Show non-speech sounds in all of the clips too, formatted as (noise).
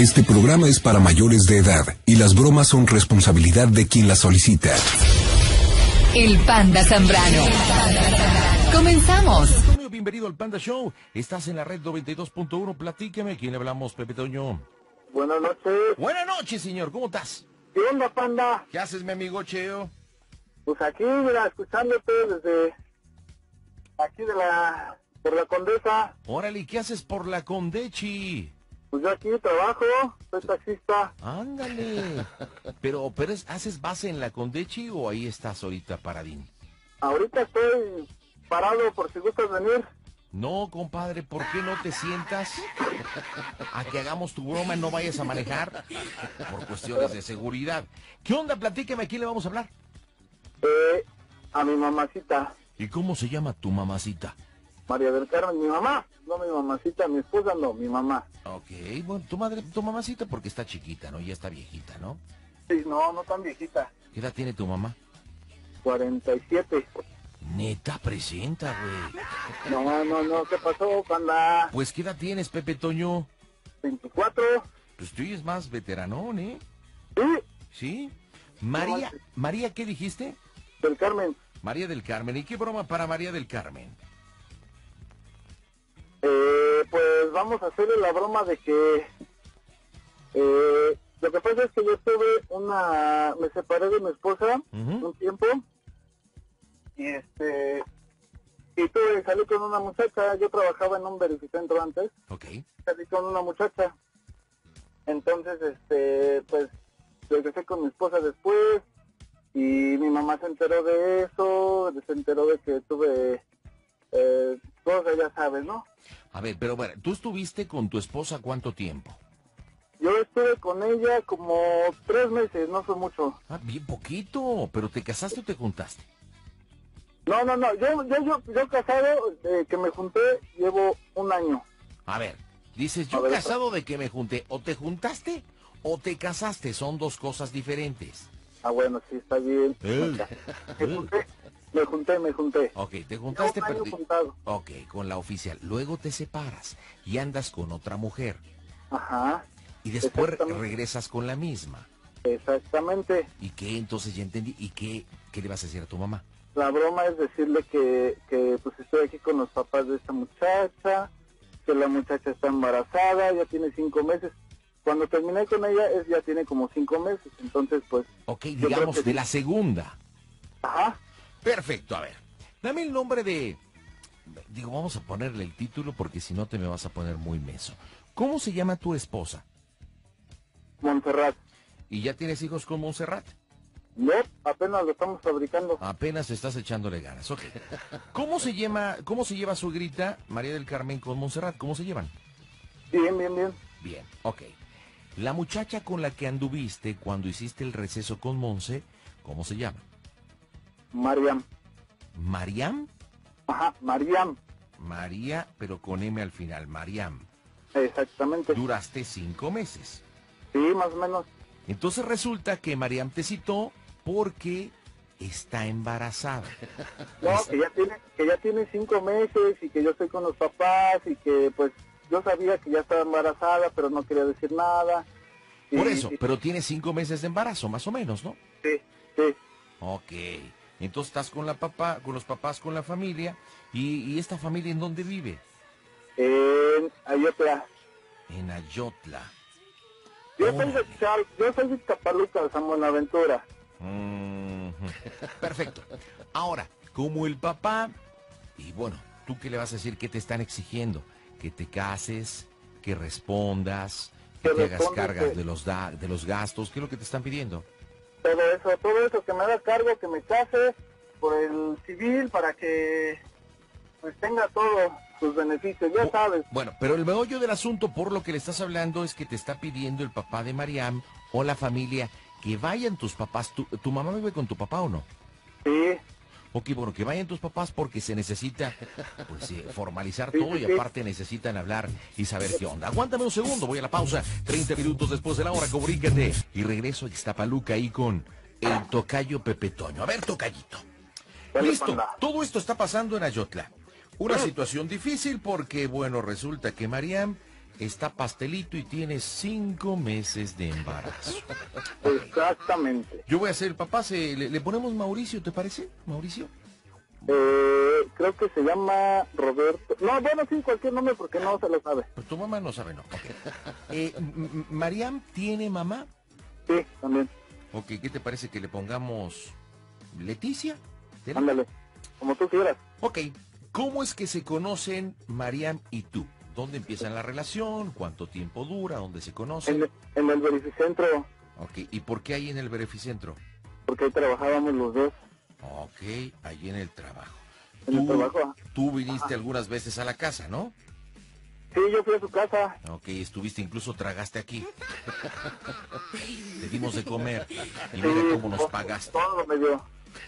Este programa es para mayores de edad y las bromas son responsabilidad de quien las solicita. El Panda Zambrano. Comenzamos. Antonio, bienvenido al Panda Show. Estás en la red 92.1. Platícame. ¿Quién le hablamos, Pepe Toño? Buenas noches. Buenas noches, señor. ¿Cómo estás? ¿Qué onda, panda? ¿Qué haces, mi amigo Cheo? Pues aquí, mira, escuchándote desde aquí de la, por la Condesa. Órale, ¿qué haces por la Condechi? Pues yo aquí trabajo, soy taxista. Ándale. Pero, pero es- ¿haces base en la Condechi o ahí estás ahorita paradín? Ahorita estoy parado por si gustas venir. No, compadre, ¿por qué no te sientas a que hagamos tu broma y no vayas a manejar por cuestiones de seguridad? ¿Qué onda? Platícame, ¿a quién le vamos a hablar? Eh, a mi mamacita, ¿Y cómo se llama tu mamacita? María del Carmen, mi mamá. No mi mamacita, mi esposa no, mi mamá. Ok, bueno, tu madre, tu mamacita porque está chiquita, ¿no? Ya está viejita, ¿no? Sí, no, no tan viejita. ¿Qué edad tiene tu mamá? 47. Neta, presenta, güey. No, no, no, ¿qué pasó, panda? Pues, ¿qué edad tienes, Pepe Toño? 24. Pues tú eres más veteranón, ¿eh? Sí, ¿Sí? María. María, ¿qué dijiste? del Carmen. María del Carmen. ¿Y qué broma para María del Carmen? Eh, pues vamos a hacerle la broma de que eh, lo que pasa es que yo tuve una, me separé de mi esposa un tiempo y este y tuve salí con una muchacha, yo trabajaba en un verificentro antes, Ok. salí con una muchacha, entonces este pues regresé con mi esposa después y mi mamá se enteró de eso, se enteró de que tuve eh, cosas, ya sabes, ¿no? A ver, pero bueno, ¿tú estuviste con tu esposa cuánto tiempo? Yo estuve con ella como tres meses, no fue mucho. Ah, bien poquito. ¿Pero te casaste o te juntaste? No, no, no, yo, yo, yo, yo casado, eh, que me junté, llevo un año. A ver, dices, yo ver, casado de que me junté. ¿O te juntaste o te casaste? Son dos cosas diferentes. Ah, bueno, sí, está bien. Eh. (laughs) Me junté, me junté, me junté. Ok, te juntaste, pero... Ok, con la oficial. Luego te separas y andas con otra mujer. Ajá, Y después regresas con la misma. exactamente. ¿Y qué? Entonces ya entendí. ¿Y qué, qué le vas a decir a tu mamá? La broma es decirle que, que pues estoy aquí con los papás de esta muchacha, que la muchacha está embarazada, ya tiene cinco meses. Cuando terminé con ella, es ya tiene como cinco meses, entonces pues, Ok, digamos de sí. la segunda. ajá, Perfecto, a ver. Dame el nombre de... Digo, vamos a ponerle el título porque si no te me vas a poner muy meso. ¿Cómo se llama tu esposa? Montserrat. ¿Y ya tienes hijos con Montserrat? No, apenas lo estamos fabricando. Apenas estás echándole ganas, ok. ¿Cómo se llama, cómo se lleva su grita María del Carmen con Montserrat? ¿Cómo se llevan? Bien, bien, bien. Bien, ok. La muchacha con la que anduviste cuando hiciste el receso con Monse, ¿cómo se llama? Mariam. ¿Mariam? Ajá, Mariam. María, pero con M al final, Mariam. Exactamente. Duraste cinco meses. Sí, más o menos. Entonces resulta que Mariam te citó porque está embarazada. (laughs) No, que ya tiene, que ya tiene cinco meses y que yo estoy con los papás y que pues yo sabía que ya estaba embarazada, pero no quería decir nada. Y- Por eso, y- pero tiene cinco meses de embarazo, más o menos, ¿no? Sí, sí. Ok. Entonces estás con la papá, con los papás, con la familia. ¿Y, y esta familia en dónde vive? En Ayotla. En Ayotla. Yo soy de. Chal, yo soy de San Buenaventura. Perfecto. Ahora, como el papá, y bueno, ¿tú qué le vas a decir? ¿Qué te están exigiendo? Que te cases, que respondas, que Que te hagas cargas que- de los, da- de los gastos. ¿Qué es lo que te están pidiendo? Todo eso, todo eso que me haga cargo, que me case por el civil para que pues tenga todos sus beneficios, ya sabes. Bueno, pero el meollo del asunto, por lo que le estás hablando, es que te está pidiendo el papá de Mariam o la familia que vayan tus papás. ¿Tu, tu mamá vive con tu papá o no? Sí, Ok, bueno, que vayan tus papás porque se necesita pues, eh, formalizar todo y aparte necesitan hablar y saber qué onda. Aguántame un segundo, voy a la pausa. 30 minutos después de la hora, comunícate. Y regreso a Iztapaluca ahí con el tocayo Pepe Toño. A ver, tocayito. Listo, todo esto está pasando en Ayotla. Una situación difícil porque, bueno, resulta que Mariam está pastelito y tiene cinco meses de embarazo. Exactamente. Yo voy a ser el papá, se, le, le ponemos Mauricio, ¿te parece? Mauricio. Eh, creo que se llama Roberto. No, bueno, sí, cualquier nombre porque no se lo sabe. Pues tu mamá no sabe, no. Ok. Eh, ¿Mariam tiene mamá? Sí, también. Ok, ¿qué te parece que le pongamos Leticia? ¿Te la- Ándale. Como tú quieras. Ok, ¿cómo es que se conocen Mariam y tú? ¿Dónde empiezan la relación? ¿Cuánto tiempo dura? ¿Dónde se En, conocen? en el verificentro, Ok, ¿y por qué ahí en el beneficentro? porque ahí trabajábamos los dos. Ok, ahí en el trabajo. En el trabajo. tú viniste algunas veces a la casa, ¿no? Sí, yo fui a su casa. Ok, estuviste, incluso tragaste aquí. Te dimos de comer y mira cómo nos pagaste. Todo me dio.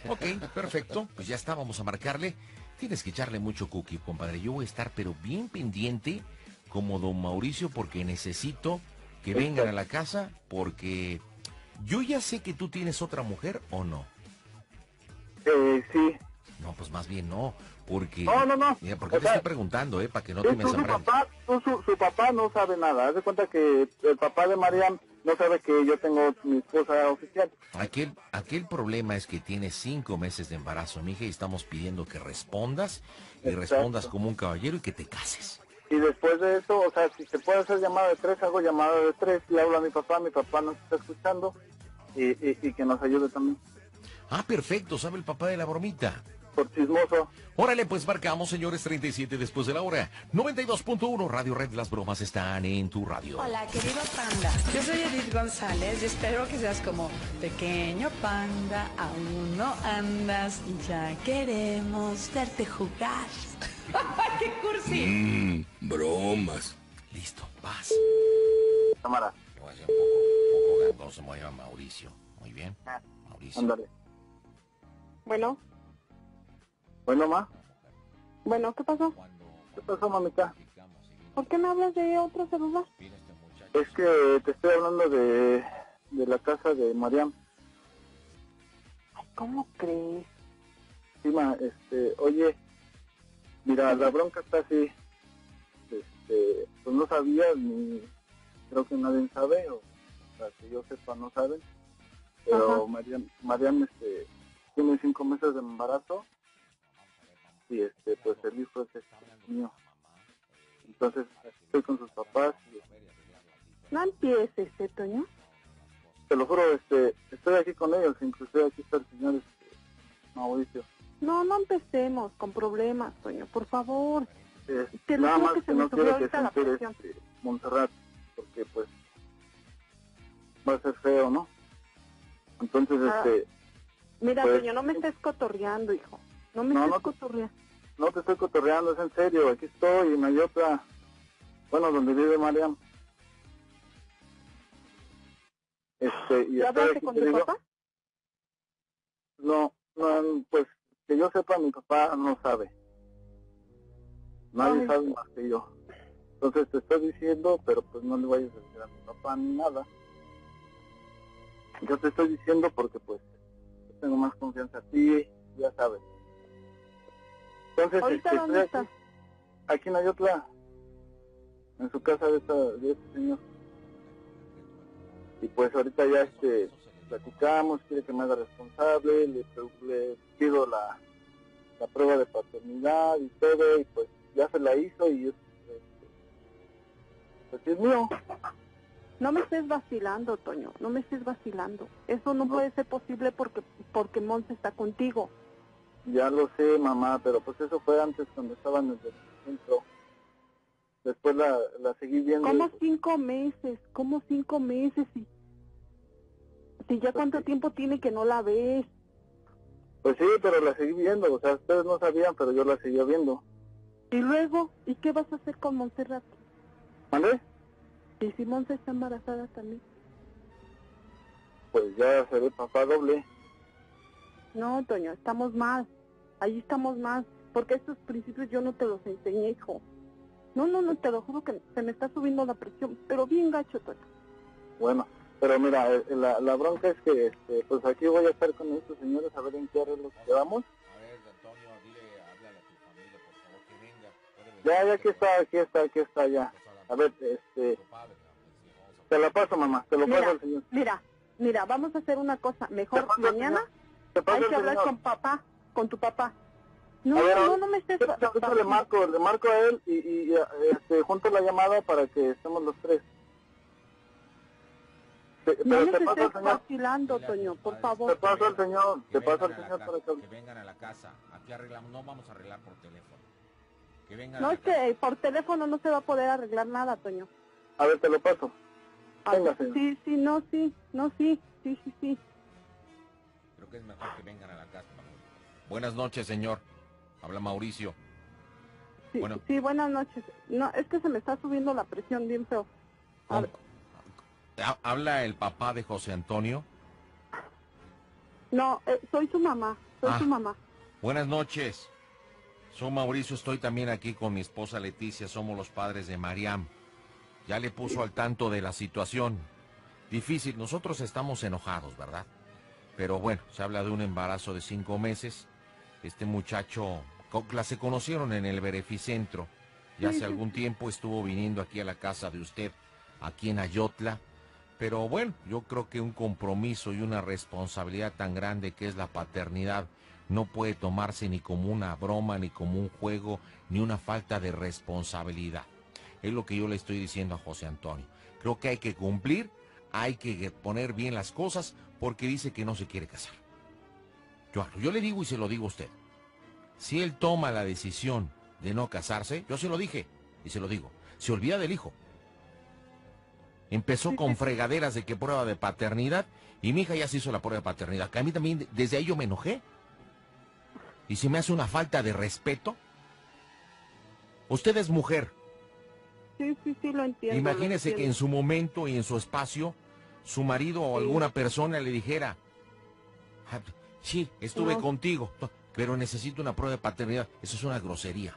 Ok, perfecto. Pues ya está, vamos a marcarle. Tienes que echarle mucho cookie, compadre. Yo voy a estar pero bien pendiente como don Mauricio porque necesito que vengan a la casa porque yo ya sé que tú tienes otra mujer o no. Eh, sí. No, pues más bien no, porque... No, no, no. Mira, porque O te sea, estoy preguntando, ¿eh? Para que no te me su sembran. papá, tú, su, su papá no sabe nada. Haz de cuenta que el papá de Mariam no sabe que yo tengo mi esposa oficial. Aquel, aquel problema es que tienes cinco meses de embarazo, mija, y estamos pidiendo que respondas y Exacto. respondas como un caballero y que te cases. Y después de eso, o sea, si se puede hacer llamada de tres, hago llamada de tres. Le hablo a mi papá, mi papá nos está escuchando y, y, y que nos ayude también. Ah, perfecto, sabe el papá de la bromita. Por chismoso. Órale, pues marcamos, señores, 37 después de la hora. 92.1 Radio Red, las bromas están en tu radio. Hola, querido panda. Yo soy Edith González y espero que seas como pequeño panda, aún no andas y ya queremos verte jugar. (laughs) ¡Qué cursi! Mmm, bromas. Listo, vas. Cámara, voy a hacer un poco, un poco gangoso, me voy a llamar Mauricio. Muy bien, Mauricio. ándale. Bueno, Bueno, ma, bueno, ¿qué pasó? ¿qué pasó, mamita? ¿Por qué me hablas de otro celular? Es que te estoy hablando de, de la casa de Mariam. Ay, ¿cómo crees? Sí, ma, este, oye, mira, la bronca está así. Este, pues no sabía, ni creo que nadie sabe, o, o sea, que yo sepa, no saben. Pero. Mariam, Mariam, este, tiene cinco meses de embarazo y este, pues el hijo es este, mío. Entonces, estoy con sus papás y No empieces, ¿eh, Toño? te lo juro, este, estoy aquí con ellos, inclusive aquí está el señor este, Mauricio. No, no empecemos con problemas, Toño, por favor. Eh, Te lo nada más que que, se no quiero que se entere este, Montserrat, porque pues va a ser feo, ¿no? Entonces, Ah. este, Mira, Pues- Toño, no me estés cotorreando, hijo. No me No, no. cotorreando. no te estoy cotorreando, es en serio, aquí estoy en Ayotla, bueno, donde vive Mariam. Este, y ¿Ya hablaste con tu papá? No, no, pues que yo sepa, mi papá no sabe. Nadie Ay. sabe más que yo. Entonces te estoy diciendo, pero pues no le vayas a decir a mi papá ni nada. Yo te estoy diciendo porque pues tengo más confianza en ti, ya sabes. Entonces, ¿Ahorita este, dónde estás? aquí, aquí en Ayotla, en su casa de, esta, de este señor. Y pues ahorita ya este platicamos, quiere que me haga responsable, le, le pido la, la prueba de paternidad y todo, y pues ya se la hizo y es, este, pues es mío. No me estés vacilando, Toño, no me estés vacilando. Eso no puede ser posible porque porque Monse está contigo. Ya lo sé, mamá, pero pues eso fue antes cuando estaba en el centro. Después la, la seguí viendo. y, ¿Cómo pues, cinco meses? ¿Cómo cinco meses? Si, si ya cuánto tiempo tiene que no la ves. pues sí, pero la seguí viendo. O sea, ustedes no sabían, pero yo la seguía viendo. Y luego, ¿y qué vas a hacer con Montserrat? ¿Vale? Y si Monse está embarazada también. Pues ya seré papá doble. No, Toño, estamos más. Ahí estamos más. Porque estos principios yo no te los enseñé, hijo. No, no, no, te lo juro que se me está subiendo la presión. Pero bien gacho, Toño. Bueno, pero mira, eh, la, la bronca es que este, pues aquí voy a estar con estos señores a ver en qué arreglo quedamos. A ver, Antonio, dile, háblale a tu familia, por favor, que venga. Ya, ya aquí está, aquí está, aquí está ya. A ver, este, te la paso, mamá, te lo paso Mira, al señor. mira, mira, vamos a hacer una cosa. Mejor paso mañana señor. Te hay que hablar con papá, con tu papá. No, ver, no, no me estés... Yo, le marco, le marco a él y, y, este, junto la llamada para que estemos los tres. Te- No pero me te paso estés vacilando, Toño, por te favor. paso al señor, te paso al señor para que... que vengan a la casa. Aquí arreglamos, no vamos a arreglar por teléfono. Que vengan No, a la es que por teléfono no se va a poder arreglar nada, Toño. A ver, te lo paso. Venga, señor. Sí, sí, no, sí, no, sí, sí, sí, sí. Creo que es mejor que vengan a la casa. Buenas noches, señor. Habla Mauricio. Sí, Bueno. sí, buenas noches. No, es que se me está subiendo la presión bien feo. Habla el papá de José Antonio. no, eh, soy su mamá, soy Ah. su mamá. Buenas noches. Soy Mauricio, estoy también aquí con mi esposa Leticia, somos los padres de Mariam. Ya le puso al tanto de la situación. Difícil, nosotros estamos enojados, ¿verdad? Pero bueno, se habla de un embarazo de cinco meses. Este muchacho, la se conocieron en el Beneficentro. Ya hace algún tiempo estuvo viniendo aquí a la casa de usted, aquí en Ayotla. Pero bueno, yo creo que un compromiso y una responsabilidad tan grande que es la paternidad no puede tomarse ni como una broma, ni como un juego, ni una falta de responsabilidad. Es lo que yo le estoy diciendo a José Antonio. Creo que hay que cumplir, hay que poner bien las cosas, porque dice que no se quiere casar. Yo, yo le digo y se lo digo a usted. Si él toma la decisión de no casarse, yo se lo dije y se lo digo, se olvida del hijo. Empezó con fregaderas de que prueba de paternidad y mi hija ya se hizo la prueba de paternidad. Que a mí también, desde ahí yo me enojé. Y si me hace una falta de respeto. Usted es mujer. Sí, sí, sí, lo entiendo. lo Imagínese que en su momento y en su espacio, su marido o alguna persona le dijera, "Ah, sí, estuve No. contigo, pero necesito una prueba de paternidad. Eso es una grosería.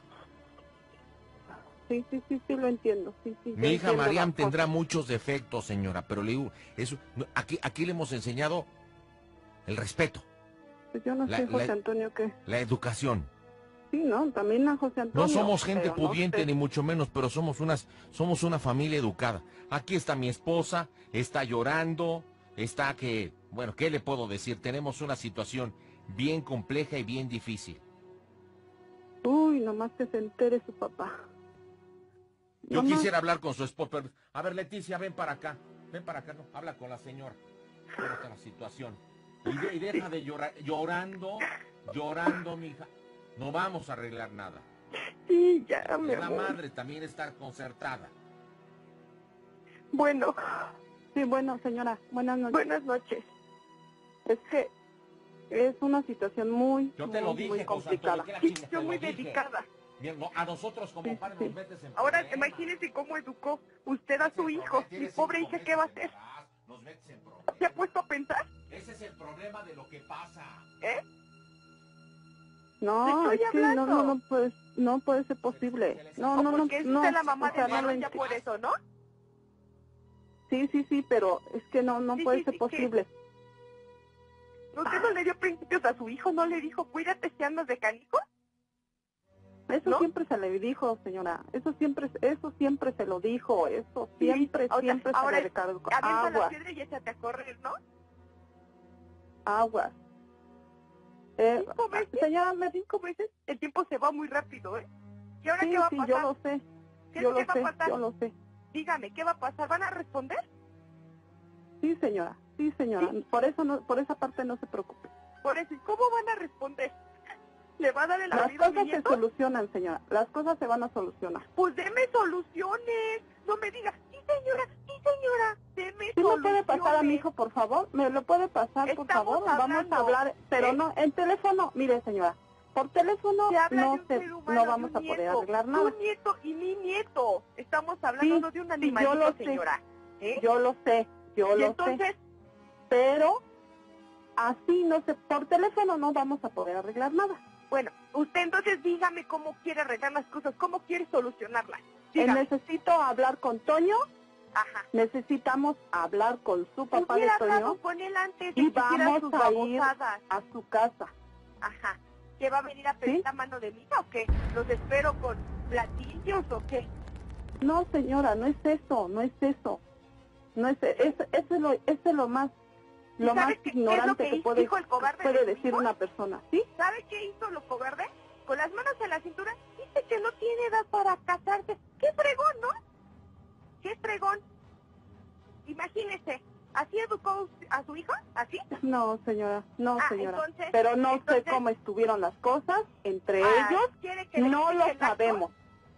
Sí, sí, sí, sí, lo entiendo. Sí, sí, Mi hija Mariam tendrá muchos defectos, señora, pero le digo, eso, aquí, aquí le hemos enseñado el respeto, Pues yo no la- sé, José la- Antonio, que... la educación. Sí, no, también a José Antonio. No somos gente no pudiente sé. ni mucho menos, pero somos unas, somos una familia educada. Aquí está mi esposa, está llorando, está que, bueno, ¿qué le puedo decir? Tenemos una situación bien compleja y bien difícil. Uy, nomás que se entere su papá. Yo Nomás- quisiera hablar con su esposa, pero, a ver, Leticia, ven para acá, ven para acá, no, habla con la señora. ¿Cómo está la situación? Y, de- y deja de llorar, llorando, llorando, mija. No vamos a arreglar nada. Sí, ya, mi Es la madre también estar concertada. Bueno. Sí, bueno, señora, buenas noches. Buenas noches. Es que es una situación muy, Yo te muy, lo dije, muy José complicada. Antonio. Te lo dije. delicada. Bien, no, a nosotros como Sí, padres sí. nos metes en Ahora problemas. imagínese cómo educó usted a su hijo. Mi pobre hija, ¿qué va a hacer? Nos metes en problemas. ¿Se ha puesto a pensar? Ese es el problema de lo que pasa. ¿Eh? No, es que no, no, no, pues, no puede ser posible. No, no, no, Porque es no. la mamá sea, de no entiendo. por eso, ¿no? Sí, sí, sí, pero es que no, no puede ser posible. ¿Usted no le dio principios a su hijo? ¿No le dijo, cuídate si andas de canijo? Eso ¿No? siempre se le dijo, señora. Eso siempre, eso siempre se lo dijo. Eso Sí, siempre, o sea, siempre ahora se es- le recargó. Avienta la piedra y échate a correr, ¿no? agua. Eh, Cinco meses, señora, me cinco meses, el tiempo se va muy rápido, ¿eh? ¿Y ahora sí, qué va a sí, pasar? yo lo sé. ¿Qué, Yo lo va sé, a pasar? yo lo sé. Dígame, ¿qué va a pasar? ¿Van a responder? Sí, señora. Sí, señora. Por eso no, por esa parte no se preocupe. Por eso, ¿y ¿cómo van a responder? (laughs) ¿Le va a dar el Las aviso a mi cosas se solucionan, señora. Las cosas se van a solucionar. Pues deme soluciones. No me diga, sí señora, sí señora, deme ¿Sí me puede pasar a mi hijo, por favor? ¿Me lo puede pasar, por Estamos favor? Vamos a hablar, pero ¿eh? no, en teléfono, mire, señora, por teléfono Se no, se, no vamos a poder nieto, arreglar nada. Un nieto y mi nieto. Estamos hablando Sí, de un animalito, yo lo sé. señora. ¿eh? Yo lo sé, yo y lo sé, entonces, pero así no se, por teléfono no vamos a poder arreglar nada. bueno, usted entonces dígame cómo quiere arreglar las cosas, cómo quiere solucionarlas. Eh, necesito hablar con Toño, Ajá. necesitamos hablar con su papá de Toño con él antes de y vamos sus a ir a su casa. Ajá. ¿Que va a venir a pedir ¿Sí? la mano de mi hija o qué? ¿Los espero con platillos o qué? No, señora, no es eso, no es eso. No es es, eso es lo, es lo más lo más ¿Sabes qué- qué es lo ignorante que que, puede, el cobarde puede decir una persona, ¿sí? ¿Sabe qué hizo lo cobarde? Con las manos en la cintura, dice que no tiene edad para casarse. ¡Qué fregón, ¿no? ¡Qué fregón! Imagínese, ¿así educó a su hijo? ¿Así? No, señora, no, Ah, señora. entonces- Pero no entonces- sé cómo estuvieron las cosas entre Ah, ellos. ¿quiere que le No lo el sabemos.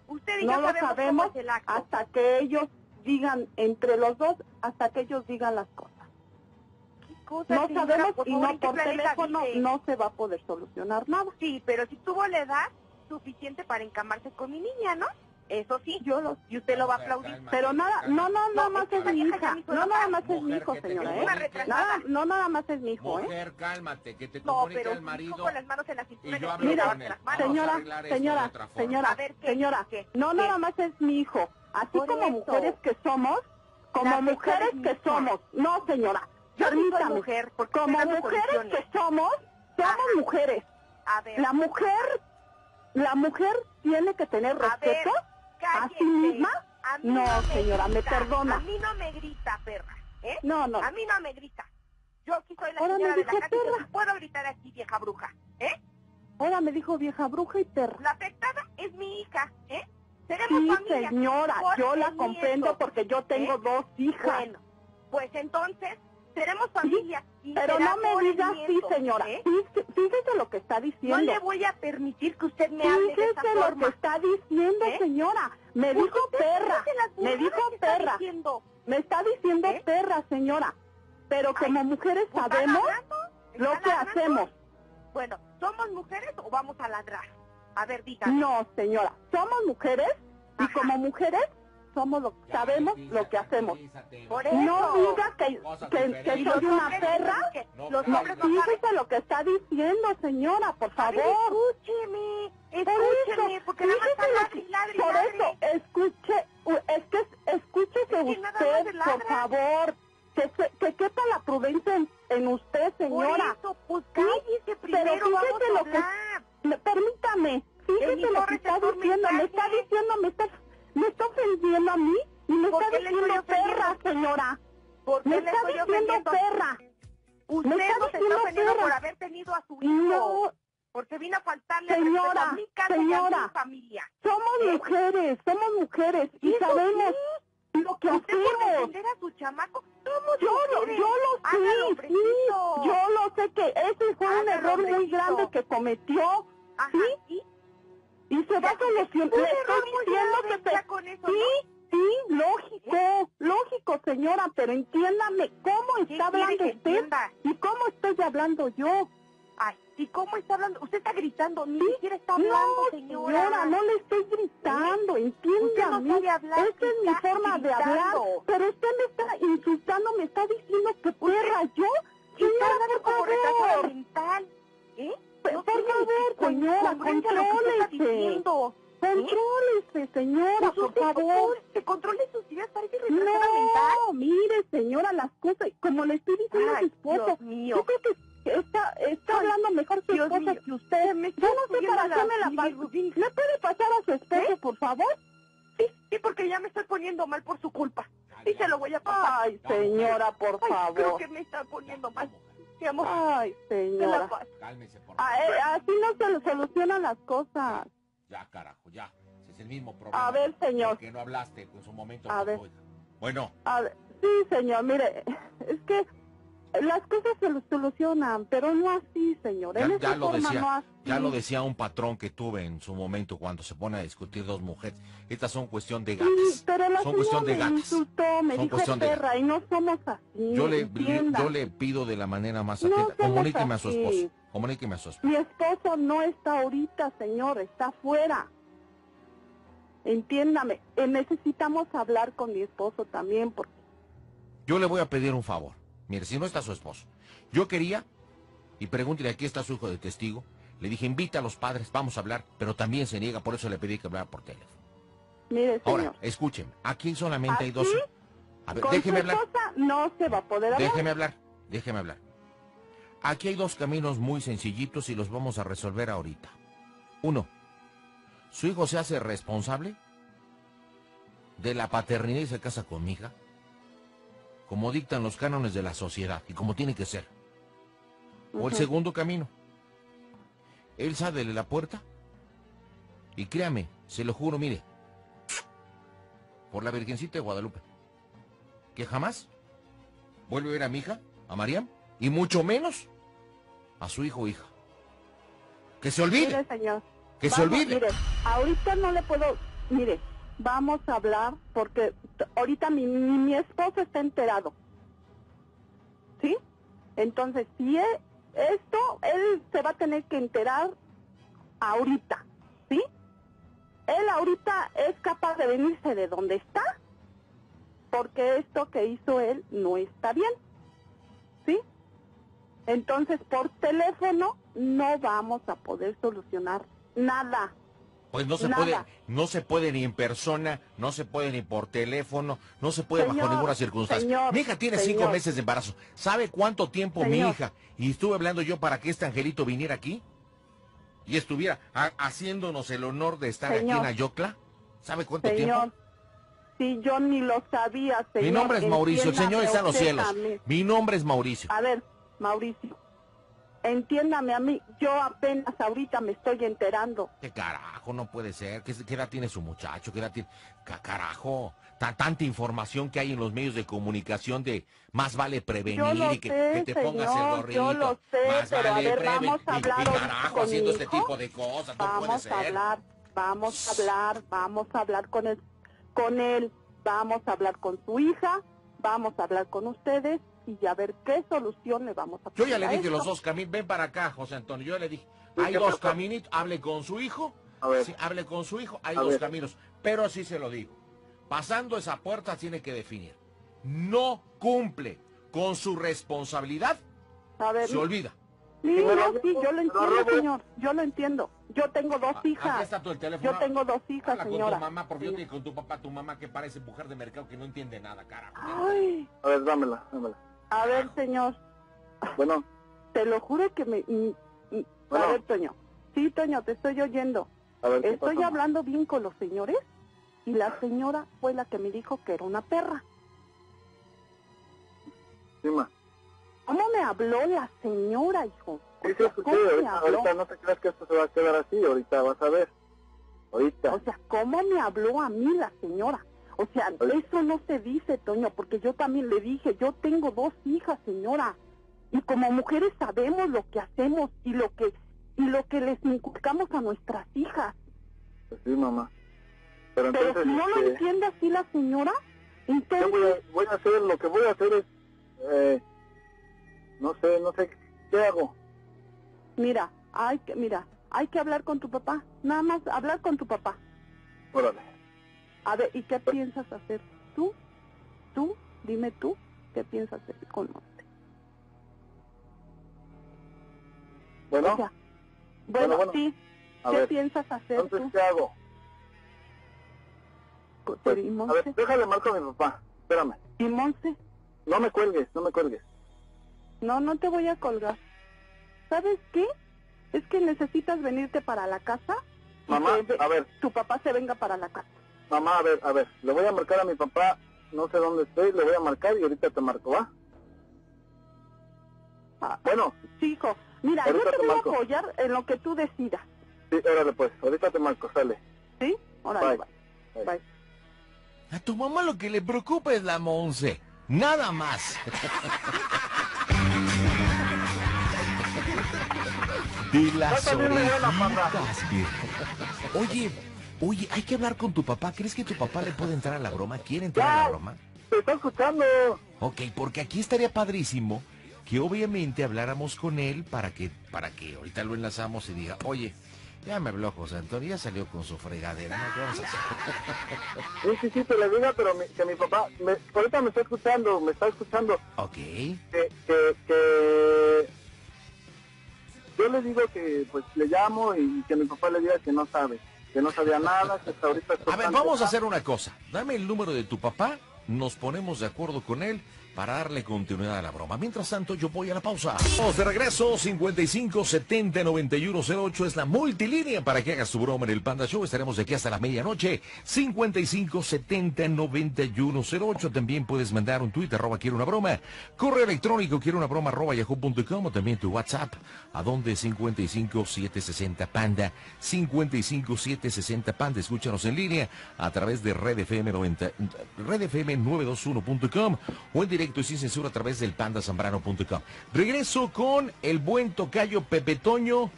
Usted y No yo lo sabemos, sabemos cómo es el acto. hasta que ellos digan, entre los dos, hasta que ellos digan las cosas. ¿Qué cosa, No señora? sabemos Por y favor, no ¿en qué por teléfono no se va a poder solucionar nada. Sí, pero si tuvo la edad suficiente para encamarse con mi niña, ¿no? Eso sí, yo lo, y usted lo va a aplaudir. Pero nada, no, no, nada No, más es mi hija. No, nada más es mi hijo, señora, ¿eh? Nada, no, nada más es mi hijo, ¿eh? Mujer, cálmate, que te No, comunique pero al su marido. hijo con las manos en la cintura y yo le hablo tira con él. las Vamos manos. a Señora, señora, señora, A ver, ¿qué? señora, ¿Qué? no nada más es mi hijo. Así como mujeres que somos, como mujeres que somos. No, señora, Yo sí soy permítame. mujer, porque Como mujeres que somos, somos mujeres. A ver, La mujer, la mujer tiene que tener A ver, respeto a cállese. sí misma. A mí No, me señora, me perdona. A mí no me grita, perra. ¿eh? No, no. A mí no me grita. Yo aquí soy la Ahora me señora de la casa y perra. sí puedo gritar aquí, vieja bruja. ¿eh? Ahora me dijo vieja bruja y perra. La afectada es mi hija. ¿eh? Seremos Sí, familia. señora, yo la comprendo porque yo tengo ¿Eh? dos hijas. Bueno, pues entonces seremos familia. y Pero no me diga así, señora. ¿eh? Fíjese, lo que está No diciendo. le voy a permitir que usted me hable de esa Fíjese lo que está diciendo, ¿Eh? señora. Me Pues dijo perra. Me dijo está perra. Me está diciendo ¿Eh? perra, señora. Pero Ay, como mujeres ¿Está sabemos ladrando? lo ¿Está que ladrando? hacemos. Bueno, ¿somos mujeres o vamos a ladrar? A ver, dígame. No, señora. Somos mujeres y como mujeres somos lo sabemos lo que hacemos. Por eso. No diga que, que, que soy una perra. que No los. Fíjese lo que está diciendo, señora, por favor. escúcheme, Por escúcheme, eso, porque nada más ladre y por eso, escuche, u- es que escúchese Es usted, por favor, que, se- que quepa la prudencia en, en usted, señora. Por eso, pues Sí, cállese primero, fíjese vamos a lo que- hablar. Permítame, fíjese lo que está diciendo, me está mensaje. diciendo, me está, me está ofendiendo a mí y me ¿Por está diciendo perra, señora. ¿Por qué Me le está estoy diciendo perra. Usted me está nos está diciendo ofendiendo perra. por haber tenido a su hijo. No, Porque vino a faltarle al Señora, a mi casa y a señora. mi familia. somos ¿Eh? mujeres, somos mujeres y sabemos lo que Usted hacemos. defender a su chamaco, somos Yo lo, mujeres. yo lo sé, sí, yo lo sé que ese fue un Hágalo, error muy grande que cometió Ajá, ¿sí? ¿y? Y se va Le estoy diciendo que se... con eso, Sí, sí, lógico, lógico, señora, pero entiéndame cómo ¿Qué está hablando usted entienda? y cómo estoy hablando yo. Ay, ¿y cómo está hablando? Usted está gritando, ni Sí, siquiera está hablando, no, señora. señora, no le estoy gritando, Usted entiéndame. no Esa es mi forma de hablar, pero usted me está insultando, me está diciendo que perra yo. Y está Señora, hablando por favor. mental. ¿Eh? Por No por ni favor, con- señora, contrólese. Contrólese, señora, Pues por favor. controle- que controle sus ideas, parece retrasada mental. No, mire, señora, las cosas, como le estoy diciendo a su Dios mío. yo creo que está, está Ay, hablando mejor su Dios esposa mío. que usted. me Yo no sé para la qué me la bilirrubina. ¿Le puede pasar a su esposo, ¿Eh? por favor? Sí, sí, porque ya me estoy poniendo mal por su culpa. Sí, se lo voy a pasar. Ay, señora, por Ay, creo favor. que me está poniendo mal. Amor, Ay, señora. Cálmese, por Ah, favor. eh, así no se solucionan las cosas. Ya, carajo, ya. Ese es el mismo problema. A ver, señor. ¿Por qué no hablaste en su momento A ver. Bueno, A ver, sí, señor, mire, (laughs) es que las cosas se solucionan, pero no así, señor. Ya- en ya esa lo decía, no ya lo decía un patrón que tuve en su momento cuando se pone a discutir dos mujeres. Estas son cuestión de Sí, gatas. pero la Son cuestión de me gatas. insultó, me Son dijo cuestión de y no somos así. Yo le, entienda. yo le pido de la manera más No atenta. Comuníqueme a su esposo. Comuníqueme a su esposo. Mi esposo no está ahorita, señor, está afuera. Entiéndame, eh, necesitamos hablar con mi esposo también porque Yo le voy a pedir un favor. Mire, si no está su esposo. Yo quería, y pregúntele, aquí está su hijo de testigo. Le dije, invita a los padres, vamos a hablar, pero también se niega, por eso le pedí que hablara por teléfono. mire, Ahora, escúcheme, aquí solamente hay dos... A ver, con déjeme su hablar. esposa no se va a poder hablar. Déjeme hablar, déjeme hablar. Aquí hay dos caminos muy sencillitos y los vamos a resolver ahorita. Uno, su hijo se hace responsable de la paternidad y se casa con mi hija, como dictan los cánones de la sociedad y como tiene que ser. O el segundo camino. Él sale de la puerta y créame, se lo juro, mire, por la Virgencita de Guadalupe, que jamás vuelve a ver a mi hija, a Mariam, y mucho menos a su hijo o hija. Que se olvide, Mire, señor. que se olvide. Mire, ahorita no le puedo, mire, vamos a hablar porque ahorita mi, mi, mi esposo está enterado. ¿Sí? Entonces, si e- esto, él se va a tener que enterar ahorita. ¿Sí? Él ahorita es capaz de venirse de donde está porque esto que hizo él no está bien. ¿Sí? Entonces, por teléfono no vamos a poder solucionar nada. Pues no se Nada. puede, no se puede ni en persona, no se puede ni por teléfono, no se puede bajo ninguna circunstancia. señor, mi hija tiene cinco meses de embarazo. ¿Sabe cuánto tiempo mi hija? Y estuve hablando yo para que este angelito viniera aquí y estuviera ha- haciéndonos el honor de estar aquí en Ayocla. ¿Sabe cuánto tiempo? si yo ni lo sabía, señor. Mi nombre es Mauricio, el Señor está en los cielos. Mi nombre es Mauricio. A ver, Mauricio, entiéndame a mí, yo apenas ahorita me estoy enterando. ¿Qué carajo? No puede ser. ¿Qué, qué edad tiene su muchacho? ¿Qué edad tiene? Ca- Carajo. Tan, tanta información que hay en los medios de comunicación de más vale prevenir Yo y que, sé, que te pongas el señor, gorrito. yo lo sé, más pero a vale ver, preven- vamos a hablar y, carajo con haciendo mi este tipo de cosas. No puede Vamos ser. a hablar, vamos a hablar, vamos a hablar con él, con él, vamos a hablar con su hija, vamos a hablar con ustedes y a ver qué solución le vamos a Yo poner ya le dije esto. los dos caminos. Ven para acá, José Antonio. Yo le dije, Sí, hay ¿qué dos caminitos. Hable con su hijo. A ver. Sí, hable con su hijo. Hay A dos ver. caminos. Pero así se lo digo. Pasando esa puerta tiene que definir. No cumple con su responsabilidad. A ver, Se olvida. sí, no, lo sí, yo lo entiendo, señor, yo lo entiendo. Yo tengo dos Ah, Aquí hijas, está tu el teléfono. yo tengo dos hijas, Habla con señora. tu mamá, por Dios, y con tu papá, tu mamá que parece mujer de mercado que no entiende nada, carajo. Ay, A ver, dámela, dámela. A ver, señor, Bueno, te lo juro que me... mm, mm, Bueno. A ver, Toño, sí, Toño, te estoy oyendo. a ver, ¿qué Estoy hablando bien con los señores y la señora fue la que me dijo que era una perra. Sí, ma. ¿Cómo me habló la señora, hijo? Sí, sí, sea, escuché, ¿Cómo me ahorita, habló? ahorita no te creas que esto se va a quedar así, ahorita vas a ver. Ahorita. O sea, ¿cómo me habló a mí la señora? O sea, eso no se dice, Toño, porque yo también le dije, yo tengo dos hijas, señora. Y como mujeres sabemos lo que hacemos y lo que y lo que les inculcamos a nuestras hijas. Pues sí, mamá. Pero Pero entonces, si no lo este, entiende así la señora, ¿qué entonces voy a, voy a hacer? Lo que voy a hacer es, eh, no sé, no sé, ¿qué hago? Mira, hay que, mira, hay que hablar con tu papá. Nada más hablar con tu papá. Órale. A ver, ¿y qué piensas hacer tú? Tú, dime tú, ¿qué piensas hacer con usted? Bueno, O sea, bueno, sí, a ¿qué ver, piensas hacer entonces, tú? ¿qué hago? Pues, Pues, ¿Y a ver, déjale marco a mi papá. Espérame. ¿Y Monse? No me cuelgues, no me cuelgues. No, no te voy a colgar. ¿Sabes qué? Es que necesitas venirte para la casa. Mamá, que a ver, Tu papá se venga para la casa. Mamá, a ver, a ver. Le voy a marcar a mi papá, no sé dónde estoy, le voy a marcar y ahorita te marco, ¿va? Ah, Bueno, sí, hijo. Mira, yo te te voy a apoyar en lo que tú decidas. sí, órale pues, ahorita te marco, sale. ¿Sí? Órale, Bye. bye. Bye. A tu mamá lo que le preocupa es la Monse. Nada más. (laughs) De las orejitas, viejo. Oye, oye, hay que hablar con tu papá. ¿Crees que tu papá le puede entrar a la broma? ¿Quiere entrar a la broma? Te está escuchando. Ok, porque aquí estaría padrísimo que obviamente habláramos con él para que, para que ahorita lo enlazamos y diga, oye, ya me habló José Antonio, ya salió con su fregadera, ¿no? ¿Qué vamos a hacer? (laughs) Sí, sí, sí, te lo diga, pero mi- que mi papá, me, ahorita me está escuchando, me está escuchando. Ok. Que, que, que yo le digo que pues le llamo y que mi papá le diga que no sabe, que no sabía nada, que hasta ahorita A ver, vamos a hacer una cosa. Dame el número de tu papá, nos ponemos de acuerdo con él, para darle continuidad a la broma. Mientras tanto, yo voy a la pausa. Vamos de regreso, 55 70 91 08 es la multilínea para que hagas tu broma en el Panda Show. Estaremos de aquí hasta la medianoche. 55 70 91 08. También puedes mandar un tweet, arroba quiero una broma. Correo electrónico, quiero una broma, arroba yahoo.com o también tu WhatsApp, a donde 55 760 Panda. 55 760 Panda. Escúchanos en línea a través de Red FM 90, Red FM 921.com o en directo y sin censura a través del pandasambrano.com. Regreso con el buen tocayo Pepe Toño.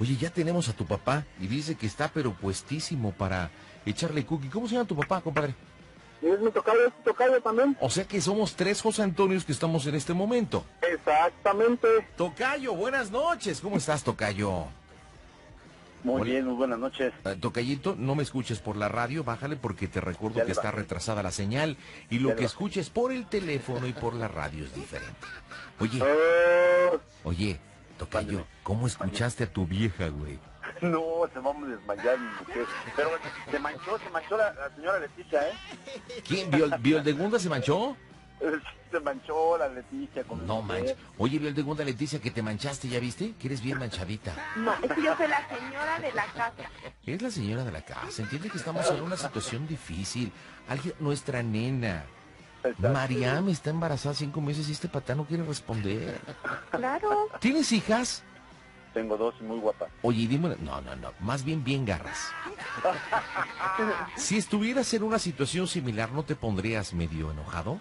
Oye, ya tenemos a tu papá y dice que está pero puestísimo para echarle cookie. ¿Cómo se llama tu papá, compadre? Es mi tocayo, es mi tocayo también. O sea que somos tres José Antonios que estamos en este momento. Exactamente. Tocayo, buenas noches. ¿Cómo estás, Tocayo? Muy Hola. bien, muy buenas noches. Eh, Tocayito, no me escuches por la radio, bájale porque te recuerdo que está retrasada la señal y lo que escuches por el teléfono y por la radio es diferente. Oye, Oh, oye, Tocayo. ¿cómo escuchaste a tu vieja, güey? (laughs) No, se va a desmayar mi mujer. Pero se manchó, se manchó la, la señora Leticia, ¿eh? ¿Quién? ¿Viol, Violdegunda se manchó? (laughs) Se manchó la Leticia con No manches. Oye, Violdegunda Leticia, que te manchaste, ¿ya viste? Que eres bien manchadita. No, es que yo soy la señora de la casa. Es la señora de la casa. Entiende que estamos en una situación difícil. Alguien, nuestra nena. Mariam está embarazada cinco meses y este patán no quiere responder. Claro. ¿Tienes hijas? Tengo dos y muy guapas. Oye, dime, no, no, no, más bien bien garras. (laughs) Si estuvieras en una situación similar, ¿no te pondrías medio enojado?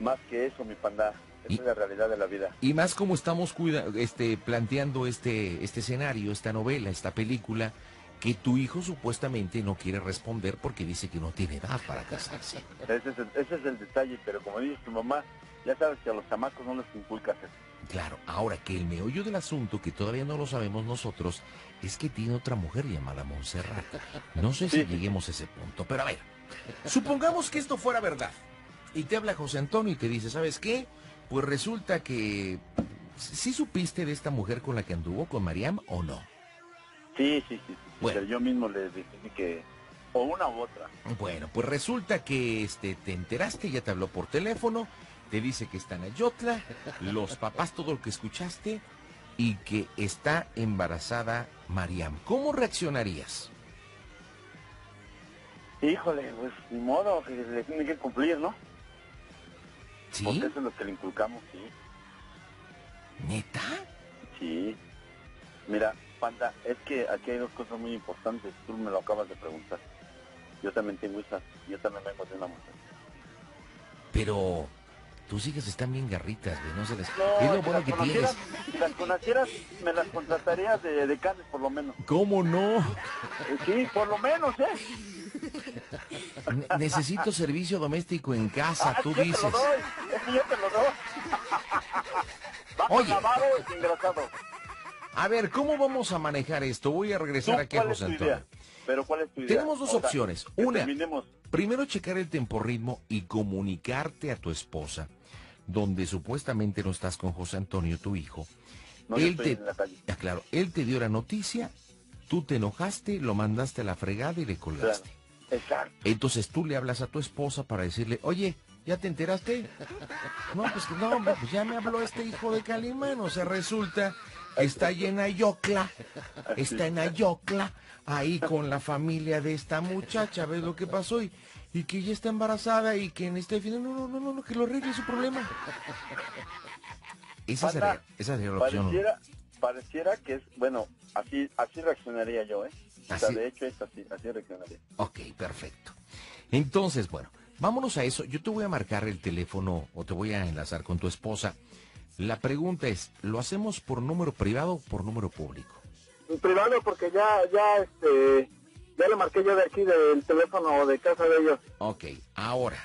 Más que eso, mi panda. Esa Y- es la realidad de la vida. Y más como estamos cuida- este, planteando este, este escenario, esta novela, esta película, que tu hijo supuestamente no quiere responder porque dice que no tiene edad para casarse. (laughs) Ese es, el, ese es el detalle, pero como dice tu mamá, ya sabes que a los chamacos no les inculcas eso. Claro, ahora que el meollo del asunto, que todavía no lo sabemos nosotros, es que tiene otra mujer llamada Montserrat. No sé si Sí. lleguemos a ese punto, pero a ver, supongamos que esto fuera verdad. Y te habla José Antonio y te dice, ¿sabes qué? Pues resulta que... ¿Sí supiste de esta mujer con la que anduvo, con Mariam, o no? Sí, sí, sí. sí, Bueno. Yo mismo les dije que o una u otra. Bueno, pues resulta que este, te enteraste, ya te habló por teléfono, te dice que está en Ayotla, los papás, todo lo que escuchaste, y que está embarazada Mariam. ¿Cómo reaccionarías? Híjole, pues ni modo, que le tiene que cumplir, ¿no? ¿Sí? Porque eso es lo que le inculcamos, sí. ¿Neta? Sí. Mira, Panda, es que aquí hay dos cosas muy importantes. Tú me lo acabas de preguntar. Yo también tengo hijas. Yo también vengo de una mujer. Pero tus hijas están bien garritas, güey, no se les... No, es lo si bueno las que tienes. si las conocieras, me las contratarías de, de canes por lo menos. ¿Cómo no? Sí, por lo menos, ¿eh? Ne- necesito servicio doméstico en casa, Ah, tú yo dices. te lo doy. Es que yo te lo doy. Va Oye. lavado y engrasado. A ver, ¿cómo vamos a manejar esto? Voy a ¿Tú regresar aquí a José? Antonio. Pero ¿cuál es tu idea? Tenemos dos O sea, opciones. Una, terminemos. Primero checar el temporritmo y comunicarte a tu esposa, donde supuestamente no estás con José Antonio, tu hijo. No, él te, en la calle. Ah, claro, él te dio la noticia, tú te enojaste, lo mandaste a la fregada y le colgaste. Exacto. Entonces tú le hablas a tu esposa para decirle, oye, ¿ya te enteraste? No, pues no, pues ya me habló este hijo de Calimán. O sea, resulta que está ahí en Ayocla, está en Ayocla, ahí con la familia de esta muchacha, ¿ves lo que pasó? Y, y que ella está embarazada y que en este final, no, no, no, no, no, que lo arregle su problema. Esa sería, esa sería la opción. Pareciera, pareciera que es, bueno, así así reaccionaría yo, ¿eh? O sea, Así- de hecho es así, así reaccionaría. Ok, perfecto. Entonces, bueno, vámonos a eso. Yo te voy a marcar el teléfono o te voy a enlazar con tu esposa. La pregunta es, ¿lo hacemos por número privado o por número público? privado porque ya, ya, este, ya le marqué yo de aquí del teléfono de casa de ellos. Ok, ahora,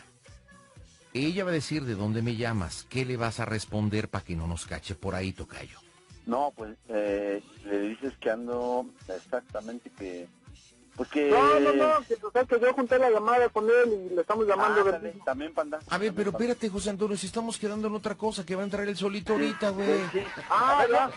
ella va a decir de dónde me llamas, qué le vas a responder para que no nos cache por ahí, Tocayo. No, pues eh, le dices que ando exactamente que... Pues que... No, no, no, que, o sea, que yo junté la llamada con él y le estamos llamando Ándale, de... también, panda. A ver, También, pero panda. espérate, José Antonio, si estamos quedando en otra cosa, que va a entrar el solito ahorita, güey. Sí. Ah, ya.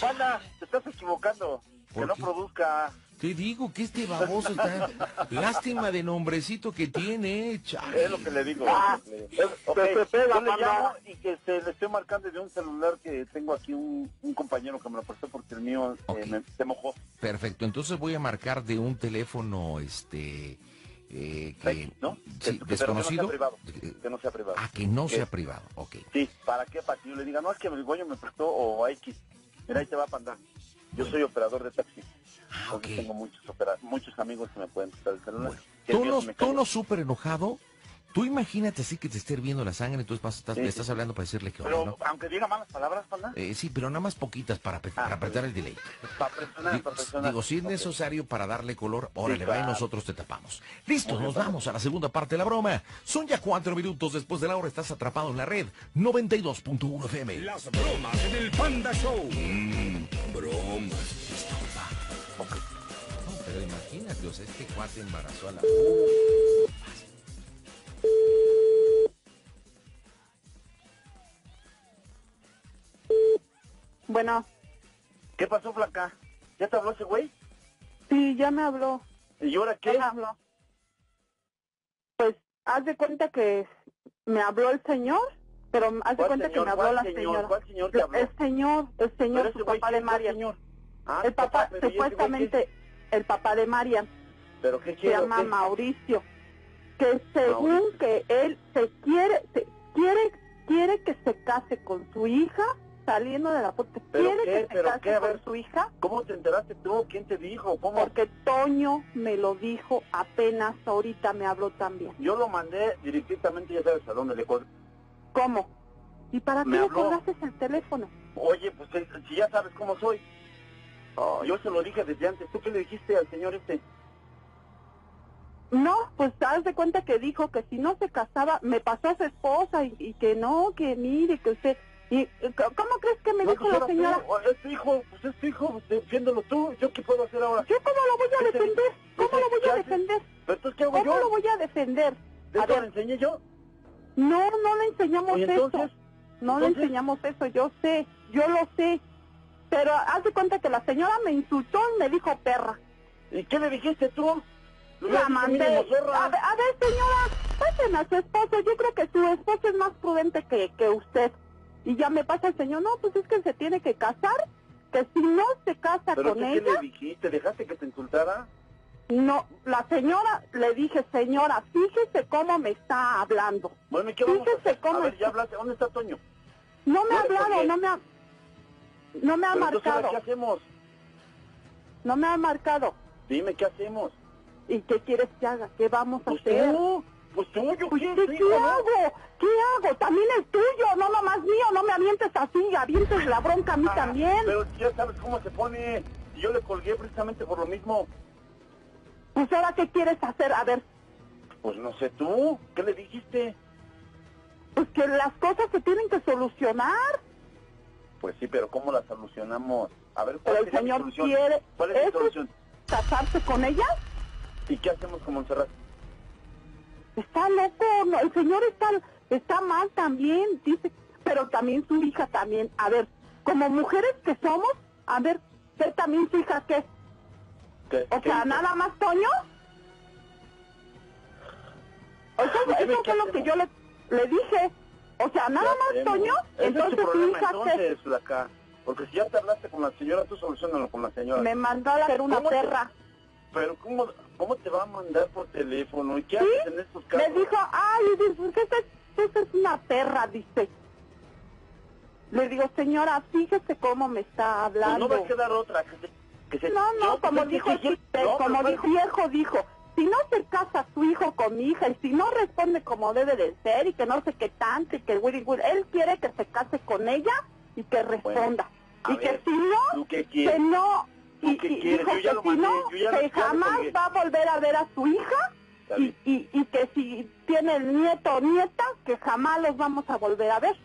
Panda, te estás equivocando. Que ¿Por no qué? produzca. Te digo que este baboso está... (laughs) Lástima de nombrecito que tiene, chale. Es lo que le digo. Ah, es lo que le digo. Ok, se- se pega, yo le llamo y que este, le estoy marcando de un celular que tengo aquí un, un compañero que me lo prestó porque el mío eh, me- se mojó. Perfecto, entonces voy a marcar de un teléfono, este... eh, que, ¿no? sí, Que- pero que no sea desconocido. privado. Eh, Que no sea privado. Ah, que no sea privado, ok. Sí, ¿para qué? Para que yo le diga, no, es que el Goyo me prestó o a X. Mira, ahí te va a pandar. Yo soy operador de taxi. Ah, tengo muchos muchos amigos que me pueden prestar el celular. Bueno, Tono, tono súper enojado. Tú imagínate así que te esté hirviendo la sangre, entonces vas- estás, Sí, le sí, estás sí. hablando para decirle que Pero hola, ¿no? aunque diga malas palabras, panda, Eh, sí, pero nada más poquitas para, pe- Ah, para apretar el delay. para presionar, para presionar. Digo, si es necesario para darle color, órale, va y nosotros te tapamos. Listo, Muy nos vamos a la segunda parte de la broma. Son ya cuatro minutos después de la hora, estás atrapado en la red 92.1 FM. Las bromas en el Panda Show. Mmm, bromas. No, pero imagínate, o sea, este cuate embarazó a la... Bueno, ¿Qué pasó, flaca? ¿Ya te habló ese güey? sí, ya me habló. ¿Y ahora ¿Qué me habló? Pues, haz de cuenta que me habló el señor, pero haz de ¿Cuál cuenta que me habló ¿Cuál la señor? señora. ¿Cuál señor te habló? El señor, el señor, su papá de ¿quién fue el Marian. señor? Ah, El papá, supuestamente, el papá de Marian, ¿Pero qué se quiere? o llama qué? Mauricio, que según que él se quiere, se quiere, quiere que se case con su hija, saliendo de la puerta, ¿Pero quiere qué? que se ¿Pero case qué? Con ver. su hija, ¿Cómo te enteraste tú? ¿Quién te dijo? ¿Cómo? porque Toño me lo dijo apenas ahorita me habló también. Yo lo mandé directamente, ya sabes a dónde le colgué. ¿Cómo? ¿Y para qué Me le habló. colgaste el teléfono? Oye, pues si ya sabes cómo soy. Yo se lo dije desde antes. ¿Tú qué le dijiste al señor este? No, pues haz de cuenta que dijo que si no se casaba, me pasó a su esposa y, y que no, que mire, que usted... Y, ¿Cómo crees que me No, dijo pues la señora? tú, es tu hijo, pues es tu hijo, pues, defiéndelo tú. ¿Yo qué puedo hacer ahora? ¿Yo cómo lo voy a ¿Qué te- defender? ¿Cómo lo voy a defender? ¿Pero qué hago ¿Cómo yo? lo voy a defender? A ¿Esto ver, lo enseñé yo? no, no le enseñamos eso. No le enseñamos eso, yo sé, yo lo sé. Pero haz de cuenta que la señora me insultó y me dijo perra. ¿y qué le dijiste tú? La hubieras dicho, mandé. "Mire, mozorra". A ver, a ver, señora, pasen a su esposo. Yo creo que su esposo es más prudente que, que usted. Y ya me pasa el señor, no, pues es que se tiene que casar. Que si no se casa ¿Pero con tú qué ella, le dijiste? ¿Dejaste que te insultara? no. La señora, le dije, señora, fíjese cómo me está hablando. Bueno, ¿y qué vamos a Fíjese hacer? cómo A ver, ya hablaste. ¿Dónde está Toño? No me ha hablado, no me ha, no me ha Pero entonces, ¿ahora marcado, ¿qué hacemos? no me ha marcado. Dime, ¿qué hacemos? ¿Y qué quieres que haga? ¿Qué vamos a Pues hacer? tú, pues tú, yo Pues, qué, ¿qué, hago? ¿Qué hago? También es tuyo, no nomás mío, no me avientes así, avientes la bronca a mí Ah, también. Pero ya sabes cómo se pone. Yo le colgué precisamente por lo mismo. Pues ahora, ¿qué quieres hacer? A ver, Pues no sé tú, ¿qué le dijiste? pues que las cosas se tienen que solucionar. Pues sí, pero ¿cómo la solucionamos? A ver, ¿cuál Pero el sería mi señor solución? quiere... ¿Cuál es ¿Eso solución? casarse con ella? ¿Y qué hacemos con Montserrat? Está loco, no, el señor está, está mal también, dice, pero también su hija también. A ver, como mujeres que somos, a ver, ¿qué también su hija qué? ¿Qué- O qué sea, nada más Toño. Eso, Pues dime, eso ¿qué fue lo que yo le, le dije. O sea, nada ¿Qué más? Toño, entonces es tu hija qué? entonces, flaca. Porque si ya te hablaste con la señora, tú solucionalo con la señora. Me mandó a hacer una ¿Cómo te- perra. Pero ¿cómo, ¿cómo te va a mandar por teléfono? ¿Y qué ¿Sí? haces en estos casos? Le dijo, ay, dice, ¿qué es, esa es una perra, dice. Le digo, señora, fíjese cómo me está Pues hablando. no va a quedar otra. Que se, que se- No, no, como pues, dijo, no, como dijo viejo, dijo, si no se casa su hijo con mi hija y si no responde como debe de ser y que no sé qué tanto y que Willy Will, él quiere que se case con ella y que responda. y que si no, ¿tú qué que no, ¿Tú y, qué quieres? Yo ya que lo si mandé, no, yo ya lo- que ya jamás va a volver a ver a su hija y, y, y que si tiene el nieto o nieta, que jamás los vamos a volver a ver.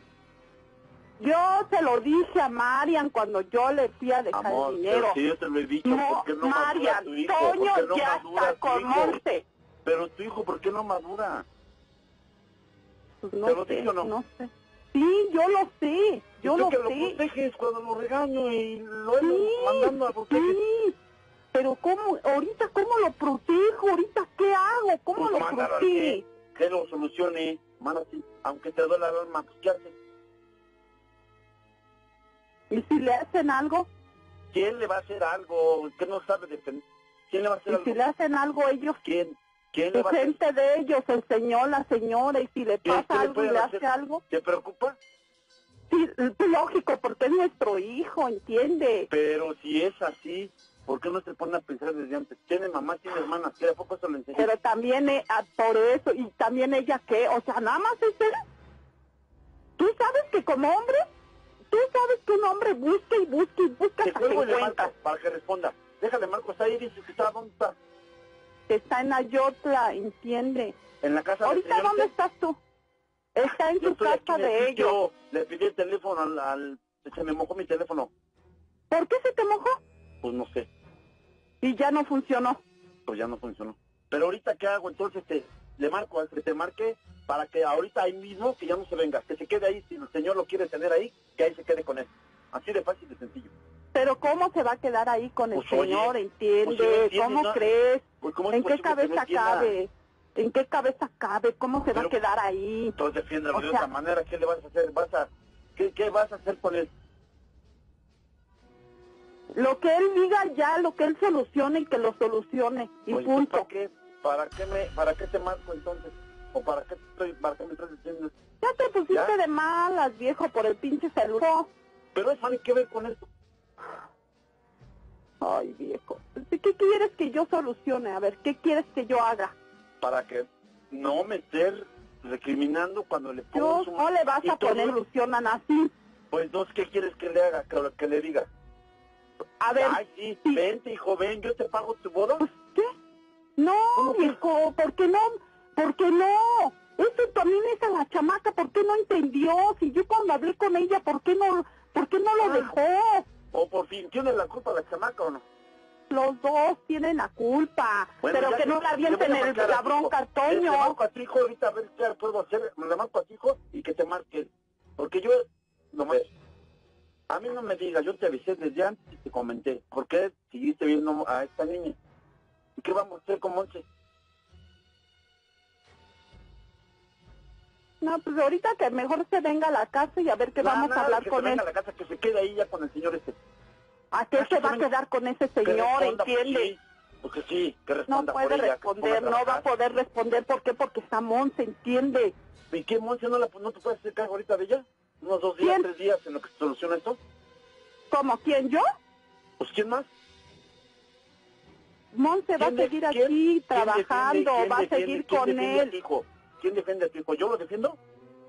Yo se lo dije a Marian cuando yo le fui a dejar Amor, el dinero. si yo te lo he dicho, No, ¿por qué no Marian, tu hijo? Toño ¿Por qué no ya está con? Monse. Pero tu hijo, ¿por qué no madura? Pues no ¿Te lo sé, no? no sé. Sí, yo lo sé, yo ¿Y tú lo que lo sé. proteges cuando lo regaño y lo Sí, mandando a proteger? sí, pero ¿cómo? Ahorita, ¿cómo lo protejo? Ahorita, ¿qué hago? ¿Cómo Pues lo protejo? que, que lo solucione, mano, aunque te duele el alma, pues ¿qué haces? ¿Y si le hacen algo? ¿Quién le va a hacer algo? ¿Qué no sabe defender? ¿Quién le va a hacer ¿Y algo? si le hacen algo ellos? ¿Quién? ¿Quién le va a gente de ellos, el señor, la señora, y si le ¿Qué- pasa qué le algo y le hace algo, ¿Te preocupa? sí, pues, lógico, porque es nuestro hijo, ¿entiende? Pero si es así, ¿por qué no se pone a pensar desde antes? Tiene mamá, tiene hermanas, ¿qué a poco se lo enseñó? Pero también eh, ah, por eso, y también ella qué, o sea, nada más es él. Tú sabes que como hombre, tú sabes que un hombre busca y busca y busca hasta que encuentra. para que responda. Déjale, Marcos, ahí dice que está, ¿dónde está? Está en Ayotla, ¿entiende? En la casa Ahorita, ¿dónde este. estás tú? Está en su casa el de sitio, ellos. Le pedí el teléfono al, al- Se me mojó mi teléfono. ¿Por qué se te mojó? Pues no sé, Y ya no funcionó. pues ya no funcionó. Pero ahorita, ¿qué hago? Entonces te, le marco al que te marque para que ahorita ahí mismo, que ya no se venga, que se quede ahí. Si el señor lo quiere tener ahí, que ahí se quede con él. Así de fácil y de sencillo. Pero ¿cómo se va a quedar ahí con el Pues, oye, señor? ¿Entiende? pues, no entiendes, ¿Cómo ¿no? crees? Pues, ¿cómo es ¿En qué cabeza cabe? ¿En qué cabeza cabe? ¿Cómo se va a quedar ahí? Entonces defiéndelo O de sea- otra manera. ¿Qué le vas a hacer? ¿Vas a, qué, ¿Qué vas a hacer con él? Lo que él diga ya, lo que él solucione y que lo solucione. Y Pues, punto. ¿para qué, para, qué me, ¿Para qué te marco entonces? ¿O para qué, estoy, para qué me estás diciendo? Ya te pusiste ¿Ya? de malas, viejo, por el pinche celular. Pero eso tiene que ver con esto. Ay, viejo. ¿Qué quieres que yo solucione? A ver, ¿qué quieres que yo haga? Para que no me estés recriminando cuando le pongo su... no le vas a poner eso. ilusión así. Pues entonces, ¿qué quieres que le haga? Que, que le diga. A ver, Ay, sí, sí. vente, hijo, ven, yo te pago tu boda. Pues, ¿qué? No, viejo, ¿por qué no? ¿Por qué no? Eso también es a la chamaca, ¿por qué no entendió? Si yo cuando hablé con ella, ¿por qué no, por qué no lo Ah. dejó? O por fin, ¿tiene la culpa la chamaca o no? Los dos tienen la culpa, Bueno, pero que no la avienten el cabrón hijo. Le, cartoño. marco a tu hijo ahorita a ver qué puedo hacer. Le marco a tu hijo y que te marque. Porque yo, no me... A mí no me digas, yo te avisé desde antes y te comenté. ¿Por qué seguiste viendo a esta niña? ¿Y qué vamos a hacer con Monse? No, pues ahorita que mejor se venga a la casa y a ver qué No, vamos a hablar que con se venga él. a la casa, que se quede ahí ya con el señor este. ¿A qué Ah, se va a quedar con ese señor, pues, entiende? sí, Porque sí, que No responda puede por ella. responder, no va a poder responder. ¿Por qué? Porque está Monse, ¿entiende? ¿Y qué, Monse, no, la, no te puedes hacer cargo ahorita de ella? ¿Unos dos días, ¿Quién? tres días en lo que se soluciona esto? ¿Cómo? ¿Quién? ¿Yo? Pues, ¿quién más? Monse va a ¿Quién de- seguir aquí trabajando, va a seguir con él. ¿Quién defiende a tu hijo? ¿Yo lo defiendo?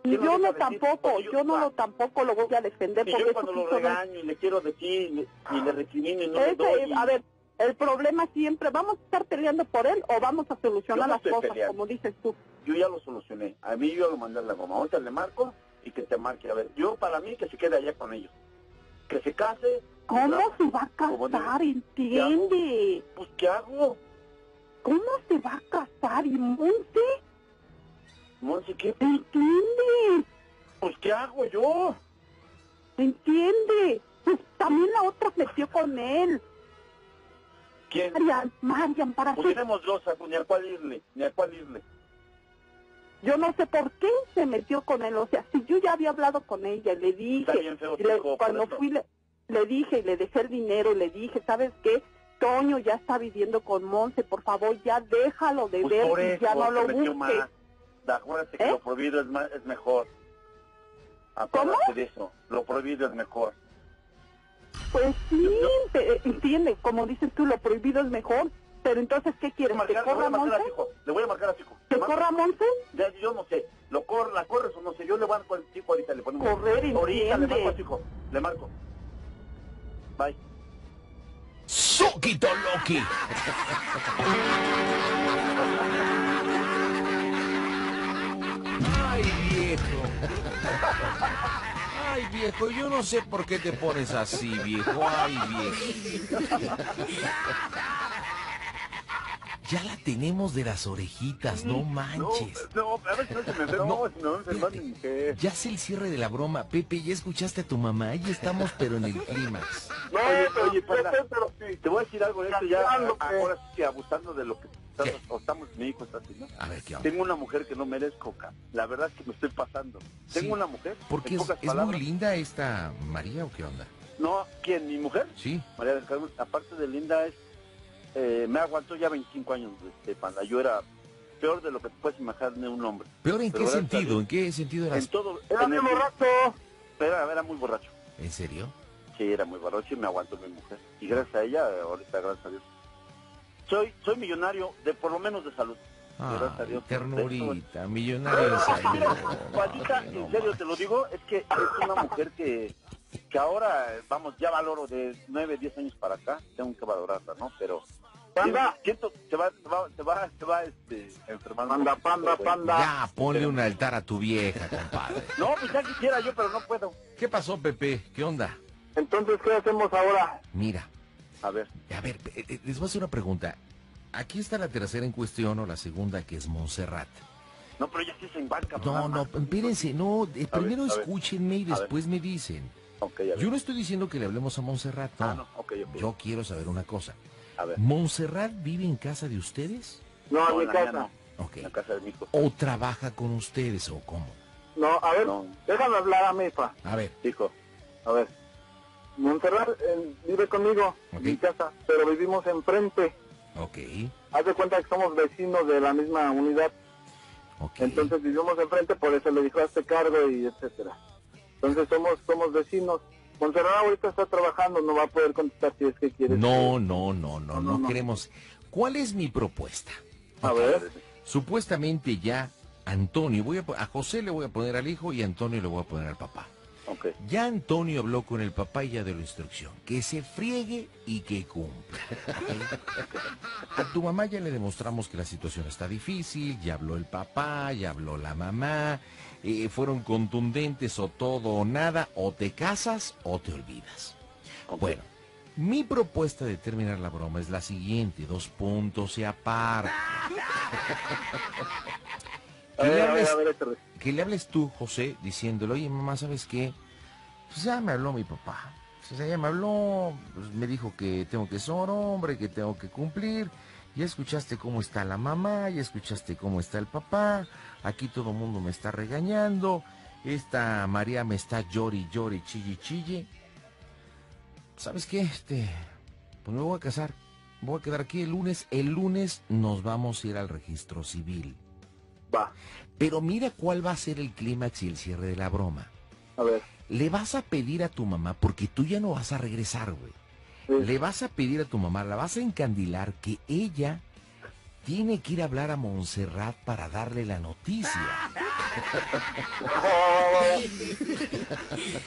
¿Quién lo Yo no tampoco, yo no ah, lo tampoco lo voy a defender Y porque yo cuando lo regaño y le quiero decir y le, y le recrimino y no le Ese, doy. y- a ver, el problema siempre, ¿vamos a estar peleando por él o vamos a solucionar no las cosas, peleando. como dices tú? Yo ya lo solucioné. A mí yo lo mandé a la goma. Ahorita le marco y que te marque. A ver, yo para mí que se quede allá con ellos. Que se case. ¿Cómo se va a casar? ¿Entiende? Pues, ¿qué hago? ¿Cómo se va a casar? ¿Y Monse? Monse, ¿qué? ¿Entiende? Pues, ¿qué hago yo? ¿Entiende? Pues también la otra metió con él. ¿Quién? Marian, Marian, para Pues qué? tenemos dos, a- ni a cuál irle, ni a cuál irle. Yo no sé por qué se metió con él. O sea, si yo ya había hablado con ella le dije, bien feo le- hijo, cuando eso. fui le, le dije y le dejé el dinero, le dije, ¿sabes qué? Toño ya está viviendo con Monse, por favor, ya déjalo de Pues ver por y eso ya no lo busques. Acuérdate que ¿Eh? lo prohibido es, más, es mejor. Acuérdate de eso. Lo prohibido es mejor. Pues sí, Yo- pe- entiende, como dices tú, lo prohibido es mejor. Pero entonces, ¿qué quieres? ¿Que corra a marcar a Monse? su hijo. Le voy a marcar a su hijo. ¿Que corra Monse? Ya, yo no sé. Lo cor, la corres o no sé. Yo le marco al chico ahorita. Le ponemos. Correr, Ahorita le entiende. marco a su hijo. Le marco. Bye. Soquito Loki. (laughs) Ay, viejo. Ay, viejo, yo no sé por qué te pones así, viejo. Ay, viejo. Ya la tenemos de las orejitas, no manches. No, no, a ver si no se me enferma, No, no, enfermar mi mujer. Ya sé el cierre de la broma. Pepe, ya escuchaste a tu mamá. Ahí estamos, pero en el clímax. No, Oye, pero, oye, Pepe, pero sí. Te voy a decir algo de esto ya, ahora sí que abusando de lo que estamos, o estamos, mi hijo está haciendo. A ver, ¿qué onda? Tengo una mujer que no merezco, ca. La verdad es que me estoy pasando. Sí. Tengo una mujer, Porque es, es muy linda esta María o qué onda? No, ¿quién? ¿Mi mujer? Sí. María del Carmen, aparte de linda, es, eh, me aguantó ya 25 años de panda. Yo era peor de lo que te puedes imaginar de un hombre. ¿Peor en Pero qué sentido? ¿En qué sentido eras? En todo. Era el- borracho. Era, era muy borracho. ¿En serio? Sí, era muy borracho y me aguantó mi mujer. Y gracias a ella, ahorita, gracias a Dios. Soy, soy millonario de por lo menos de salud. gracias a Ay, Dios. ternurita, millonario de salud. Juanita, en serio te lo digo, es que es una mujer que, que ahora, vamos, ya valoro de 9, 10 años para acá, tengo que valorarla, ¿no? Pero Panda. siento, se va, se va, se va, se va este, enfermando. Panda, panda, panda. Ya, ponle un altar a tu vieja, compadre. (laughs) No, pues ya quisiera yo, pero no puedo. ¿Qué pasó, Pepe? ¿Qué onda? Entonces, ¿qué hacemos ahora? Mira, A ver, a ver, eh, eh, les voy a hacer una pregunta. Aquí está la tercera en cuestión o la segunda, que es Montserrat. no, pero ya sí se embarca. No, no, espérense, no, eh, primero ver. escúchenme y después me dicen. Ok, a ver. Yo no estoy diciendo que le hablemos a Montserrat, no. Ah, no, ok, ok. Yo quiero saber una cosa. A ver, ¿Montserrat vive en casa de ustedes? No, No, en mi casa. Ok. en la casa de mi hijo. ¿O trabaja con ustedes o cómo? No, a ver, No. déjame hablar a mi. A ver, Hijo, A ver. Montserrat eh, vive conmigo en mi casa, pero vivimos enfrente. ok, Haz de cuenta que somos vecinos de la misma unidad. ok. Entonces vivimos enfrente, por eso le dijo hazte cargo y etcétera. Entonces somos somos vecinos. Montserrat ahorita está trabajando, no va a poder contestar si es que quiere. No, no, no, no, no, queremos. ¿Cuál es mi propuesta? A ver. Supuestamente ya Antonio, voy a, José le voy a poner al hijo y a Antonio le voy a poner al papá. ok. Ya Antonio habló con el papá y ya de la instrucción. Que se friegue y que cumpla. A tu mamá ya le demostramos que la situación está difícil, ya habló el papá, ya habló la mamá, eh, fueron contundentes o todo o nada, o te casas o te olvidas. Bueno, mi propuesta de terminar la broma es la siguiente, dos puntos y aparte. (laughs) Que le ver, a ver, hables- que le hables tú, José, diciéndole, oye, mamá, ¿sabes qué? Pues ya me habló mi papá. O sea, ya me habló, pues, me dijo que tengo que ser hombre, que tengo que cumplir. Ya escuchaste cómo está la mamá, ya escuchaste cómo está el papá. Aquí todo el mundo me está regañando. Esta María me está llori, llori, chille, chille. ¿Sabes qué? Este, pues me voy a casar. Voy a quedar aquí el lunes. El lunes nos vamos a ir al registro civil. Va, Pero mira cuál va a ser el clímax y el cierre de la broma. a ver. Le vas a pedir a tu mamá, porque tú ya no vas a regresar, güey. Sí. Le vas a pedir a tu mamá, la vas a encandilar que ella tiene que ir a hablar a Montserrat para darle la noticia. (laughs)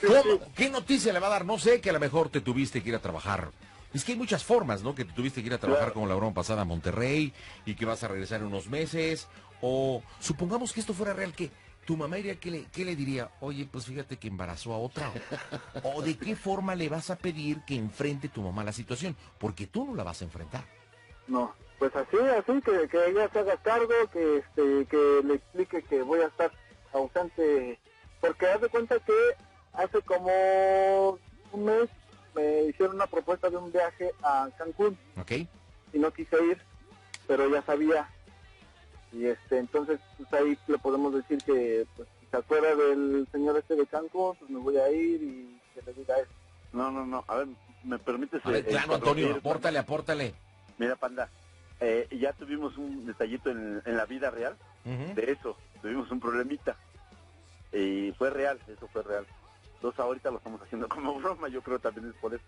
¿Cómo? ¿Qué noticia le va a dar? No sé, que a lo mejor te tuviste que ir a trabajar. Es que hay muchas formas, ¿no? Que te tuviste que ir a trabajar como la broma pasada a Monterrey y que vas a regresar en unos meses. O supongamos que esto fuera real, que tu mamá iría, ¿qué le, qué le diría? Oye, pues fíjate que embarazó a otra. O, o de qué forma le vas a pedir que enfrente tu mamá la situación, porque tú no la vas a enfrentar. No, pues así, así, que, que ella se haga cargo, que, este, que le explique que voy a estar ausente, porque haz de cuenta que hace como un mes me hicieron una propuesta de un viaje a Cancún ¿Ok? y no quise ir, pero ya sabía. Y este, entonces pues ahí le podemos decir que pues, si se acuerda del señor este de Cancún, pues me voy a ir y que le diga eso. No, no, no. A ver, ¿me permites? A ver, eh, claro, Antonio, interrumpir? apórtale, apórtale. Mira, Panda, eh, ya tuvimos un detallito en, en la vida real de eso. Tuvimos un problemita. Y fue real, eso fue real. Entonces ahorita lo estamos haciendo (laughs) como broma, yo creo también es por eso.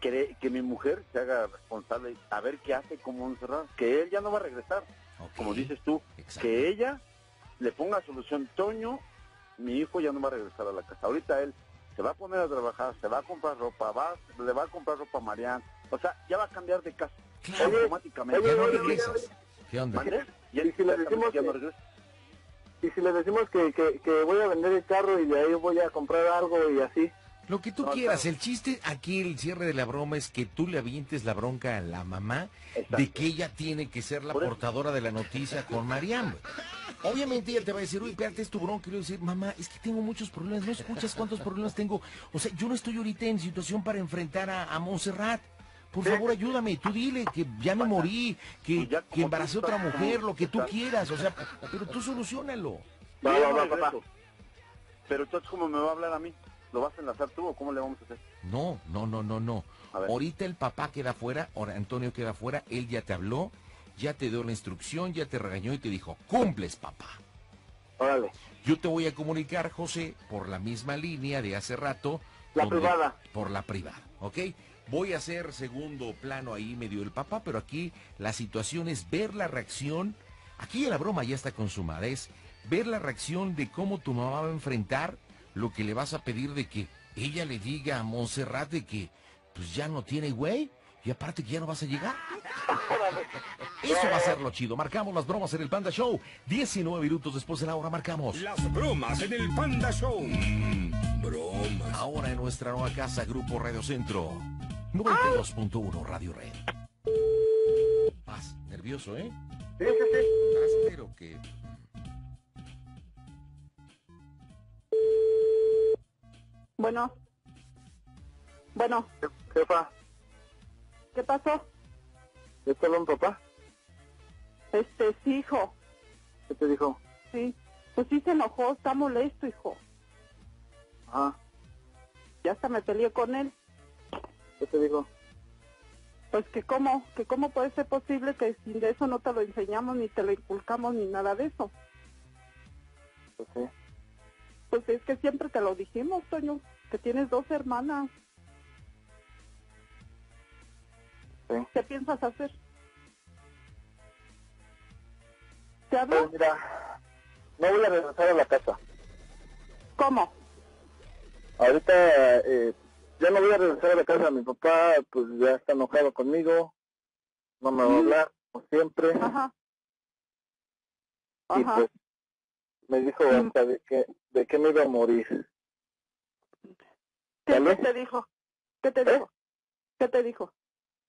Que, que mi mujer se haga responsable, a ver qué hace como encerrado. Que él ya no va a regresar, como dices tú. Exacto. Que ella le ponga solución. Toño, mi hijo ya no va a regresar a la casa. Ahorita él se va a poner a trabajar, se va a comprar ropa, va, le va a comprar ropa a Mariana. O sea, ya va a cambiar de casa. Claro. Oye, automáticamente. Ya no oye, regresas. ¿Qué onda? Y si le decimos que-. Y si le decimos que, que, que voy a vender el carro y de ahí voy a comprar algo y así, Lo que tú No, quieras. claro. El chiste aquí, el cierre de la broma, es que tú le avientes la bronca a la mamá de que ella tiene que ser la portadora de la noticia con Mariam. Obviamente ella te va a decir, uy, espérate, es tu bronca. Y le voy a decir, mamá, es que tengo muchos problemas. No escuchas cuántos problemas tengo. O sea, yo no estoy ahorita en situación para enfrentar a, a Montserrat. Por favor, ayúdame. Tú dile que ya me morí, que, Pues que embaracé tú otra mujer, lo que tú estás- quieras. O sea, pero tú solucionalo. Va, Sí, va, no va, regreso. papá. Pero entonces, ¿cómo me va a hablar a mí? ¿Lo vas a enlazar tú o cómo le vamos a hacer? No, no, no, no, no. A. Ahorita el papá queda fuera, ahora Antonio queda fuera, él ya te habló, ya te dio la instrucción, ya te regañó y te dijo, cumples, papá. Órale. Yo te voy a comunicar, José, por la misma línea de hace rato. La privada. Por la privada, ¿ok? Voy a hacer segundo plano ahí medio el papá, pero aquí la situación es ver la reacción. Aquí la broma ya está consumada, es ver la reacción de cómo tu mamá va a enfrentar lo que le vas a pedir de que ella le diga a Montserrat de que pues ya no tiene güey y aparte que ya no vas a llegar. Eso va a ser lo chido. Marcamos las bromas en el Panda Show. 19 minutos después de la hora marcamos. Las bromas en el Panda Show. Mm, bromas. Ahora en nuestra nueva casa, Grupo Radio Centro. 92.1 Radio Red. Vas, nervioso, ¿eh? Sí, sí, sí. Estás, pero que... Bueno. Bueno, Jefa, ¿qué pasó? ¿ya te habló mi papá? Este, sí, hijo. ¿Qué te dijo? Sí. Pues sí se enojó, está molesto, hijo. Ajá. Ya hasta me peleé con él. ¿Qué te dijo? Pues que cómo, que cómo puede ser posible que sin de eso no te lo enseñamos, ni te lo inculcamos, ni nada de eso. Pues sí. Pues es que siempre te lo dijimos, Toño, que tienes dos hermanas. Sí. ¿Qué piensas hacer? ¿Te Pues hablo? mira, no voy a regresar a la casa. ¿Cómo? Ahorita eh, ya no voy a regresar a la casa. Mi papá pues ya está enojado conmigo. No me va a hablar, como siempre. Ajá. Y pues me dijo Mm. hasta de que, de que me iba a morir. ¿Qué, qué te dijo? ¿Qué te ¿Eh? dijo? ¿Qué te dijo?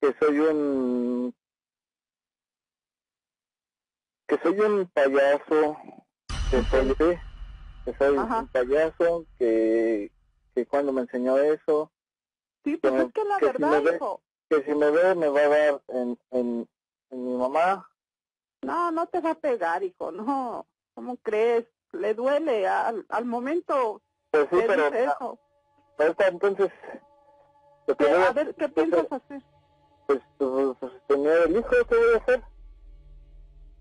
Que soy un... Que soy un payaso. Que soy, que soy Ajá. un payaso. Que, que cuando me enseñó eso. Sí, pues Que- es que la que si verdad, ve- hijo. Que si me ve me va a dar en, en, en mi mamá. No, no te va a pegar, hijo, no. ¿Cómo crees? Le duele al, al momento Pues sí, pero eso. ahorita entonces... ¿Qué- a ver, ¿qué piensas hacer? Pues, pues, pues, tener el hijo, ¿qué voy a hacer?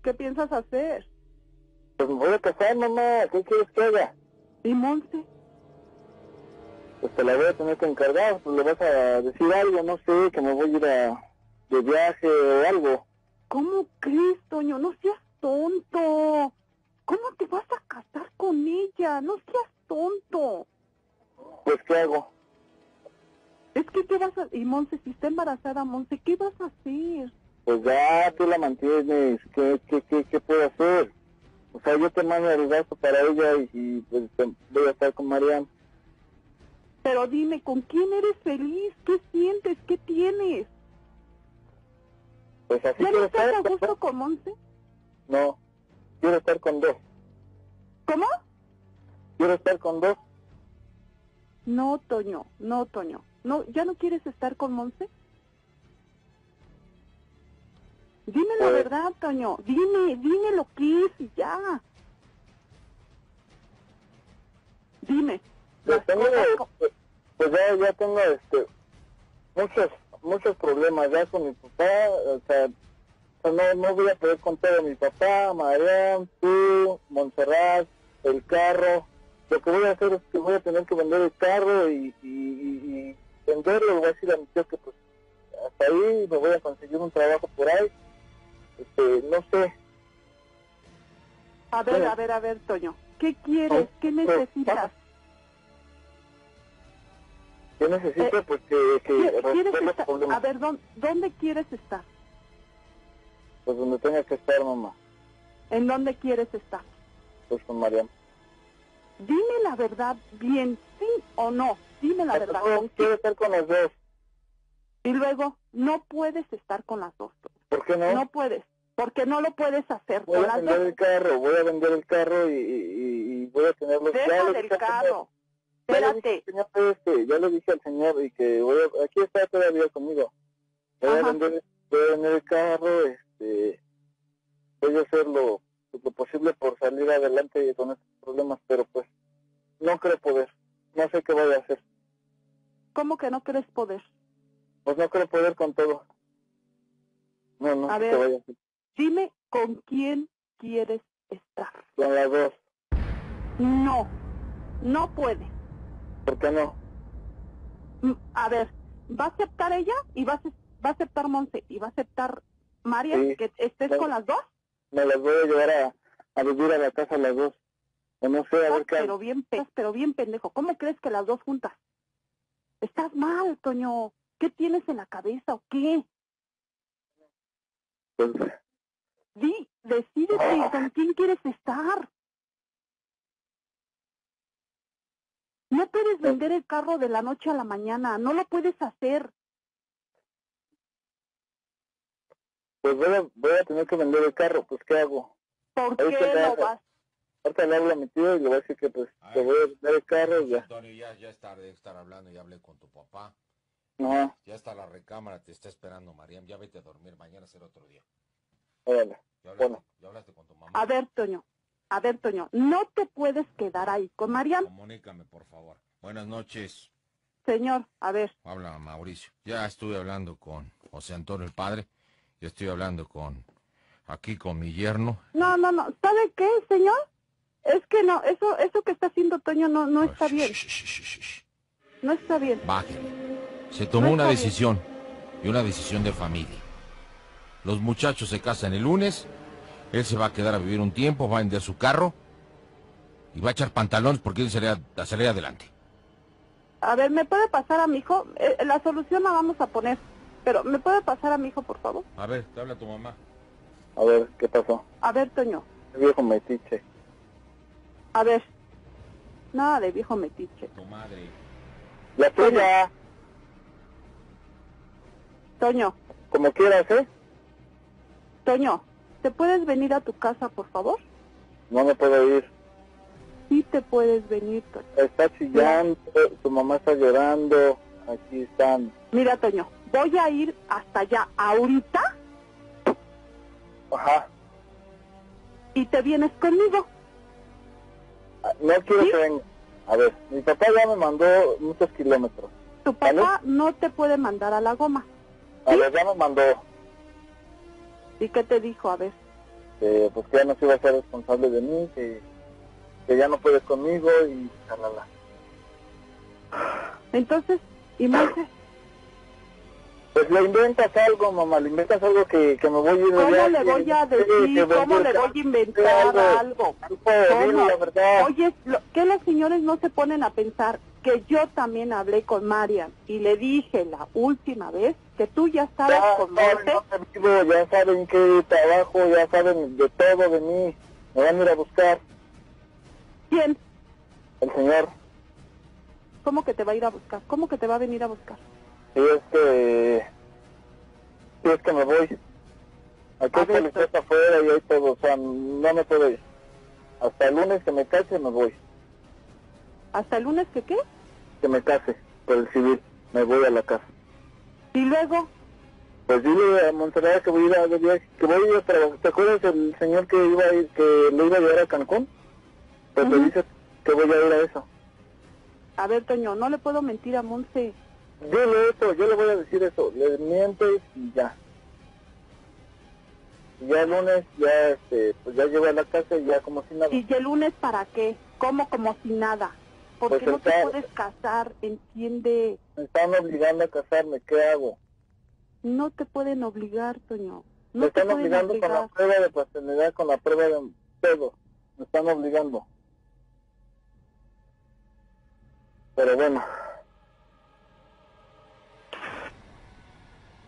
¿Qué piensas hacer? Pues me voy a casar, mamá. ¿Qué quieres que haga? ¿Y Monse? Pues te la voy a tener que encargar. Pues le vas a decir algo, no sé, que me voy a ir a, de viaje o algo. ¿Cómo crees, Toño? No seas tonto. ¿Cómo te vas a casar con ella? No seas tonto. Pues, ¿qué hago? Es que, ¿qué vas a...? Y Monse, si está embarazada, Monse, ¿qué vas a hacer? Pues ya tú la mantienes. ¿Qué, qué, qué, qué puedo hacer? O sea, yo te mando el gasto para ella y, y, pues voy a estar con Marian. Pero dime, ¿con quién eres feliz? ¿Qué sientes? ¿Qué tienes? Pues así ¿Ya no estás a estar. gusto con Monse? No, quiero estar con dos. ¿Cómo? Quiero estar con dos. No, Toño, no, Toño. No, ¿Ya no quieres estar con Monse? Dime la Pues- verdad, Toño. Dime, dime lo que es y ya. Dime. Pues tengo, co- pues, ya, ya tengo este muchos muchos problemas ya con mi papá, o sea, no, no voy a poder contar a mi papá, Mariam, tú, Montserrat, el carro. Lo que voy a hacer es que voy a tener que vender el carro y, y, y- y venderlo. Voy a decir a mi tío que pues hasta ahí me voy a conseguir un trabajo por ahí. Este, no sé, A ver, a ver, a ver, Toño. ¿Qué quieres? ¿Qué Pues, necesitas? Yo necesito Eh, pues que, que ¿Qui- resolver ¿Quieres los estar? A ver, ¿dónde, ¿dónde quieres estar? pues donde tenga que estar mamá, ¿En dónde quieres estar? pues con Mariam. Dime la verdad bien, sí o no. dime la verdad. No, ¿con quiero estar con los dos. Y luego, no puedes estar con las dos. ¿Por qué no? No puedes, porque no lo puedes hacer voy con a las vender dos. el carro, voy a vender el carro y, y, y voy a tenerlo. ya Deja del dije ya le dije Espérate. al señor este, ya le dije al señor y que voy a, aquí está todavía conmigo. Voy a vender, voy a vender el carro, este, voy a hacer lo, lo posible por salir adelante con estos problemas, pero pues no creo poder, no sé qué voy a hacer, ¿Cómo que no crees poder? pues no creo poder con todo. No, no A sé ver. qué voy a hacer. Dime con quién quieres estar. Con las dos, No, no puede. ¿Por qué no? Mm, A ver, ¿va a aceptar ella y va a, ace- va a aceptar Monse y va a aceptar María Sí. que estés con las dos? Me las voy a llevar a, a vivir a la casa las dos. O no sé, a ver qué pero bien, pe- pero bien pendejo. ¿Cómo crees que las dos juntas? Estás mal, Toño. ¿Qué tienes en la cabeza o qué? Pues, Di, decídete con quién quieres estar. No puedes vender el carro de la noche a la mañana, no lo puedes hacer. pues voy a, voy a tener que vender el carro, pues ¿qué hago? ¿Por Ahorita qué lo vas? Ahorita le hablo a mi tío y le voy a decir que pues A te ver. voy a vender el carro y ya. Antonio, ya, ya es tarde de estar hablando, ya hablé con tu papá. No, Ya está la recámara, te está esperando Mariam. Ya vete a dormir, mañana será otro día. órale. Ya hablaste, Bueno. ya hablaste con tu mamá. A ver, Toño, a ver, Toño, no te puedes quedar ahí con Mariam. Comunícame, por favor. Buenas noches. Señor, a ver, Habla Mauricio. Ya estuve hablando con José Antonio el padre. Ya estoy hablando con aquí con mi yerno. no, no, no, ¿sabe qué, señor? Es que no, eso, eso que está haciendo Toño no, no está Shh, bien, no está bien. Bájale. Se tomó No una está bien. decisión y una decisión de familia. Los muchachos se casan el lunes. Él se va a quedar a vivir un tiempo, va a vender su carro y va a echar pantalones porque él sería, salir adelante. A ver, ¿me puede pasar a mi hijo? Eh, la solución la vamos a poner, pero ¿me puede pasar a mi hijo, por favor? A ver, te habla tu mamá. A ver, ¿qué pasó? A ver, Toño, El viejo metiche. a ver. Nada de viejo metiche. Tu madre. La tuya, Toño, como quieras, ¿eh? Toño, ¿te puedes venir a tu casa, por favor? No me puedo ir. Sí te puedes venir, Toño. Está chillando, su mamá está llorando, aquí están. Mira, Toño, voy a ir hasta allá ahorita Ajá. y te vienes conmigo. Ah, No quiero ¿Sí? que venga. A ver, mi papá ya me mandó muchos kilómetros. Tu papá no te puede mandar a la goma. A ¿Sí? ver, ya me mandó ¿Y qué te dijo? A ver, que pues que ya no se iba a ser responsable de mí, que, que ya no puedes conmigo y jalala. entonces, ¿y Monse? Pues le inventas algo, mamá, le inventas algo que, que me voy a ir ¿Cómo le voy a decir? ¿Cómo le voy a inventar algo. algo? La verdad. Oye, lo- ¿qué los señores no se ponen a pensar que yo también hablé con Marian y le dije la última vez que tú ya estabas ya con saben vivo, ya saben qué trabajo, ya saben de todo de mí. Me van a ir a buscar ¿Quién? el señor. ¿Cómo que te va a ir a buscar? ¿Cómo que te va a venir a buscar? Si es que... Es que me voy. Aquí A hay ver, policías afuera y hay todo, o sea, no me puedo ir. Hasta el lunes que me case me voy. ¿Hasta el lunes que qué? Que me case por el civil. Me voy a la casa. Y luego, Pues dile a Monterrey que voy a ir a que voy a ir a trabajar. ¿Te acuerdas el señor que iba a ir, que lo iba a llevar a Cancún? Pues le Ujú. dice que voy a ir a eso. a ver, Toño, no le puedo mentir a Monse. Dile eso, yo le voy a decir eso. Le mientes y ya. Ya el lunes, ya, este, pues ya llego a la casa y ya como si nada. ¿Y el lunes para qué? ¿Cómo como si nada? ¿Por Pues qué no te puedes casar? Entiende. Me están obligando a casarme, ¿qué hago? No te pueden obligar, Toño. No me están obligando con la prueba de paternidad, con la prueba de todo. Me están obligando. Pero bueno,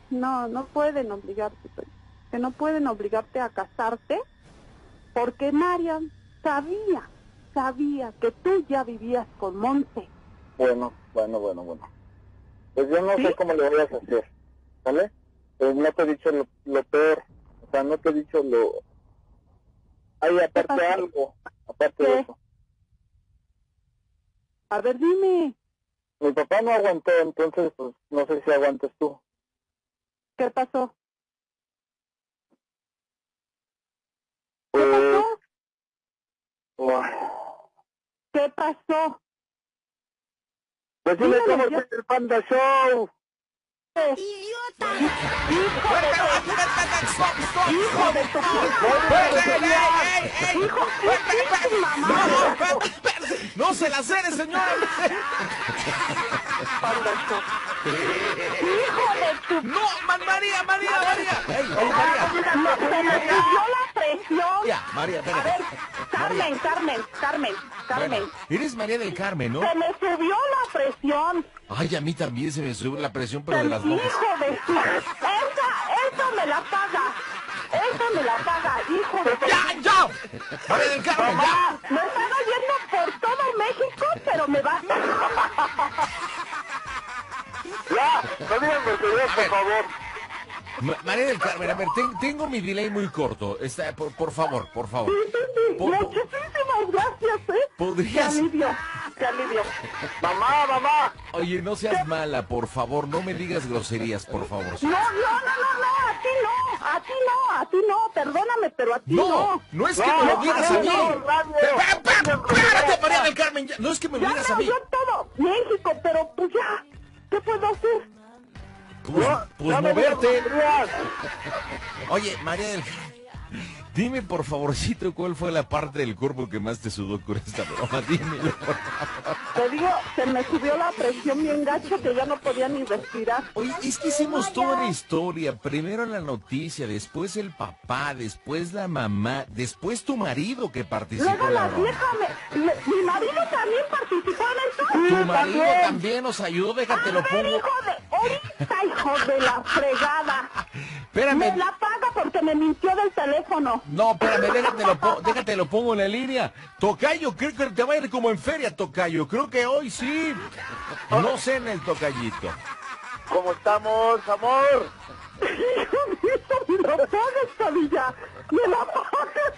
No, no pueden obligarte, Toño. Que no pueden obligarte a casarte porque Marian sabía, sabía que tú ya vivías con Monse. bueno, Bueno, bueno, bueno. Pues yo no ¿Sí? sé cómo le vayas a hacer, ¿vale? Pero no te he dicho lo, lo peor. O sea, no te he dicho lo... Hay aparte pasó? algo, aparte de eso. A ver, dime, Mi papá no aguantó, entonces pues no sé si aguantes tú. ¿qué pasó? Pues, ¿Qué oh, ¿Qué pasó? pues Dígalo, cómo es el Panda Show. ¡Hijo de tu ¡Hijo de tu mamá! No, espérate, espérate. No se la cere, señora. (laughs) ¡Hijo de tu No, Man- María, María, María. Ey, ey, María. No, se me subió la presión. Ya, María, A espérate. ver, Carmen, Carmen, Carmen, Carmen. Bueno, eres María del Carmen, ¿no? Se me subió la presión. Ay, a mí también se me sube la presión, pero de las monjas. hijo de su... Esa, esa me la paga. Esa me la paga, hijo de... ¡Ya, ya! María del Carmen, ya. Me están oyendo por todo México, pero me va... Ya, no digan groserías, por favor. Ma- María del Carmen, a ver, ten- tengo mi delay muy corto. Está, por, por favor, por favor. Sí, sí, sí. Po- po- Muchísimas gracias, ¿eh? ¿Podrías? Qué alivio, qué alivio. Mamá, mamá. Oye, no seas mala, por favor, no me digas groserías, por favor. No, no, no, no, no, a ti no, a ti no, a ti no, perdóname, pero a ti No, no. no es que No, me lo no, digas a mí. no, Espérate, María del Carmen, ya. no es que me lo digas a me mí. oyó todo México, pero pues ya, ¿qué puedo hacer? Pues, pues no moverte. Oye, María del dime por favorcito cuál fue la parte del cuerpo que más te sudó con esta broma. (laughs) Dímelo, por favor. Te digo, se me subió la presión bien gacho que ya no podía ni respirar. Oye, es que hicimos toda la historia. Primero la noticia, después el papá, después la mamá, después tu marido que participó Luego en la vieja, me, mi marido también participó en eso. Tu marido también nos ayudó, déjate lo pongo. hijo de, ahorita, hijo de la fregada. (laughs) Espérame. Me la paga porque me mintió del teléfono. No, espérame, déjate lo, déjate lo pongo en la línea. Tocayo, creo que te va a ir como en feria, Tocayo. Creo que hoy sí. No sé en el Tocayito. ¿Cómo estamos, amor? me la pagas, Padilla. Me la pagas.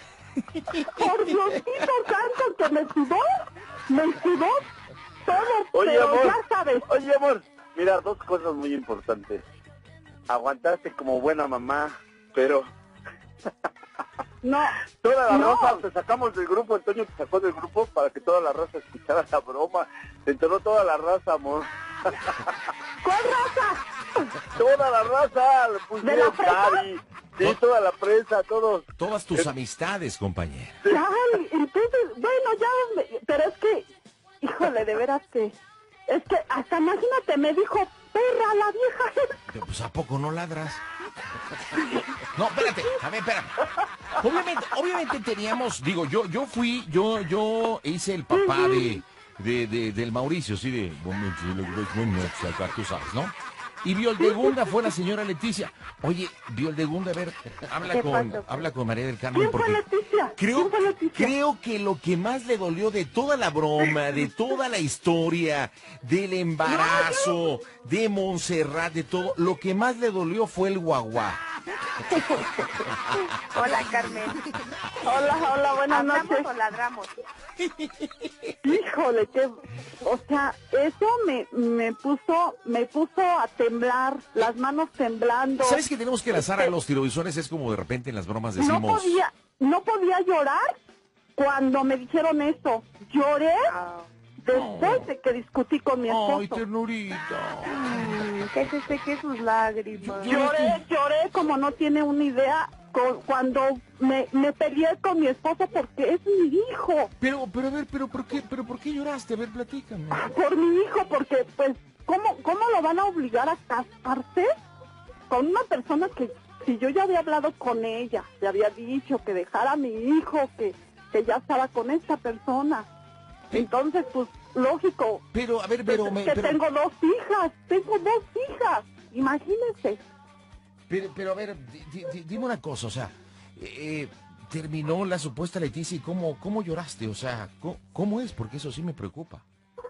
Por Diosito santo que me sudó. Me sudó todo. Oye, pero amor. ya sabes. Oye, amor, mira, dos cosas muy importantes. Aguantaste como buena mamá, pero No. toda la No. raza te sacamos del grupo, Antonio te sacó del grupo para que toda la raza escuchara la broma. Se enteró toda la raza, amor. (laughs) ¿Cuál raza? Toda la raza, le ¿De la? Cari, sí, toda la prensa, todos. Todas tus amistades, compañero. Ay, entonces, bueno, ya, me- pero es que, híjole, de veras que, es que hasta imagínate, me dijo, perra la vieja. Pues a poco no ladras. No, espérate, a ver, espérame. Obviamente, obviamente teníamos, digo, yo, yo fui, yo, yo hice el papá de, de, de- del Mauricio, sí, de bueno, tú sabes, ¿no? Y Violdegunda fue la señora Leticia. Oye, Violdegunda, a ver, habla ¿Qué con, pasó? habla con María del Carmen ¿Quién fue porque Leticia? creo, ¿Quién fue Leticia? creo que lo que más le dolió de toda la broma, de toda la historia, del embarazo, de Montserrat, de todo, lo que más le dolió fue el guaguá. (laughs) Hola, Carmen. Hola, hola, buenas ¿Hablamos noches. o ladramos? Híjole, que, o sea, eso me, me puso, me puso a temblar, las manos temblando. ¿Sabes que tenemos que lanzar a los tirovisores? Es como de repente en las bromas No decimos... podía, no podía llorar cuando me dijeron eso. Lloré después de que discutí con mi Ay, esposo. ternurita. Mm, Que se seque sus lágrimas. Lloré, lloré como no tiene una idea cu- cuando me, me peleé con mi esposo porque es mi hijo. Pero, pero a ver, pero ¿por qué, pero por qué lloraste? A ver, platícame. Por mi hijo, porque pues, ¿cómo, ¿cómo lo van a obligar a casarse con una persona que si yo ya había hablado con ella, le había dicho que dejara a mi hijo, que, que ya estaba con esta persona? Entonces, pues, lógico, Pero, a ver, pero, me- que pero, tengo dos hijas, tengo dos hijas, imagínense. pero, pero, a ver, di- di- di- dime una cosa, o sea, eh, terminó la supuesta Leticia y cómo, cómo lloraste, o sea, ¿cómo, cómo es? Porque eso sí me preocupa.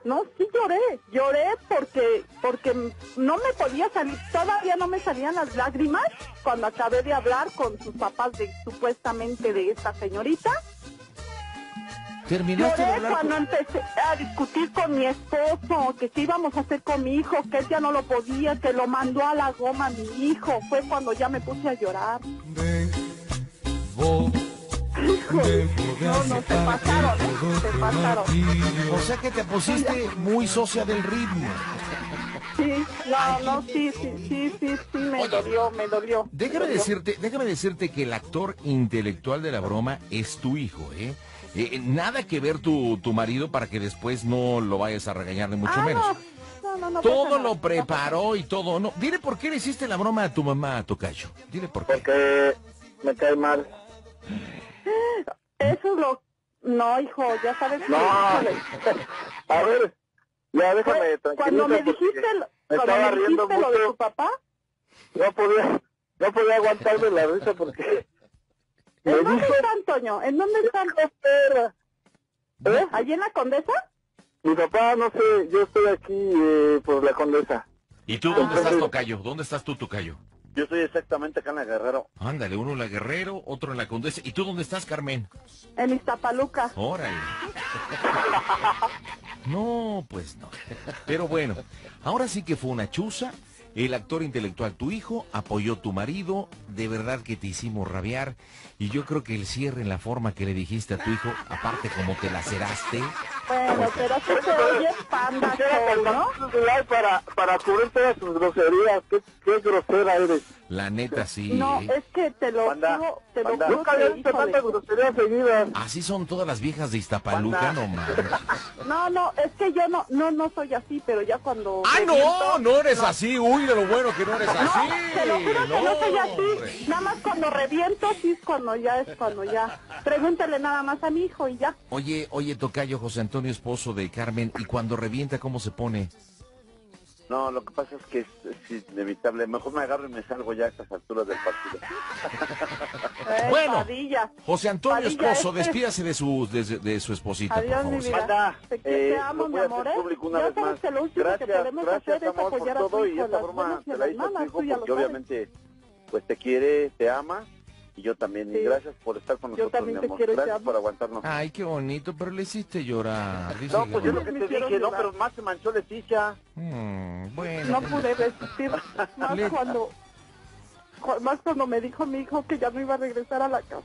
No, sí lloré, lloré porque porque no me podía salir, todavía no me salían las lágrimas cuando acabé de hablar con sus papás de supuestamente de esta señorita. ¿Terminaste de Lloré hablar cuando con- empecé a discutir con mi esposo, que qué íbamos a hacer con mi hijo, que él ya no lo podía, que lo mandó a la goma mi hijo. Fue cuando ya me puse a llorar. No, no, se pasaron, ¿eh? se pasaron. O sea que te pusiste muy socia del ritmo. Sí, no, no, sí, sí, sí, sí, sí, me dolió, me dolió. Déjame Me dolió. decirte, déjame decirte que el actor intelectual de la broma es tu hijo, ¿eh? Eh, nada que ver tu, tu marido para que después no lo vayas a regañar ni mucho Ah, menos. No, no, no, Todo lo preparó y todo, no. Dile por qué le hiciste la broma a tu mamá, Tocayo. Dile por qué. Porque me cae mal. Eso es lo... No, hijo, ya sabes que... No. híjole, A ver, ya déjame Cuando me dijiste, cuando me dijiste lo de tu papá, No podía, no podía aguantarme la risa porque ¿en dónde dijo están, Toño? ¿En dónde están? ¿Eh? ¿Allí en la Condesa? Mi papá, no sé, yo estoy aquí eh, por la condesa. ¿Y tú dónde estás, Tocayo? ¿Dónde estás tú, Tocayo? Yo estoy exactamente acá en la Guerrero. Ándale, uno en la Guerrero, otro en la Condesa. ¿Y tú dónde estás, Carmen? En Iztapaluca. Órale. (laughs) No, pues no. Pero bueno, ahora sí que fue una chuza. El actor intelectual, tu hijo, apoyó tu marido. De verdad que te hicimos rabiar. Y yo creo que el cierre en la forma que le dijiste a tu hijo, aparte como te laceraste. Bueno, pero sí se oye panda ¿no? para, para cubrir todas sus groserías. Qué, qué grosera eres. La neta sí. No, ¿eh? es que te lo juro, te lo banda. juro Nunca había visto híjole. tantas groserías seguidas. Así son todas las viejas de Iztapaluca, no manches. No, no, es que yo no, no, no soy así, pero ya cuando... ¡Ah, no! No eres así. Uy, de lo bueno que no eres así. No, te lo juro que no soy hombre. así. Nada más cuando reviento, sí es cuando ya es cuando ya. Pregúntale nada más a mi hijo y ya. Oye, oye, Tocayo, José Antonio, esposo de Carmen, y cuando revienta, ¿cómo se pone? No, lo que pasa es que es, es inevitable. Mejor me agarro y me salgo ya a estas alturas del partido. Eh, Bueno. Padilla. José Antonio, Padilla, esposo, este- despídase de su, de, de su esposita, por Adiós, mi favor. vida. Banda, Te, te eh, amo, lo mi voy a amor, hacer ¿eh? público una ya vez sabes más. que lo último Gracias, que podemos gracias, hacer es por apoyar a tu todo. Y hijo, esta las broma y te la hizo tu hijo porque obviamente pues te quiere, te ama. Y yo también. Sí. Y gracias por estar con Yo nosotros, también mi te amor. quiero te gracias amo. por aguantarnos. Ay, qué bonito, pero le hiciste llorar. dice No, que pues yo no. lo que Me te dije, no, pero más se manchó Leticia. Mm, bueno. No pude resistir (laughs) más Le- cuando cu- más cuando me dijo mi hijo que ya no iba a regresar a la casa.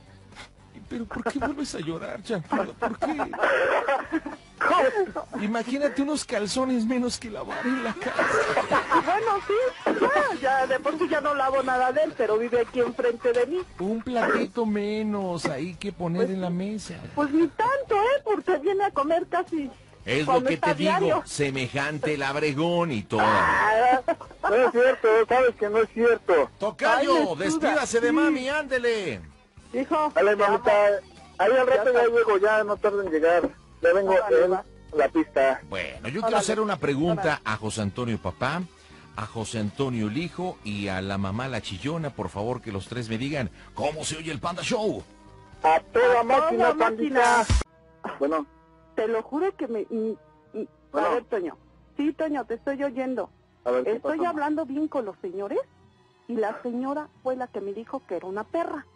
Pero ¿por qué vuelves a llorar, Chanflora? ¿Por qué? Imagínate unos calzones menos que lavar en la casa. Bueno, sí, ya, ya de por sí ya no lavo nada de él, pero vive aquí enfrente de mí. Un platito menos ahí que poner en la mesa. Pues ni tanto, ¿eh? Porque viene a comer casi. Es lo que te digo, diario. semejante labregón y todo. Ah, No es cierto, sabes que no es cierto. Tocayo, Ay, despídase de mami, ándele. Hijo, Dale, mamita. Ahí al rato Ya llego, ya no tardo en llegar. Ya vengo en la pista. Bueno, yo quiero hacer una pregunta órale. a José Antonio papá, a José Antonio el hijo y a la mamá la chillona, por favor que los tres me digan cómo se oye el Panda Show. A toda A máquina, toda pandita. Bueno, Te lo juro que me... mm, mm, Bueno. A ver, Toño. Sí, Toño, te estoy oyendo. a ver qué Estoy pasó? hablando bien con los señores y la señora fue la que me dijo que era una perra.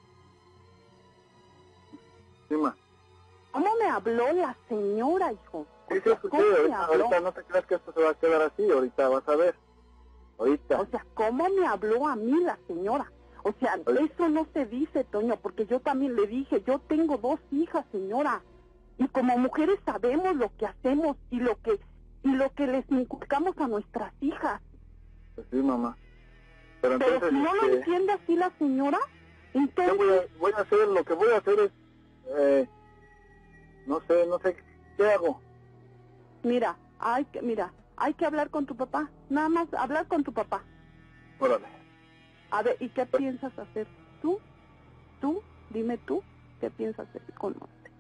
Sí, ma. ¿Cómo me habló la señora, hijo? Sí, sí, O sea, escuché. ¿Cómo me Ahorita, ahorita no te creas que esto se va a quedar así. Ahorita vas a ver. Ahorita. O sea, ¿cómo me habló a mí la señora? O sea, Oye. eso no se dice, Toño, porque yo también le dije, yo tengo dos hijas, señora, y como mujeres sabemos lo que hacemos y lo que y lo que les inculcamos a nuestras hijas. Pues sí, mamá. Pero Pero entonces, si no lo este, entiende así la señora, yo entonces voy a, voy a hacer, lo que voy a hacer es, eh, no sé, no sé, ¿qué hago? mira, hay que mira, hay que hablar con tu papá, nada más hablar con tu papá. Órale. A ver, ¿y qué piensas hacer tú? Tú, dime tú, ¿qué piensas hacer con usted?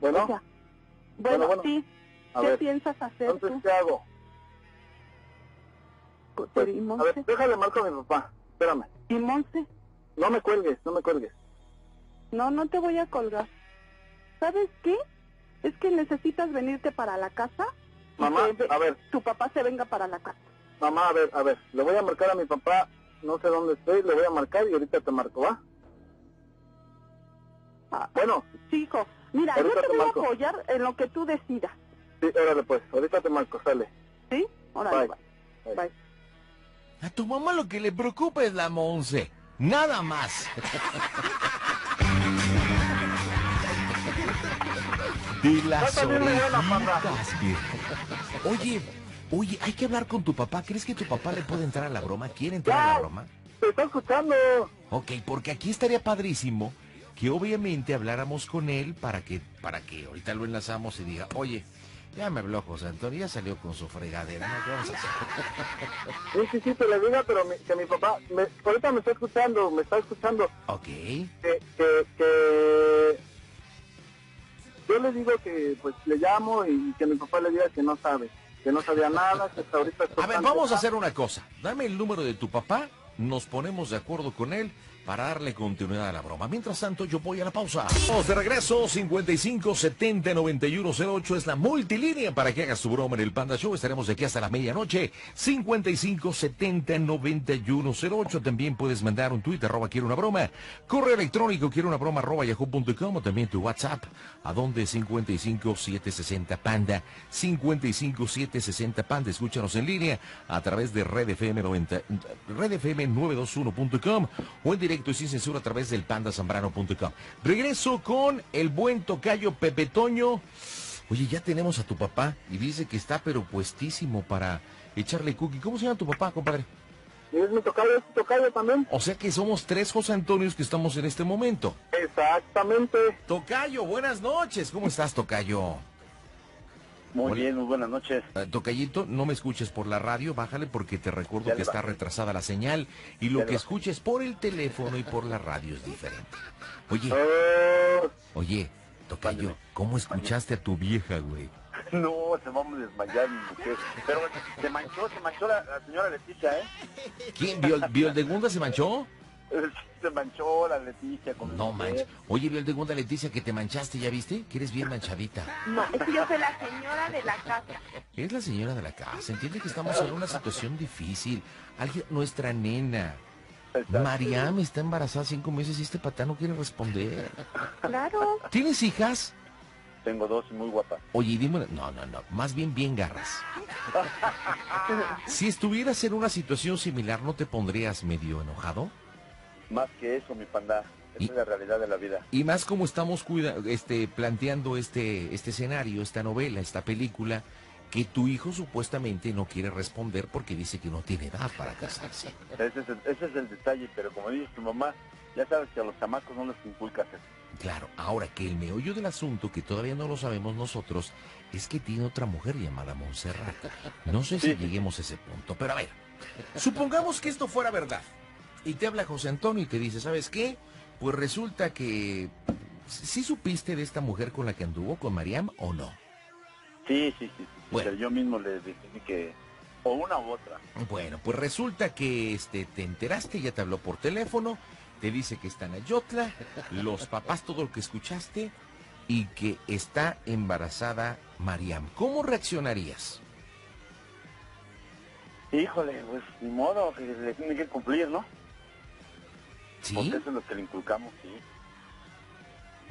Bueno, O sea, bueno, bueno. sí, a ¿qué ver, piensas hacer entonces, tú? ¿qué hago? Pues, Pues, ¿Y a ver, déjale marco a mi papá. Espérame. ¿Y Monse? No me cuelgues, no me cuelgues. No, no te voy a colgar. ¿Sabes qué? es que necesitas venirte para la casa. Mamá, que a ver. Tu papá se venga para la casa. Mamá, a ver, a ver, le voy a marcar a mi papá, no sé dónde estoy, le voy a marcar y ahorita te marco, ¿va? Ah, Bueno, Sí, hijo. Mira, yo te te voy a apoyar en lo que tú decidas. sí, órale pues, ahorita te marco, sale. ¿Sí? Órale, Bye. bye. Bye. A tu mamá lo que le preocupa es la Monse. Nada más. De las orejitas. Oye, oye, hay que hablar con tu papá. ¿Crees que tu papá le puede entrar a la broma? ¿Quiere entrar a la broma? Te está escuchando. Ok, porque aquí estaría padrísimo que obviamente habláramos con él para que, para que ahorita lo enlazamos y diga, oye, ya me habló José Antonio, ya salió con su fregadera, ¿no? ¿Qué vamos a hacer? Sí, sí, sí, te lo diga, pero mi- que mi papá, me, ahorita me está escuchando, me está escuchando. Ok. Que, que, que yo le digo que pues le llamo y que mi papá le diga que no sabe, que no sabía nada, que hasta ahorita... A ver, vamos a hacer una cosa. Dame el número de tu papá, nos ponemos de acuerdo con él para darle continuidad a la broma. Mientras tanto, yo voy a la pausa. Vamos de regreso, 55 70 91 08 es la multilínea para que hagas tu broma en el Panda Show. Estaremos de aquí hasta la medianoche. 55 70 91 08. También puedes mandar un tweet, arroba quiero una broma. Correo electrónico, quiero una broma, arroba yahoo.com o también tu WhatsApp, a donde 55 760 Panda. 55 760 Panda. Escúchanos en línea a través de Red FM 90, Red FM 921.com o en directo y sin censura a través del pandasambrano.com. Regreso con el buen tocayo Pepe Toño. Oye, ya tenemos a tu papá y dice que está pero puestísimo para echarle cookie. ¿Cómo se llama tu papá, compadre? ¿Y es mi tocayo, es tu tocayo también? O sea que somos tres José Antonios que estamos en este momento. Exactamente. Tocayo, buenas noches. ¿Cómo estás, Tocayo? Muy Hola. bien, muy buenas noches. Eh, Tocayito, no me escuches por la radio, bájale porque te recuerdo que está retrasada la señal y lo que escuches por el teléfono y por la radio es diferente. Oye, Oh, oye, Tocayo. ¿cómo escuchaste a tu vieja, güey? (laughs) No, se va a desmayar mi mujer. Pero se manchó, se manchó la, la señora Leticia, ¿eh? ¿Quién? ¿Vio, vio el de Gunda se manchó? (laughs) Se manchó la Leticia con No manches. Oye, vio el de Gunda Leticia que te manchaste, ¿ya viste? Que eres bien manchadita. No, es que yo soy la señora de la casa. Es la señora de la casa. Entiende que estamos en una situación difícil. Alguien, nuestra nena. Mariam está embarazada cinco meses y este patán no quiere responder. Claro. ¿Tienes hijas? Tengo dos y muy guapas. Oye, dime, una- no, no, no, más bien bien garras. (laughs) Si estuvieras en una situación similar, ¿no te pondrías medio enojado? Más que eso, mi panda. Esa Y- es la realidad de la vida. Y más como estamos cuida este, planteando este, este escenario, esta novela, esta película, que tu hijo supuestamente no quiere responder porque dice que no tiene edad para casarse. Ese es, el, ese es el detalle, pero como dice tu mamá, ya sabes que a los chamacos no les inculcas eso. Claro, ahora que el meollo del asunto, que todavía no lo sabemos nosotros, es que tiene otra mujer llamada Montserrat. No sé si Sí. lleguemos a ese punto, pero a ver, supongamos que esto fuera verdad. Y te habla José Antonio y te dice, ¿sabes qué? Pues resulta que... ¿Sí supiste de esta mujer con la que anduvo, con Mariam, o no? Sí, sí, sí. sí, Bueno. Yo mismo le dije que o una u otra. Bueno, pues resulta que este, te enteraste, ya te habló por teléfono, te dice que está en Ayotla, los papás, todo lo que escuchaste, y que está embarazada Mariam. ¿Cómo reaccionarías? Híjole, pues ni modo, que le tiene que cumplir, ¿no? ¿Sí? Porque eso es lo que le inculcamos, sí.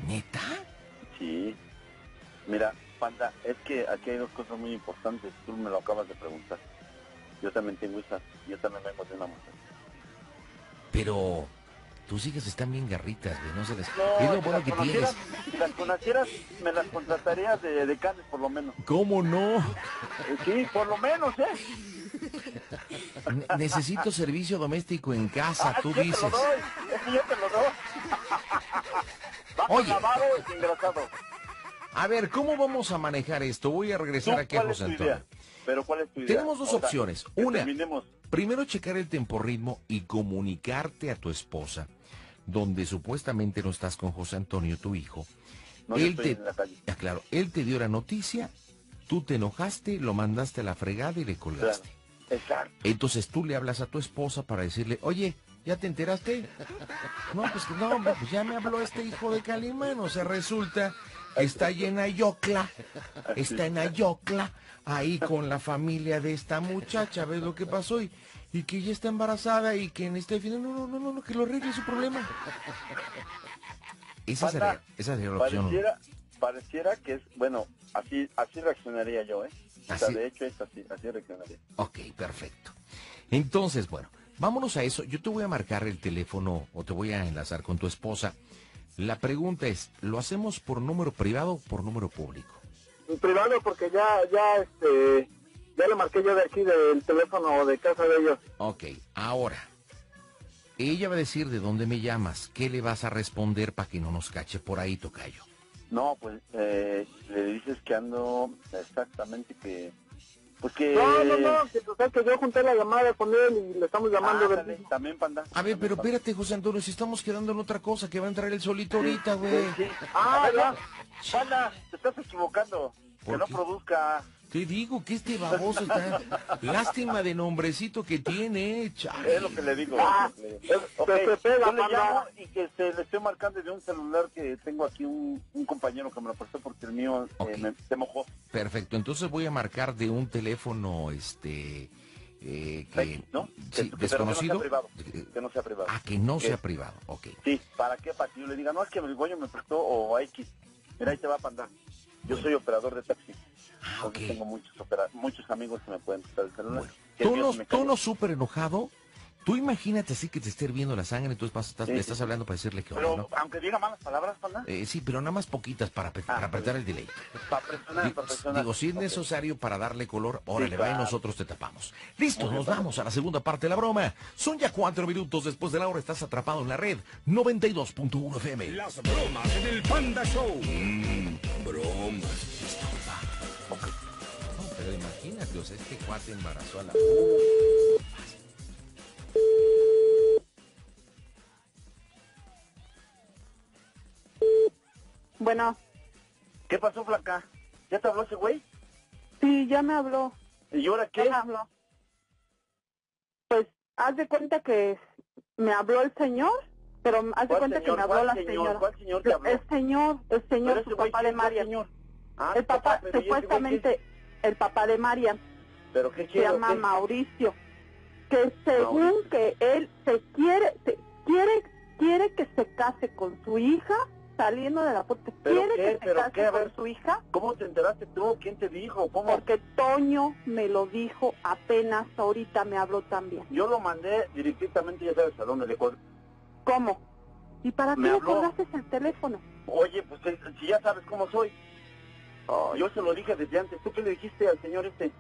¿Neta? Sí. Mira, Panda, es que aquí hay dos cosas muy importantes. Tú me lo acabas de preguntar. Yo también tengo hijas. Yo también vengo de una mujer. Pero tus hijas están bien garritas, güey, no se les... No, es lo bueno las que tienes. si las conocieras, me las contratarías de, de canes, por lo menos. ¿Cómo no? Eh, sí, por lo menos, ¿eh? Ne- necesito servicio doméstico en casa, Ah, tú yo te dices. lo doy, yo te lo doy. Oye. lavado y engrasado. A ver, ¿cómo vamos a manejar esto? Voy a regresar ¿Tú aquí a ¿Cuál es José Antonio. idea? Pero ¿cuál es tu idea? Tenemos dos O sea, opciones. Una, primero checar el temporritmo y comunicarte a tu esposa, donde supuestamente no estás con José Antonio, tu hijo. No, él te, calle. Ah, claro, él te dio la noticia, tú te enojaste, lo mandaste a la fregada y le colgaste. Exacto. Entonces tú le hablas a tu esposa para decirle, oye, ¿Ya te enteraste? No, pues no, pues ya me habló este hijo de Calimán. O sea, resulta que está ahí en Ayocla, está en Ayocla, ahí con la familia de esta muchacha, ¿ves lo que pasó? Y, y que ella está embarazada y que en este fin, no, no, no, no, no, que lo arregle su problema. (laughs) Esa sería, esa sería la opción. Pareciera, pareciera que es, bueno, así así reaccionaría yo, ¿eh? O sea, de hecho es así, así reaccionaría. Ok, perfecto. Entonces, bueno, vámonos a eso. Yo te voy a marcar el teléfono o te voy a enlazar con tu esposa. La pregunta es, ¿lo hacemos por número privado o por número público? Privado porque ya, ya, este, ya le marqué yo de aquí del teléfono de casa de ellos. Ok, ahora, ella va a decir de dónde me llamas, qué le vas a responder para que no nos cache por ahí, Tocayo. No, pues eh, le dices que ando exactamente que... Pues que... No, no, no, que, o sea, que yo junté la llamada con él y le estamos llamando de... Ándale, también, panda. A ver, pero espérate, José Antonio, si estamos quedando en otra cosa, que va a entrar el solito ahorita, güey. Sí. Ah, ya. Panda, te estás equivocando. Que ¿Por no produzca. Te digo que este baboso está... Lástima de nombrecito que tiene, chale. Es lo que le digo. Ah, es lo que le digo. es- Ok, se- se pega, yo le Panda. llamo y que se le estoy marcando de un celular que tengo aquí un, un compañero que me lo prestó porque el mío eh, Ok. me, se mojó. Perfecto, entonces voy a marcar de un teléfono, este, eh, que, ¿no? sí, Que- desconocido. Que no sea privado. Eh, Que no sea privado. Ah, que no Que- sea privado, ok. Sí, ¿para qué? Para que yo le diga, no, es que el Goyo me prestó o a X. Mira, ahí te va a Panda. Yo soy operador de taxi. Ah, Entonces ok. tengo muchos, muchos amigos que me pueden prestar el celular. Bueno, tú no, no súper enojado. Tú imagínate así que te esté hirviendo la sangre, entonces vas- estás, Sí, le sí, estás sí. hablando para decirle que Pero hola, ¿no? aunque diga malas palabras, Panda, Eh, sí, pero nada más poquitas para, pe- Ah, para apretar el delay. para presionar, Digo, para presionar. digo, si es Ok. necesario para darle color, órale, va y claro. nosotros te tapamos. Listo, Muy nos vamos a la segunda parte de la broma. Son ya cuatro minutos después de la hora, estás atrapado en la red 92.1 FM. Las bromas en el Panda Show. Mmm, bromas. No, pero imagínate, o sea, este cuate embarazó a la... Bueno, ¿Qué pasó, flaca? ¿Ya te habló ese güey? sí, ya me habló. ¿Y ahora Ya qué? me habló. Pues, haz de cuenta que me habló el señor, pero haz de ¿Cuál cuenta que señor? me habló ¿Cuál la señor? señora. ¿Cuál señor te habló? El señor, el señor, su papá de ¿quién fue el Marian. señor? Ah, El papá, supuestamente, el papá de Marian. ¿Pero qué se llama qué? Mauricio, que según Mauricio. que él se quiere, se quiere, quiere que se case con su hija, saliendo de la puerta, ¿Pero quiere qué? que se ¿Pero case qué? Con su hija, ¿Cómo te enteraste tú? ¿Quién te dijo? ¿Cómo? porque Toño me lo dijo apenas ahorita me habló también. Yo lo mandé directamente, ya sabes a dónde le col- ¿Cómo? ¿Y para qué le colgaste el teléfono? Oye, pues eh, si ya sabes cómo soy. Yo se lo dije desde antes. ¿Tú qué le dijiste al señor este?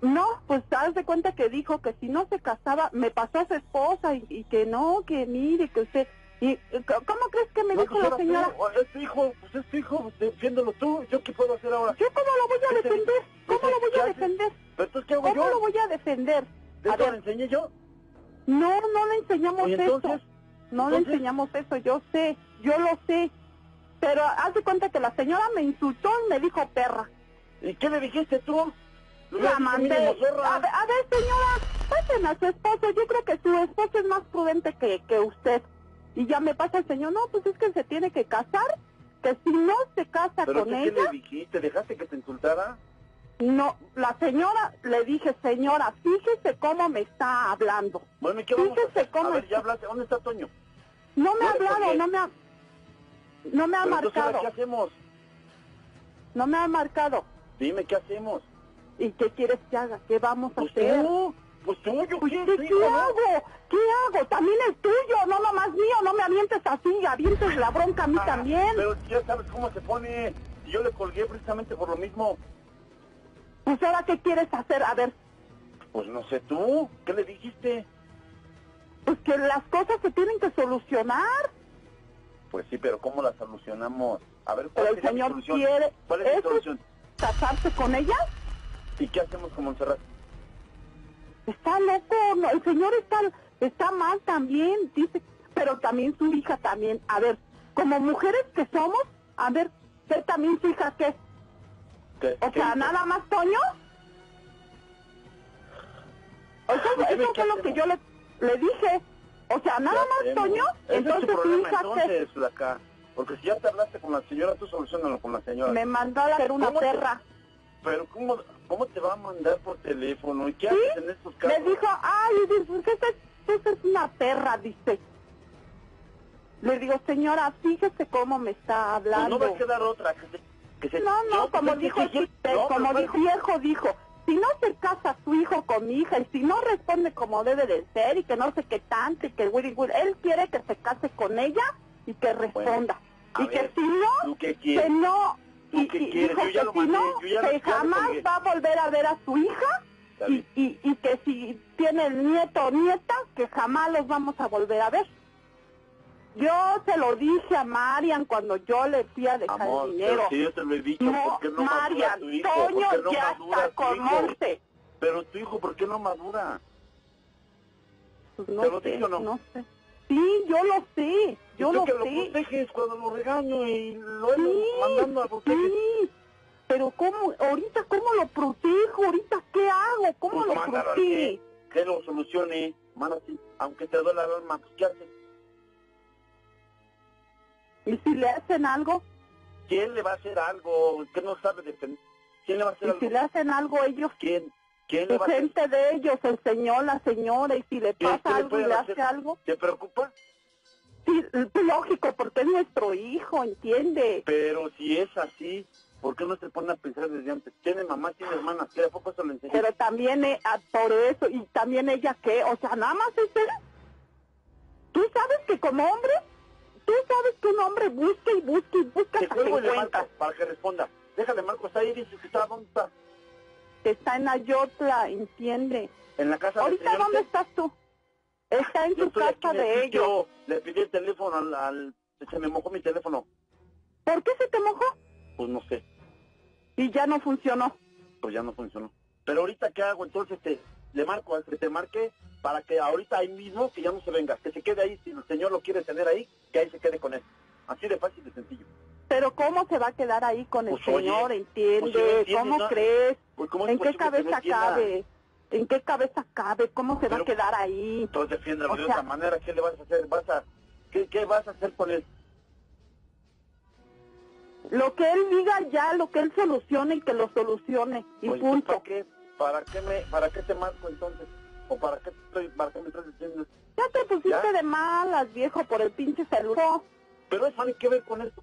No, pues haz de cuenta que dijo que si no se casaba, me pasó a su esposa y, y que no, que mire, que usted... Y, eh, ¿Cómo crees que me No, dijo pues la señora? tú, es tu hijo, pues es tu hijo, pues, defiéndolo tú. ¿Yo qué puedo hacer ahora? ¿Yo cómo lo voy a ¿Qué te- defender? ¿Cómo lo voy a defender? ¿Pero entonces qué hago ¿Cómo yo? lo voy a defender? ¿De A ver. le enseñé yo? No, no le enseñamos ¿Y entonces? eso. No le ¿Entonces? enseñamos eso, yo sé, yo lo sé. Pero haz de cuenta que la señora me insultó y me dijo perra. ¿Y qué le dijiste tú? La mandé. A ver, a ver, señora, pasen a su esposo. Yo creo que su esposo es más prudente que, que usted. Y ya me pasa el señor, no, pues es que se tiene que casar. Que si no se casa ¿Pero con qué ella, le dijiste? ¿Dejaste que te insultara? no, la señora, le dije, señora, fíjese cómo me está hablando. Bueno, ¿y qué vamos a Fíjese hacer? cómo A ver, es- ya hablaste. ¿Dónde está Toño? No me ha hablado, no me ha, no me ha Pero entonces, ¿ahora marcado, ¿qué hacemos? no me ha marcado. Dime, ¿qué hacemos? ¿Y qué quieres que haga? ¿Qué vamos a Pues hacer? tú, pues tú, yo Pues, qué, ¿qué, sí, qué hijo, ¿no? hago? ¿Qué hago? También el tuyo, no nomás mío, no me avientes así, avientes la bronca a mí Ah, también. Pero ya sabes cómo se pone. Yo le colgué precisamente por lo mismo. Pues ahora, ¿qué quieres hacer? A ver, Pues no sé tú, ¿qué le dijiste? pues que las cosas se tienen que solucionar. Pues sí, pero ¿cómo la solucionamos? A ver, Pero ¿cuál el sería mi señor solución? quiere... ¿Cuál es mi ¿Eso es solución? casarse con ella? ¿Y qué hacemos con Montserrat? Está loco, no, el señor está, está mal también, dice, pero también su hija también. A ver, como mujeres que somos, a ver, ¿qué también su hija qué? ¿Qué- O qué sea, hizo? nada más Toño. Eso, Dime, eso ¿qué fue lo que yo le, le dije, o sea, nada Ya más, Toño, entonces es tu problema, ¿qué? entonces, flaca. Porque si ya te hablaste con la señora, tú solucionalo con la señora. me mandó a hacer una ¿Cómo te- perra. Pero ¿cómo, ¿cómo te va a mandar por teléfono? ¿Y qué ¿Sí? haces en estos casos? Me dijo, ay, dice, esa es, esa es una perra, dice. Le digo, señora, fíjese cómo me está Pues hablando. no va a quedar otra. Que se, que se- No, no, como pues, dijo, como dijo viejo, dijo, si no se casa su hijo con mi hija y si no responde como debe de ser y que no sé qué tanto y que wiri, wiri, él quiere que se case con ella y que responda. y que si no, ¿tú qué que no, ¿Tú y, quieres? dijo que si mandé, no, que jamás va a volver a ver a su hija y, y, y que si tiene el nieto o nieta, que jamás los vamos a volver a ver. Yo se lo dije a Marian cuando yo le fui a dejar Amor, el dinero. pero si yo te lo he dicho, No, ¿por qué no Marian, tu hijo? Toño ¿Por qué no ya está con? Monse. Pero tu hijo, ¿por qué no madura? Pues no ¿Te lo sé, dije o no? no sé. Sí, yo lo sé, yo ¿Y tú lo que lo sé. proteges cuando lo regaño y lo Sí, mandando a proteger. sí, pero ¿cómo, ahorita cómo lo protejo? ¿Ahorita qué hago? ¿Cómo Pues lo protejo? que, que lo solucione, sí, aunque te duela el alma, pues ¿qué haces? ¿Y si le hacen algo? ¿Quién le va a hacer algo? que no sabe defender? ¿Quién le va a hacer ¿Y algo? si le hacen algo ellos? ¿Quién? ¿Quién le va a hacer? gente de ellos, el señor, la señora, y si le ¿Qué- qué pasa le algo y pueden le hacer? hace algo, ¿Te preocupa? sí, lógico, porque es nuestro hijo, ¿entiende? Pero si es así, ¿por qué no se pone a pensar desde antes? ¿Tiene mamá, tiene hermanas? ¿Qué? ¿A poco eso le enseñó? Pero también eh, por eso, y también ella qué, o sea, nada más es. Tú sabes que como hombre, tú sabes que un hombre busca y busca y busca Te hasta que encuentra. para que responda. Déjale, Marco, está ahí, dice que está, ¿dónde está? Está en Ayotla, ¿entiende? En la casa Ahorita, ¿dónde este. estás tú? Está en Yo su casa de ellos. Le pedí el teléfono al, al- Se me mojó mi teléfono. ¿Por qué se te mojó? Pues no sé, Y ya no funcionó. pues ya no funcionó. Pero ahorita, ¿qué hago? Entonces te, le marco al que te marque para que ahorita ahí mismo, que ya no se venga, que se quede ahí. Si el señor lo quiere tener ahí, que ahí se quede con él. Así de fácil y sencillo. Pero ¿cómo se va a quedar ahí con el Pues, oye, señor? ¿Entiende? pues, si entiende, ¿Cómo no- crees? Pues, ¿cómo es ¿En qué cabeza cabe? ¿En qué cabeza cabe? ¿Cómo se va a quedar ahí? Entonces defiéndelo de otra manera. ¿Qué le vas a hacer? ¿Vas a, qué, ¿Qué vas a hacer con él? Lo que él diga ya, lo que él solucione y que lo solucione. Y Pues, punto. ¿para qué, para, qué me, ¿Para qué te marco entonces? ¿O para qué, estoy, para qué me estás diciendo? Ya te pusiste ¿Ya? de malas, viejo, por el pinche celular. Pero eso tiene que ver con esto.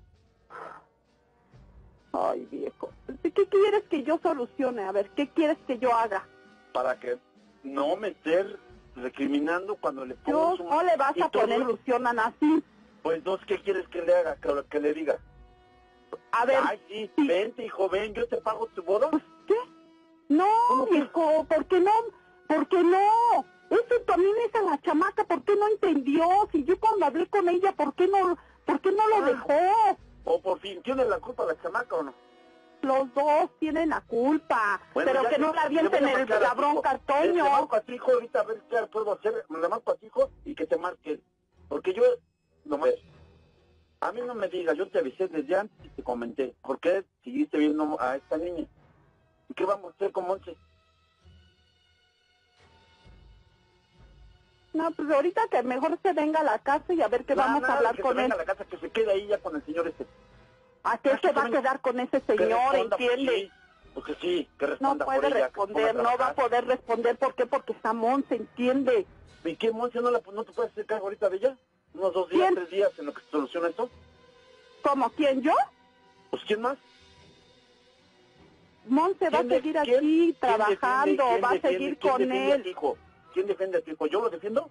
Ay, viejo. ¿Qué quieres que yo solucione? A ver, ¿qué quieres que yo haga? Para que no me estés recriminando cuando le pongo su... no le vas a poner eso. ilusión a así. Pues entonces, ¿qué quieres que le haga? Que, que le diga. A ver, Ay, sí, sí. vente, hijo, ven, yo te pago tu boda. No, viejo, ¿por qué no? ¿Por qué no? Eso también es a la chamaca, ¿por qué no entendió? Si yo cuando hablé con ella, ¿por qué no, por qué no lo Ah. dejó? O por fin, ¿tiene la culpa la chamaca o no? Los dos tienen la culpa, Bueno, pero que no la avienten el cabrón cartoño. Le marco a tu hijo ahorita a ver qué puedo hacer. Le marco a tu hijo y que te marque. Porque yo, no me... A mí no me digas, yo te avisé desde antes y te comenté. ¿Por qué seguiste viendo a esta niña? ¿Y qué vamos a hacer con Monse? No, pues ahorita que mejor se venga a la casa y a ver qué No, vamos a hablar que con se él. venga a la casa, que se quede ahí ya con el señor este. ¿A qué Ah, se va a quedar con ese señor? pues ¿Entiende? sí, Porque sí, que No responda puede por ella, que responder, no va a poder responder. ¿Por qué? Porque está se ¿entiende? ¿Y qué, Monse, no, la, no te puedes hacer cargo ahorita de ella? ¿Unos dos días, ¿Quién? tres días en lo que se soluciona esto? ¿Cómo? ¿Quién? ¿Yo? Pues, ¿quién más? Monse va a ¿Quién de- seguir aquí quién trabajando, defiende- quién va a defiende- seguir quién con defiende él. hijo? ¿Quién defiende a tu hijo? ¿Yo lo defiendo?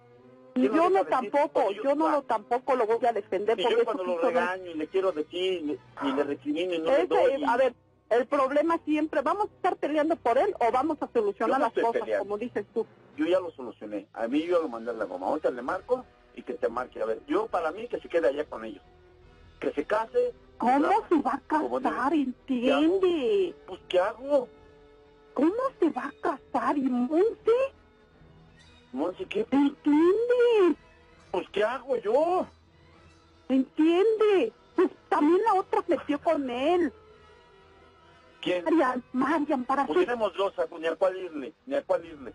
¿Quién lo Yo no decir? tampoco, Porque yo no ah, lo tampoco lo voy a defender Y porque yo cuando lo hizo no- regaño y le quiero decir y le, le recrimino y no le Ese, doy. y- a ver, el problema siempre, ¿vamos a estar peleando por él o vamos a solucionar no las cosas, peleando. como dices tú? Yo ya lo solucioné. A mí yo lo mandé a la goma. Ahorita le marco y que te marque. A ver, yo para mí que se quede allá con ellos. Que se case. ¿Cómo se va a casar? ¿Entiende? Pues, ¿qué hago? ¿Cómo se va a casar? ¿Y Monse? Monse, ¿qué? ¿Entiende? Pues, ¿qué hago yo? ¿Entiende? Pues también la otra metió con él. ¿Quién? Marian, Marian, para Pues tenemos dos, ni a cuál irle, ni a cuál irle.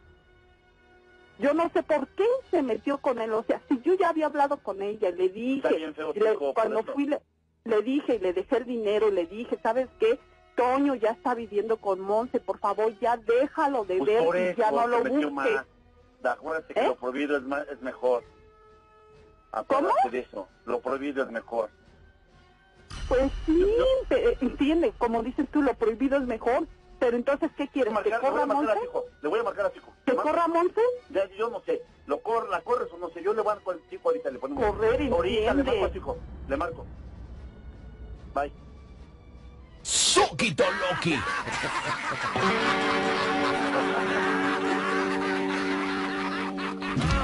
Yo no sé por qué se metió con él. O sea, si yo ya había hablado con ella le Está dije, bien feo le- cuando fui le, le dije y le dejé el dinero y le dije, ¿sabes qué? Toño ya está viviendo con Monse, por favor ya déjalo de Pues ver por y eso ya no lo busques. Acuérdate que ¿Eh? lo prohibido es, más, es mejor. Acuérdate de eso. Lo prohibido es mejor. Pues sí, te- entiende, como dices tú, lo prohibido es mejor, pero entonces, ¿qué Le quieres? voy a ¿Que marcar, le voy corra a marcar a Monse? Le voy a marcar a su hijo. ¿Que Le marco. corra Monse? Ya, yo no sé. Lo cor, la corres o no sé. Yo le marco al chico ahorita. Le ponemos. Correr, Ahorita le entiende. marco a su hijo. Le marco. Bye. ¡Soquito Loki!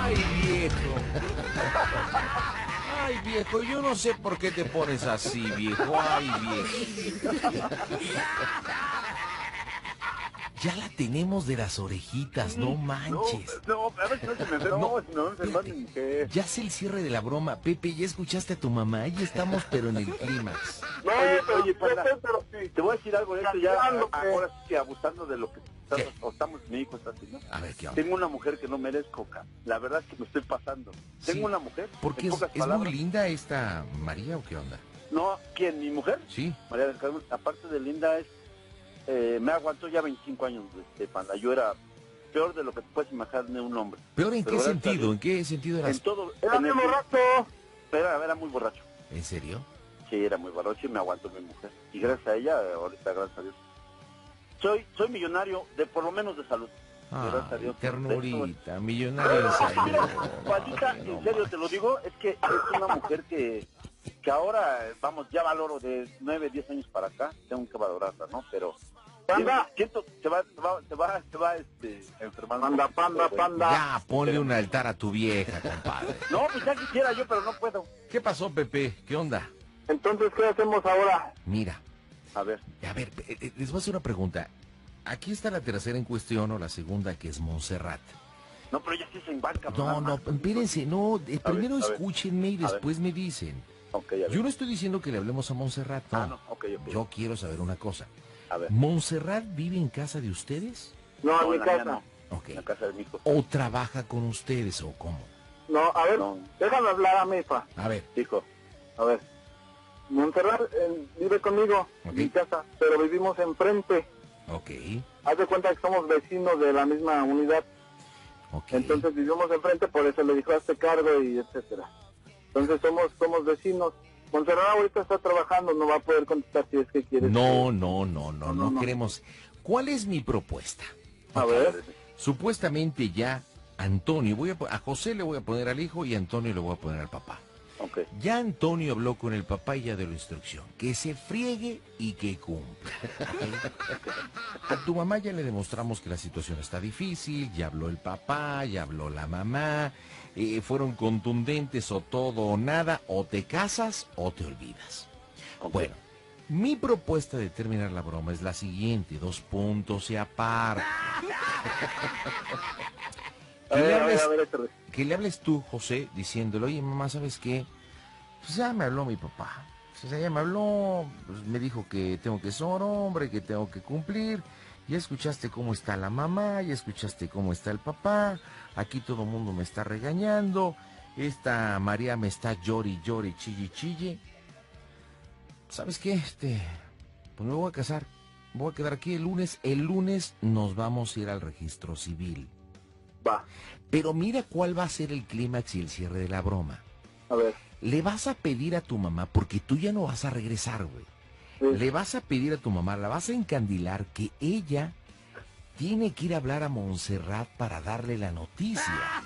¡Ay, viejo! ¡Ay, viejo! Yo no sé por qué te pones así, viejo. ¡Ay, viejo! Ya la tenemos de las orejitas, no manches. No, no, a ver si no se me enferma. No, No, si me va a enfermar mi mujer. Ya sé el cierre de la broma. Pepe, ya escuchaste a tu mamá. Ahí estamos, pero en el clímax. No, oye, pero- oye, panda, pero- pero sí. te voy a decir algo de esto ya, ahora sí que abusando de lo que ¿Qué? estamos, o estamos, mi hijo está haciendo. A ver, ¿qué onda? Tengo una mujer que no merezco, ca. La verdad es que me estoy pasando. Sí. Tengo una mujer, Porque en es, pocas es muy linda esta María o qué onda. No, ¿quién? ¿Mi mujer? Sí. María del Carmen, aparte de linda, es, eh, me aguantó ya 25 años de panda. Yo era peor de lo que te puedes imaginar de un hombre. ¿Peor en Pero qué sentido? ¿En qué sentido En eras? todo. Era en mi el- borracho. Era, era muy borracho. ¿En serio? Sí, era muy borracho y me aguantó mi mujer. Y gracias a ella, ahorita, gracias a Dios. Soy, soy millonario de por lo menos de salud. Gracias a Dios. ternurita, millonario de salud. Mira, Juanita, Ay, no en serio te lo digo, es que es una mujer que, que ahora, vamos, ya valoro de 9, 10 años para acá, tengo que valorarla, ¿no? Pero Panda. siento, se va, se va, se va, se va este, enfermando. Panda, panda, panda. Ya, ponle un altar a tu vieja, compadre. No, pues ya quisiera yo, pero no puedo. ¿Qué pasó, Pepe? ¿Qué onda? Entonces, ¿qué hacemos ahora? Mira, A ver, a ver, eh, eh, les voy a hacer una pregunta. Aquí está la tercera en cuestión o la segunda, que es Montserrat. no, pero ya sí se embarca. No, no, espérense, no, eh, primero ver. escúchenme y después me dicen. Ok, a ver. Yo no estoy diciendo que le hablemos a Montserrat, no. Ah, no, ok, ok. Yo quiero saber una cosa. A ver. ¿Montserrat vive en casa de ustedes? No, No, en mi casa. no, Ok. en la casa de mi hijo. ¿O trabaja con ustedes o cómo? No, a ver, No. déjame hablar a mi fa. A ver, Hijo, A ver. Montserrat eh, vive conmigo en mi casa, pero vivimos enfrente. ok, Haz de cuenta que somos vecinos de la misma unidad. ok. Entonces vivimos enfrente, por eso le dijo hazte cargo y etcétera. Entonces somos somos vecinos. Montserrat ahorita está trabajando, no va a poder contestar si es que quiere. No, no, no, no, no, queremos. ¿Cuál es mi propuesta? A ver. Supuestamente ya Antonio, voy a, José le voy a poner al hijo y a Antonio le voy a poner al papá. Ya Antonio habló con el papá y ya dio la instrucción. Que se friegue y que cumpla. A tu mamá ya le demostramos que la situación está difícil, ya habló el papá, ya habló la mamá, eh, fueron contundentes o todo o nada, o te casas o te olvidas. Bueno, mi propuesta de terminar la broma es la siguiente, dos puntos y aparte. (laughs) Que le hables- que le hables tú, José, diciéndole, oye, mamá, ¿sabes qué? Pues ya me habló mi papá. O sea, ya me habló, pues me dijo que tengo que ser hombre, que tengo que cumplir. Ya escuchaste cómo está la mamá, ya escuchaste cómo está el papá. Aquí todo el mundo me está regañando. Esta María me está llori, llori, chille, chille. ¿Sabes qué? Este, pues me voy a casar. Voy a quedar aquí el lunes. El lunes nos vamos a ir al registro civil. Va, Pero mira cuál va a ser el clímax y el cierre de la broma. a ver. Le vas a pedir a tu mamá, porque tú ya no vas a regresar, güey. Sí. Le vas a pedir a tu mamá, la vas a encandilar que ella tiene que ir a hablar a Montserrat para darle la noticia. (laughs)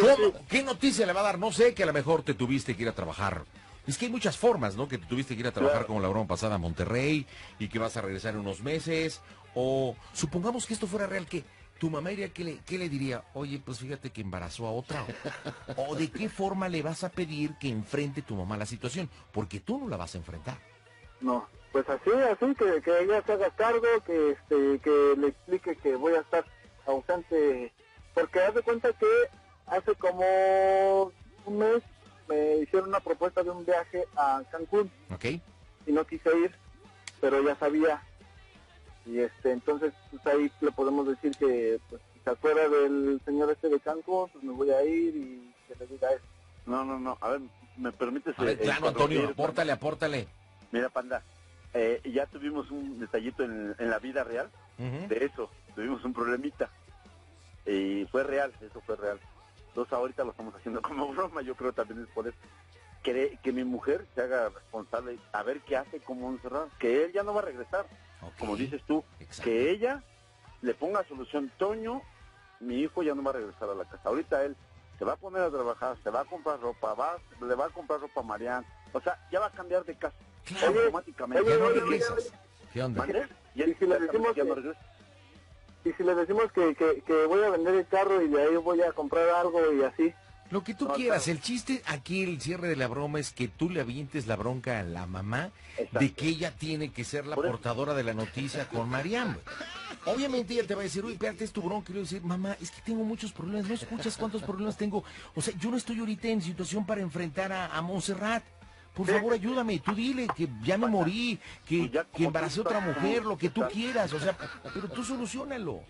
¿Cómo? ¿Qué noticia le va a dar? No sé, que a lo mejor te tuviste que ir a trabajar. Es que hay muchas formas, ¿no? Que te tuviste que ir a trabajar Claro. como la broma pasada a Monterrey y que vas a regresar en unos meses. O supongamos que esto fuera real, que tu mamá iría, ¿qué le, qué le diría? Oye, pues fíjate que embarazó a otra. O, (laughs) o de qué forma le vas a pedir que enfrente tu mamá la situación, porque tú no la vas a enfrentar. No, pues así, así, que, que ella se haga cargo, que este, que le explique que voy a estar ausente, porque haz de cuenta que hace como un mes me hicieron una propuesta de un viaje a Cancún ¿Ok? y no quise ir, pero ya sabía. Y este, entonces, pues ahí le podemos decir que, pues, si se acuerda del señor este de Cancún, pues me voy a ir y que le diga eso. No, no, no. A ver, ¿me permites? A ver, eh, claro, Antonio, apórtale, apórtale. Mira, Panda, eh, ya tuvimos un detallito en, en la vida real de eso. Tuvimos un problemita. Y fue real, eso fue real. Entonces ahorita lo estamos haciendo (laughs) como broma, yo creo también es por eso. Que, que mi mujer se haga responsable, a ver qué hace como un cerrado. Que él ya no va a regresar, como dices tú. exacto. Que ella le ponga solución. Toño, mi hijo ya no va a regresar a la casa. Ahorita él se va a poner a trabajar, se va a comprar ropa, va, le va a comprar ropa a Marian. O sea, ya va a cambiar de casa. Claro. automáticamente. oye, Ya no regresas. ¿Qué onda? Y Y si le decimos no que-. Y si le decimos que, que, que voy a vender el carro y de ahí voy a comprar algo y así. Lo que tú No, quieras, claro. el chiste aquí, el cierre de la broma es que tú le avientes la bronca a la mamá Exacto. de que ella tiene que ser la portadora de la noticia con Mariam. Obviamente ella te va a decir, uy, espérate, es tu bronca. Y le voy a decir, mamá, es que tengo muchos problemas, no escuchas cuántos problemas tengo. O sea, yo no estoy ahorita en situación para enfrentar a, a Montserrat. Por favor, ayúdame. Tú dile que ya me morí, que, Pues que embaracé a otra mujer, lo que tú quieras. O sea, pero tú solucionalo.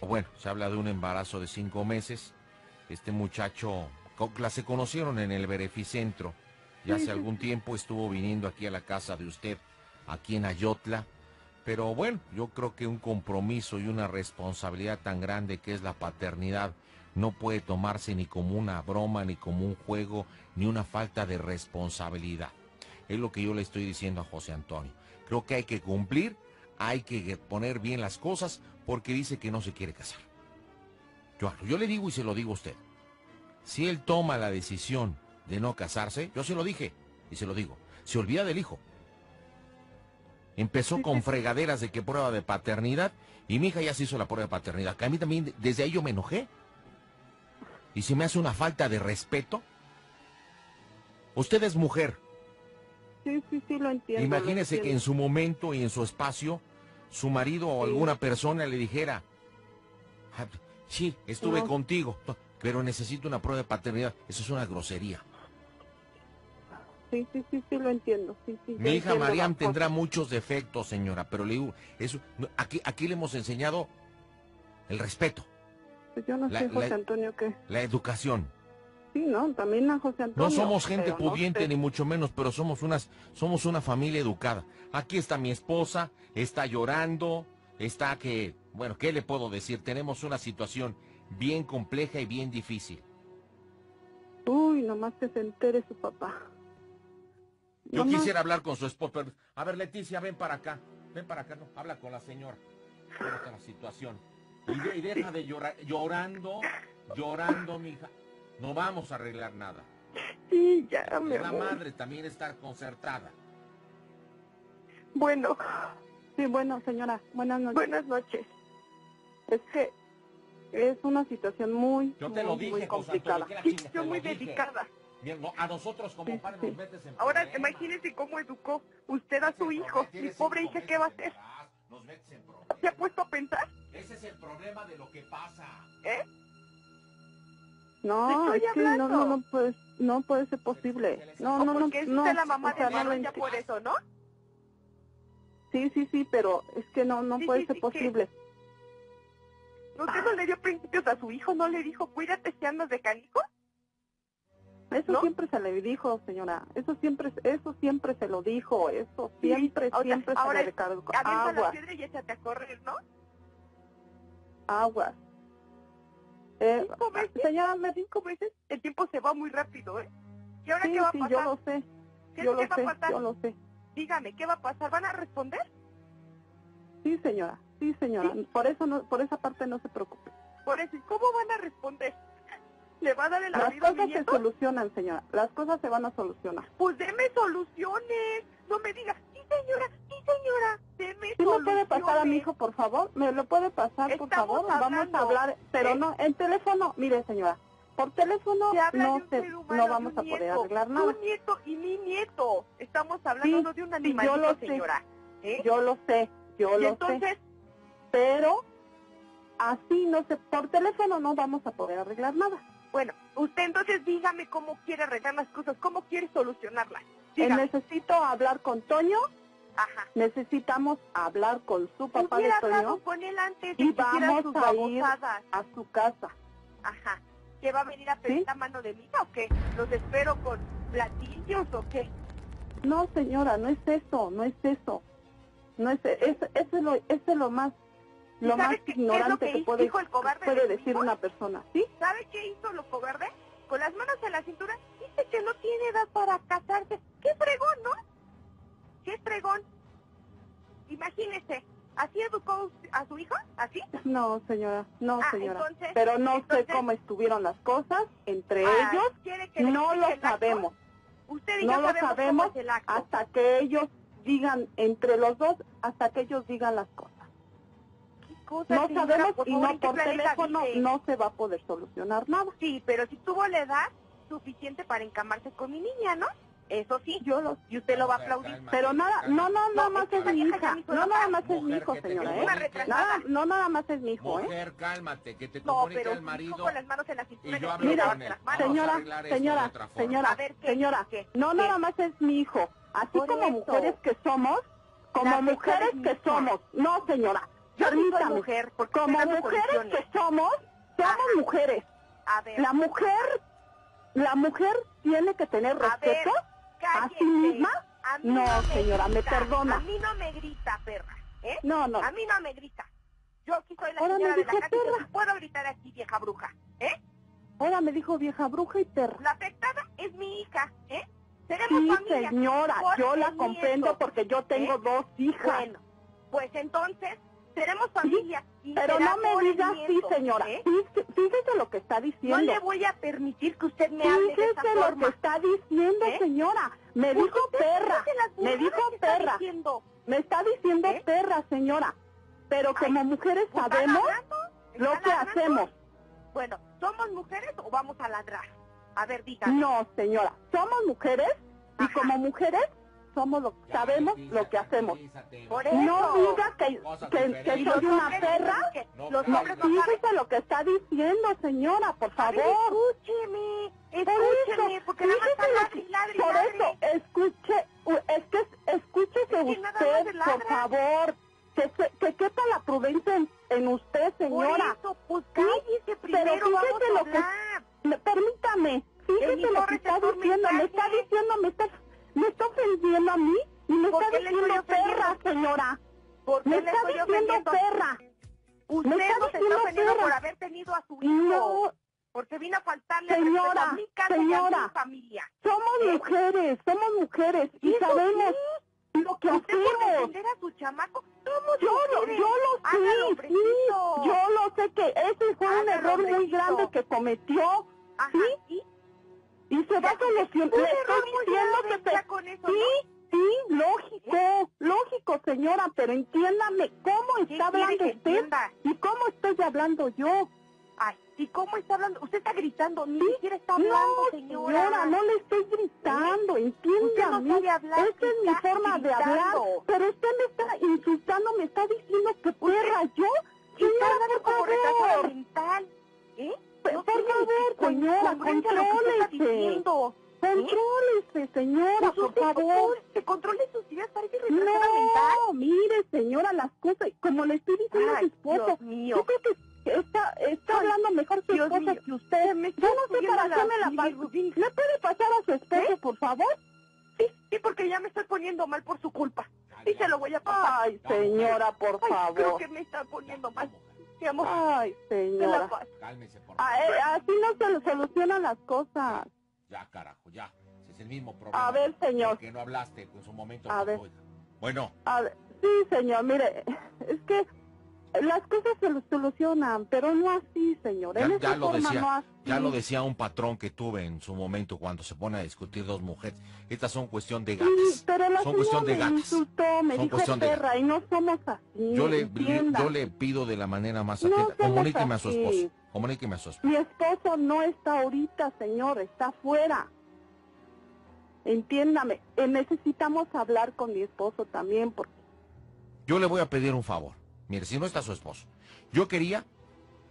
Bueno, se habla de un embarazo de cinco meses. Este muchacho la se conocieron en el Beneficentro. Y hace algún tiempo estuvo viniendo aquí a la casa de usted, aquí en Ayotla. Pero bueno, yo creo que un compromiso y una responsabilidad tan grande que es la paternidad no puede tomarse ni como una broma, ni como un juego, ni una falta de responsabilidad. Es lo que yo le estoy diciendo a José Antonio. Creo que hay que cumplir, hay que poner bien las cosas, porque dice que no se quiere casar. Yo, yo le digo y se lo digo a usted. Si él toma la decisión de no casarse, yo se lo dije y se lo digo. Se olvida del hijo. Empezó con fregaderas de que prueba de paternidad y mi hija ya se hizo la prueba de paternidad. Que a mí también, desde ahí yo me enojé. Y si me hace una falta de respeto. Usted es mujer. Sí, sí, sí, lo entiendo. lo Imagínese que en su momento y en su espacio, su marido o Sí. alguna persona le dijera, "Ah, sí, estuve No. contigo, pero necesito una prueba de paternidad. Eso es una grosería. Sí, sí, sí, sí, lo entiendo. Sí, sí, yo Mi hija Mariam tendrá muchos defectos, señora, pero le digo, eso, aquí, aquí le hemos enseñado el respeto, Pues yo no la- sé, José la- Antonio, que... la educación. Sí, no, también a José Antonio. No somos gente no pudiente sé. ni mucho menos, pero somos unas, somos una familia educada. Aquí está mi esposa, está llorando, está que, bueno, ¿qué le puedo decir? Tenemos una situación bien compleja y bien difícil. Uy, nomás que se entere su papá. Yo Nomás- quisiera hablar con su esposa, pero, a ver, Leticia, ven para acá, ven para acá, no, habla con la señora. ¿Cómo está la situación? Y, de- y deja de llorar, llorando, llorando, mija. No vamos a arreglar nada. Sí, ya, mi Es la madre también estar concertada. Bueno, Sí, bueno, señora, buenas noches. buenas noches. Es que es una situación muy, Yo te muy, lo dije, muy José complicada. Antonio, Sí, yo te muy dedicada. Bien, no, a nosotros como Sí, padres sí. nos metes en Ahora, problemas. imagínese cómo educó usted a su hijo. Mi pobre hija, ¿qué va a hacer? Nos metes en ¿Se ha problemas. puesto a pensar? Ese es el problema de lo que pasa. ¿Eh? No, Te es que no, no, no, puede, no puede ser posible. No, ¿O no, no, porque es no. la mamá de no ent- por eso, ¿no? Sí, sí, sí, pero es que no, no Sí, puede sí, ser sí, posible. ¿Usted no le dio principios a su hijo? ¿No le dijo, cuídate si andas de canijo? Eso ¿No? siempre se le dijo, señora. Eso siempre, eso siempre se lo dijo. Eso Sí, siempre, siempre ahora se le recargó. Avienta la piedra y échate a correr, ¿no? aguas. Eh, Cinco meses. señora, me, Cinco meses, el tiempo se va muy rápido, ¿eh? ¿Y ahora sí, qué va a sí, pasar? yo lo sé. ¿Qué, Yo lo va sé, a pasar? yo lo sé. Dígame, ¿qué va a pasar? ¿Van a responder? Sí, señora. Sí, señora. Por eso no, por esa parte no se preocupe. Por eso, ¿y ¿cómo van a responder? ¿Le va a dar el Las cosas se solucionan, señora. Las cosas se van a solucionar. Pues deme soluciones. No me diga, sí señora, sí señora, deme ¿Sí me soluciones. puede pasar a mi hijo, por favor? ¿Me lo puede pasar, por favor? Vamos a hablar, pero ¿eh? no, en teléfono, mire, señora, por teléfono Se no se, no vamos a poder nieto, arreglar nada. Un nieto y mi nieto. Estamos hablando Sí, de un sí, yo animalito, lo sé. señora. ¿eh? Yo lo sé, yo y lo entonces, sé, pero así no se, por teléfono no vamos a poder arreglar nada. Bueno, usted entonces dígame cómo quiere arreglar las cosas, cómo quiere solucionarlas. Eh, necesito hablar con Toño Ajá. Necesitamos hablar con su papá de Toño con él antes de y que vamos sus a ir a su casa. Ajá. ¿Que va a venir a pedir ¿Sí? la mano de mí o qué? ¿Los espero con platillos o qué? No, señora, no es eso, no es eso. No es es, eso es lo, es lo más ¿Y lo más qué ignorante que puede, el cobarde decir una persona, ¿sí? ¿Sabe qué hizo lo cobarde? Con las manos en la cintura, dice que no tiene edad para casarse. ¡Qué fregón, ¿no? ¡Qué fregón! Imagínese, ¿así educó a su hijo? ¿Así? No, señora, no, Ah, señora. entonces- Pero no entonces- sé cómo estuvieron las cosas entre Ah, ellos. ¿quiere que le No lo el sabemos. Usted y No yo lo sabemos, hasta que ellos digan, entre los dos, hasta que ellos digan las cosas. ¿Qué cosa, No señora? sabemos Por y favor, no ¿en qué por teléfono vive? no se va a poder solucionar nada. Sí, pero si tuvo la edad suficiente para encamarse con mi niña, ¿no? Eso sí. Yo lo Y usted lo va a aplaudir. Pero nada, no, no, nada más es mi hija. No, nada más es mi hijo, señora. ¿eh? Nada, no, nada más es mi hijo, ¿eh? Mujer, cálmate, que te No, comunique pero el marido. hijo con las manos en la cintura. Y yo le hablo quiere con lavarse él. las manos. Vamos a Señora, señora, señora, A ver, ¿qué? señora, ¿Qué? no ¿Qué? nada más es mi hijo. Así Por como eso. mujeres que somos, como La mujeres que somos. No, señora, Yo soy permítame. mujer, Como mujeres que somos, somos Ajá. mujeres. A ver, La mujer, la mujer tiene que tener respeto a sí misma. A No, me señora, me perdona. A mí no me grita, perra. ¿Eh? No, no. A mí no me grita. Yo aquí soy la Ahora me señora de la dijo casa y yo perra. puedo gritar aquí, vieja bruja. ¿Eh? Ahora me dijo vieja bruja y perra. La afectada es mi hija. ¿eh? Tenemos Sí, familia. señora, yo la comprendo porque yo tengo ¿Eh? dos hijas. Bueno, pues entonces tenemos familia. Pero no me diga nieto, señora. ¿eh? Fíjese, lo que está No diciendo. le voy a permitir que usted me hable de esa Fíjese lo que está diciendo, ¿Eh? señora. Me Pues dijo perra. Me dijo perra. diciendo. Me está diciendo ¿Eh? perra, señora. Pero Ay, como mujeres ¿Están sabemos ladrando? lo ¿Están que ladrando? hacemos. Bueno, ¿somos mujeres o vamos a ladrar? A ver, dígame. No, señora. Somos mujeres y como mujeres somos lo, Ya, sabemos lo que hacemos. tranquilízate. Por eso. No diga que, que, soy una perra. que No, los no, hombres no saben. Fíjese lo que está diciendo, señora, por favor. escúcheme, Por escúcheme, eso, porque nada más que- por eso, escuche, u- es que escúchese Es usted, por favor, que, se- que quepa la prudencia en, en usted, señora. Por eso, pues Sí, cállese primero, pero vamos fíjese a lo que- hablar. Me- Permítame, fíjese lo que está diciendo, me está diciendo, me está, me está ofendiendo a mí y me ¿Por está diciendo perra, señora. ¿Por qué Me está estoy diciendo ofendiendo? perra. Usted me está nos está diciendo ofendiendo perra. por haber tenido a su hijo. No, Porque vino a faltarle Señora, a mi casa y a señora. mi familia. somos mujeres, somos mujeres y ¿Eso sabemos lo que Usted por hacemos. defender a su chamaco, somos Yo lo, mujeres. yo lo sé, sí, yo lo sé que ese fue un error muy grande que cometió Ajá, ¿sí? ¿y? Y se va Ya, solucionar. un Le estoy diciendo que se... con eso, Sí, sí, lógico, lógico, señora, pero entiéndame cómo ¿Qué está hablando usted entienda? y cómo estoy hablando yo. Ay, ¿y cómo está hablando? Usted está gritando, ni ¿Sí? siquiera está hablando, no, señora. señora, no le estoy gritando, Usted entiéndame. no sabe hablar, Esa es mi forma de hablar, gritando. pero usted me está insultando, me está diciendo que perra yo. Y está Señora, hablando por favor, mental. ¿Eh? Por favor, señora, contrólese. Contrólese, señora, por favor. controle- Se controle sus ideas, parece retrasada mental. No, mire, señora, las cosas, como le estoy diciendo a su esposo, yo creo que está, está hablando mejor su esposa que usted. Yo no sé para qué me la paso. ¿Le puede pasar a su esposo, ¿Eh? por favor? Sí, sí, porque ya me estoy poniendo mal por su culpa. Y se lo voy a pasar. Ay, señora, por Ay, creo favor. que me está poniendo mal. Mi amor, Ay, señora. Cálmese, por favor. eh, así no se le solucionan las cosas. Ya, carajo, ya. Ese es el mismo problema. A ver, señor. ¿Por qué no hablaste en su momento A con ver. Bueno, A ver, sí, señor, mire, (laughs) es que las cosas se solucionan, pero no así, señor. Ya- en ya esa lo forma decía, no así. ya lo decía un patrón que tuve en su momento cuando se pone a discutir dos mujeres. Estas son cuestión de Sí, gatas. pero la Son cuestión de me gatas. insultó, me Son dijo de perra y no somos así. Yo le, entienda. yo le pido de la manera más No atenta. Comuníqueme a su así. esposo. Comuníqueme a su esposo. Mi esposo no está ahorita, señor, está afuera. Entiéndame, eh, necesitamos hablar con mi esposo también porque Yo le voy a pedir un favor. Mire, si no está su esposo. Yo quería,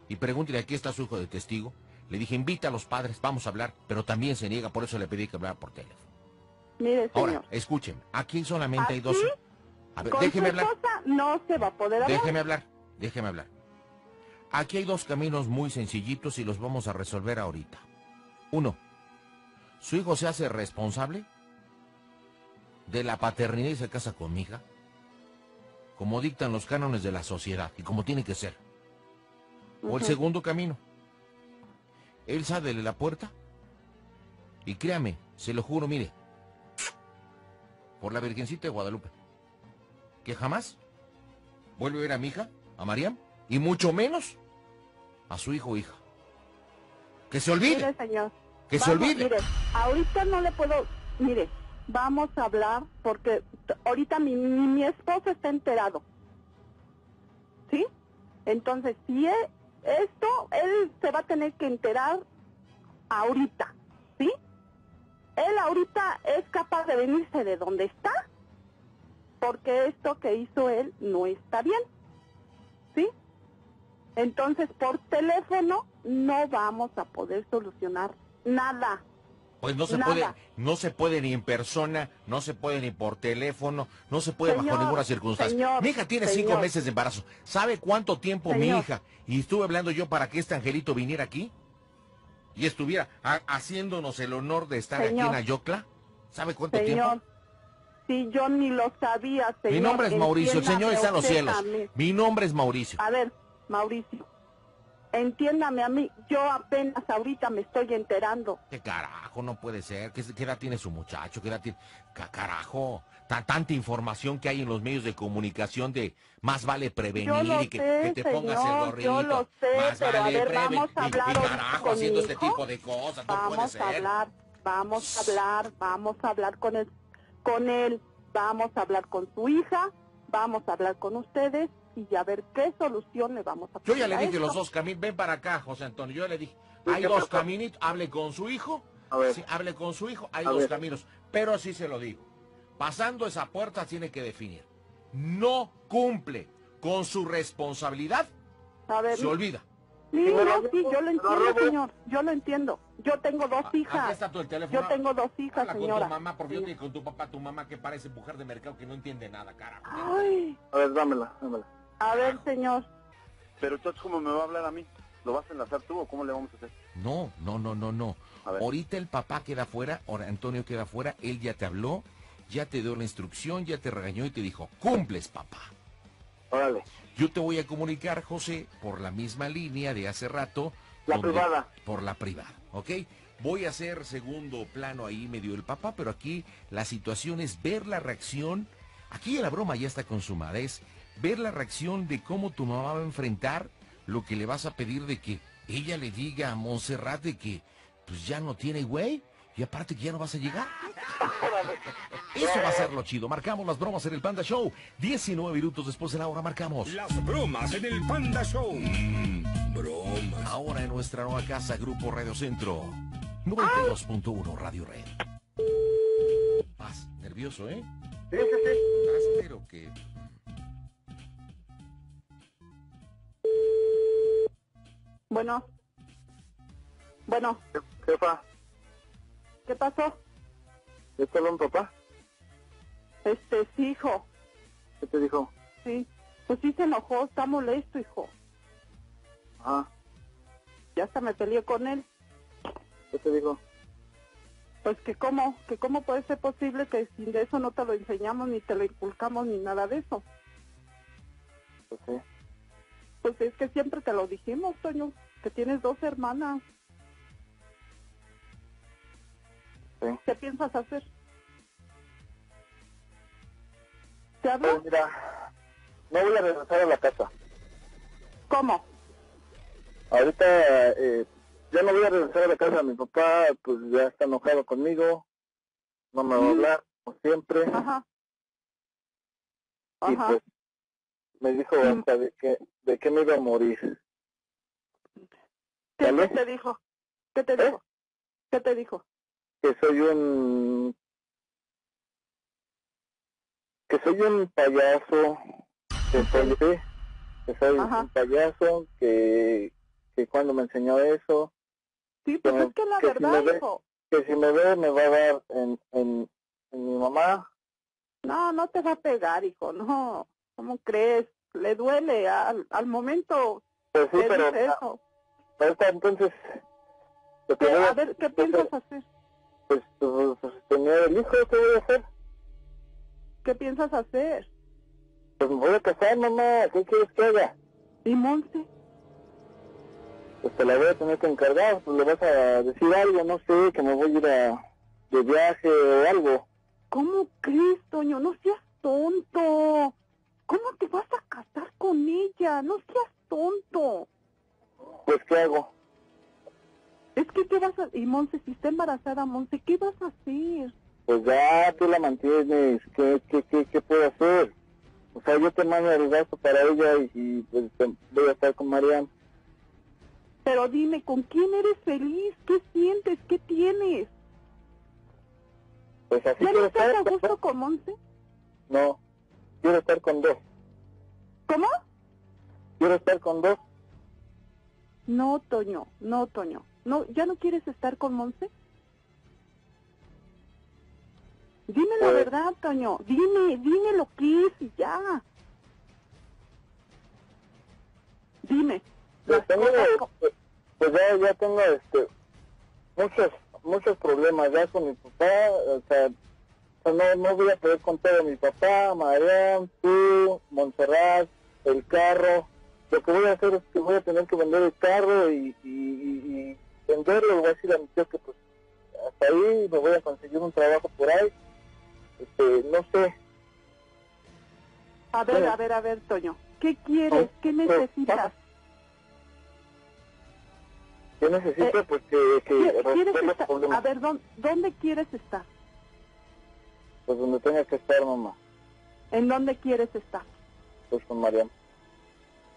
y pregúntele, aquí está su hijo de testigo. Le dije, invita a los padres, vamos a hablar, pero también se niega, por eso le pedí que hablara por teléfono. mire, señor. Ahora, escúcheme, aquí solamente hay dos. A ver, Con déjeme su hablar. no se va a poder hablar. Déjeme hablar, déjeme hablar. Aquí hay dos caminos muy sencillitos y los vamos a resolver ahorita. Uno, su hijo se hace responsable de la paternidad y se casa con mi hija, como dictan los cánones de la sociedad y como tiene que ser. O el segundo camino, él sale de la puerta y créame, se lo juro, mire, por la Virgencita de Guadalupe, que jamás vuelve a ver a mi hija, a Mariam, y mucho menos a su hijo o hija. Que se olvide, Mire, señor. que se olvide. Mire, ahorita no le puedo, mire, vamos a hablar porque ahorita mi, mi, mi esposo está enterado. ¿Sí? Entonces, si e- esto, él se va a tener que enterar ahorita. ¿Sí? Él ahorita es capaz de venirse de donde está porque esto que hizo él no está bien. ¿Sí? Entonces, por teléfono no vamos a poder solucionar nada. Pues no se Nada. puede, no se puede ni en persona, no se puede ni por teléfono, no se puede bajo ninguna circunstancia. señor, mi hija tiene cinco meses de embarazo. ¿Sabe cuánto tiempo mi hija? Y estuve hablando yo para que este angelito viniera aquí y estuviera ha- haciéndonos el honor de estar aquí en Ayocla. ¿Sabe cuánto tiempo? si yo ni lo sabía, señor. Mi nombre es Mauricio, el Señor está en los cielos. Mi nombre es Mauricio. A ver, Mauricio, entiéndame a mí, yo apenas ahorita me estoy enterando. ¿Qué carajo? No puede ser. ¿Qué, qué edad tiene su muchacho? ¿Qué edad tiene? Ca- Carajo. Tan, tanta información que hay en los medios de comunicación de más vale prevenir Yo lo y que, sé, que te pongas el gorrito. yo lo sé, más pero a vale ver, preven- vamos a hablar y, carajo haciendo este hijo. tipo de cosas. No puede Vamos ser. a hablar, vamos a hablar, vamos a hablar con él, con él, vamos a hablar con su hija, vamos a hablar con ustedes y a ver qué solución le vamos a Yo poner ya le dije los dos caminos. Ven para acá, José Antonio. Yo le dije, Sí, hay ¿qué dos caminitos. Hable con su hijo. A ver. Sí, hable con su hijo. Hay A dos ver. caminos. Pero así se lo digo. Pasando esa puerta tiene que definir. No cumple con su responsabilidad. A ver, Se olvida. sí, Sí, no, sí, yo lo entiendo, señor, yo lo entiendo. Yo tengo dos Aquí hijas, está tu el teléfono. yo tengo dos hijas, Habla con señora. tu mamá, por Dios, Sí. y con tu papá, tu mamá que parece mujer de mercado que no entiende nada, carajo. Ay, A ver, dámela, dámela. A ver, señor, Pero entonces, ¿cómo me va a hablar a mí? ¿Lo vas a enlazar tú o cómo le vamos a hacer? No, no, no, no, no. Ahorita el papá queda fuera, ahora Antonio queda fuera, él ya te habló, ya te dio la instrucción, ya te regañó y te dijo, cumples, papá. Órale. Yo te voy a comunicar, José, por la misma línea de hace rato. La privada. Por la privada, ¿ok? Voy a hacer segundo plano ahí medio el papá, pero aquí la situación es ver la reacción. Aquí la broma ya está consumada, es ver la reacción de cómo tu mamá va a enfrentar lo que le vas a pedir de que ella le diga a Montserrat de que pues ya no tiene güey y aparte que ya no vas a llegar. Eso va a ser lo chido. Marcamos las bromas en el Panda Show. 19 minutos después de la hora marcamos. Las bromas en el Panda Show. Mm, bromas. Ahora en nuestra nueva casa, Grupo Radio Centro. 92.1 Radio Red. Vas, nervioso, ¿eh? Sí, sí, sí. Vas, pero que... bueno, bueno, Jefa, ¿qué pasó? ¿ya te habló mi papá? Este, sí, hijo, ¿Qué te dijo? sí, pues sí se enojó, está molesto, hijo, Ajá. ya hasta me peleé con él. ¿Qué te dijo? Pues que cómo, que cómo puede ser posible que sin de eso no te lo enseñamos, ni te lo inculcamos, ni nada de eso. Pues sí. Pues es que siempre te lo dijimos, Toño, que tienes dos hermanas. Sí. ¿Qué piensas hacer? ¿Te Pues hablo? mira, no voy a regresar a la casa. ¿Cómo? Ahorita eh, ya no voy a regresar a la casa. Mi papá pues ya está enojado conmigo. No me va a hablar, como siempre. Ajá. Y pues me dijo Mm. hasta de que, de que me iba a morir. ¿Qué, te dijo? ¿Qué te ¿Eh? dijo? ¿Qué te dijo? Que soy un... Que soy un payaso. Que soy, que soy Ajá. un payaso. Que, que cuando me enseñó eso, Sí, pues Que- es que la que si verdad, ve- hijo. que si me ve me va a dar en, en, en mi mamá No, no te va a pegar, hijo, no. ¿Cómo crees? Le duele al, al momento. Pues sí, pero eso. Ahorita entonces, lo que ¿Qué- voy a ver, ¿qué piensas hacer? Pues, pues, pues, tener el hijo, ¿qué voy a hacer? ¿Qué piensas hacer? Pues me voy a casar, mamá, ¿qué quieres que haga? ¿Y Monse? Pues te la voy a tener que encargar, pues le vas a decir algo, no sé, que me voy a ir a, de viaje o algo. ¿Cómo crees, Toño? No seas tonto. ¿Cómo te vas a casar con ella? No seas tonto. Pues, ¿qué hago? Es que, ¿qué vas a...? Y Monse, si está embarazada, Monse, ¿qué vas a hacer? Pues ya, tú la mantienes, ¿qué, qué, qué, qué puedo hacer? O sea, yo te mando el gasto para ella y, y, pues voy a estar con Mariam. Pero dime, ¿con quién eres feliz? ¿Qué sientes? ¿Qué tienes? Pues así ¿Ya no quiero estás estar. a gusto con Monse? No, quiero estar con dos. ¿Cómo? Quiero estar con dos. No, Toño, no, Toño. No, ¿Ya no quieres estar con Monse? Dime la Pues- verdad, Toño. Dime, dime lo que es y ya. Dime. Pues tengo, pues, pues ya, ya tengo este muchos muchos problemas ya con mi papá, o sea, sea, no, no voy a poder contar a mi papá, Mariam, tú, Montserrat, el carro. Lo que voy a hacer es que voy a tener que vender el carro y, y, y- y venderlo. Voy a decir a mi tío que pues hasta ahí me voy a conseguir un trabajo por ahí. Este, no sé, A ver, Bueno. a ver, a ver, Toño. ¿Qué quieres? ¿Qué Pues, necesitas? yo necesito Eh, pues que, que ¿Qué- ¿Quieres estar? A ver, ¿dónde, ¿dónde quieres estar? pues donde tenga que estar mamá, ¿En dónde quieres estar? pues con Mariam.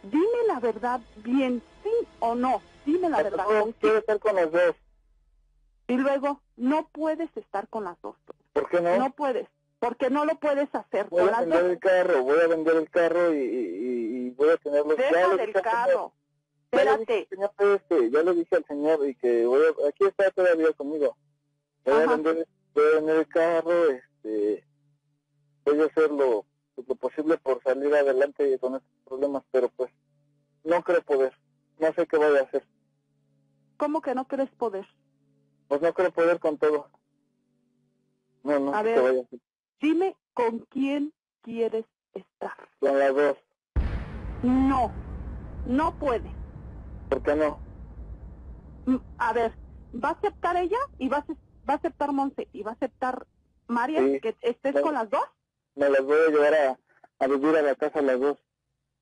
Dime la verdad bien, sí o no. Dime la verdad. Estar con los dos. Y luego, no puedes estar con las dos. ¿Por qué no? No puedes, porque no lo puedes hacer voy con a las vender el carro, voy a vender el carro y, y, y voy a tenerlo. ya Deja del carro. señor- ya le dije Espérate. señor, este, ya le dije al señor y que voy a, aquí está todavía conmigo. Voy a vender, voy a vender el carro, este, voy a hacer lo, lo posible por salir adelante con estos problemas, pero pues no creo poder, no sé qué voy a hacer, ¿Cómo que no crees poder? pues no creo poder con todo. No, no A ver. Dime con quién quieres estar. Con las dos, No, no puede. ¿por qué no? Mm, A ver, ¿va a aceptar ella y va a, va a aceptar Monse y va a aceptar María Sí. que estés Sí. con las dos? Me las voy a llevar a, a vivir a la casa las dos.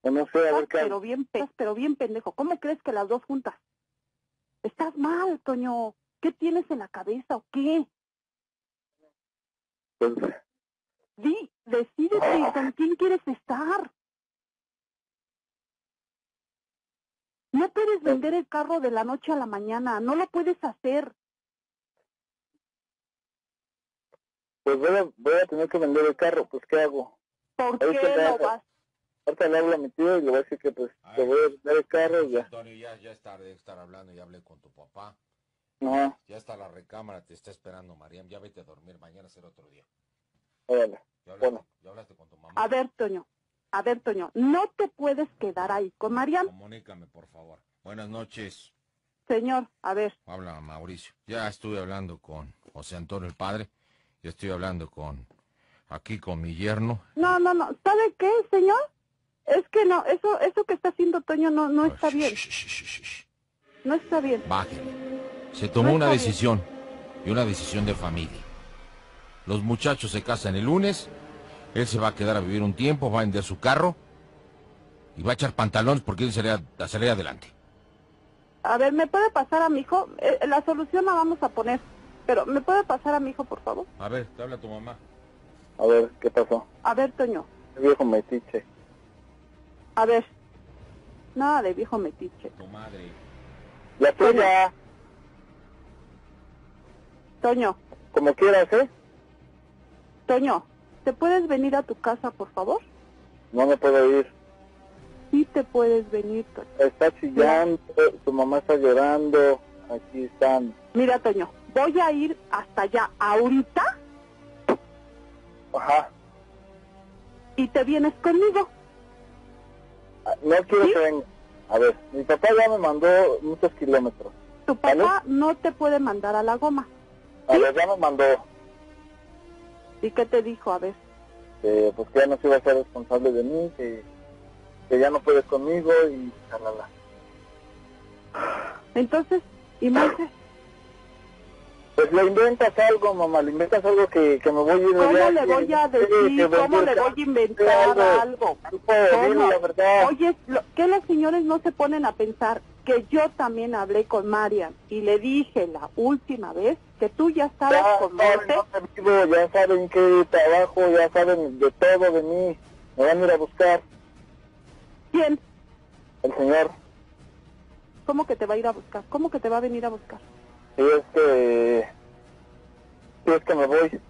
O no sé, a ver qué pero bien, pe- pero bien pendejo. ¿Cómo crees que las dos juntas? Estás mal, Toño. ¿Qué tienes en la cabeza o qué? Pues, Di, decídete con quién quieres estar. No puedes vender el carro de la noche a la mañana, no lo puedes hacer. Pues voy, a, voy a tener que vender el carro, pues ¿qué hago? ¿Por qué lo vas? Ahorita le hablo a mi tío y le voy a decir que pues ver. voy a vender el carro y ya. Antonio, ya, ya es tarde de estar hablando, ya hablé con tu papá. Ajá, Ya está la recámara, te está esperando Mariam, ya vete a dormir, mañana será otro día. órale. ¿Ya hablaste, Bueno. ya hablaste con tu mamá? A ver, Toño, a ver, Toño, no te puedes quedar ahí con Mariam. Comunícame, por favor. Buenas noches. Señor, a ver, Habla Mauricio. Ya estuve hablando con José Antonio el padre. Ya estoy hablando con aquí con mi yerno. no, no, no, ¿sabe qué, señor? Es que no, eso, eso que está haciendo Toño no, no está bien, no está bien. Bájale. Se tomó No una bien. decisión y una decisión de familia. Los muchachos se casan el lunes. Él se va a quedar a vivir un tiempo, va a vender su carro y va a echar pantalones porque él a salir adelante. A ver, ¿me puede pasar a mi hijo? Eh, la solución la vamos a poner, pero ¿me puede pasar a mi hijo, por favor? A ver, te habla tu mamá. A ver, ¿qué pasó? A ver, Toño, El viejo metiche. a ver. Nada de viejo metiche. Tu madre. La tuya, Toño, como quieras, ¿eh? Toño, ¿te puedes venir a tu casa, por favor? No me puedo ir. Sí te puedes venir, Toño. Está chillando, tu mamá está llorando, aquí están. Mira, Toño, voy a ir hasta allá ahorita Ajá, y te vienes conmigo. No quiero que venga. A ver, mi papá ya me mandó muchos kilómetros. Tu papá no te puede mandar a la goma. A ver, ya me mandó. ¿Y qué te dijo? A ver. Que, pues que ya no se iba a ser responsable de mí, que, que ya no puedes conmigo y jalala. Entonces, ¿y? Pues le inventas algo, mamá, le inventas algo que, que me voy a ir ¿Cómo le voy a que- decir? que ¿Cómo le voy a inventar algo? Verdad. Oye, lo- ¿qué los señores no se ponen a pensar que yo también hablé con Marian y le dije la última vez que tú ya estabas Ya con saben ya saben qué trabajo, ya saben de todo de mí. Me van a ir a buscar ¿Quién? el señor. ¿Cómo que te va a ir a buscar? ¿Cómo que te va a venir a buscar? Y es que... Sí, es que me voy.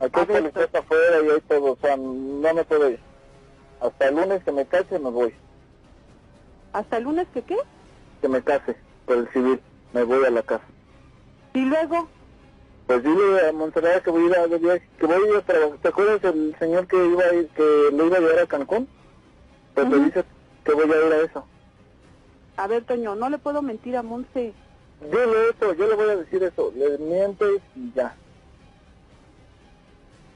Aquí hay policías afuera y hay todo, o sea, no me puedo ir. Hasta el lunes que me case me voy. ¿Hasta el lunes que qué? Que me case por el civil. Me voy a la casa. Y luego, Pues dile a Monterrey que voy a ir a que voy a ir a trabajar. ¿Te acuerdas el señor que iba a ir, que lo iba a llevar a Cancún? Pues le dice que voy a ir a eso. a ver, Toño, no le puedo mentir a Monse. Dile eso, yo le voy a decir eso. Le mientes y ya.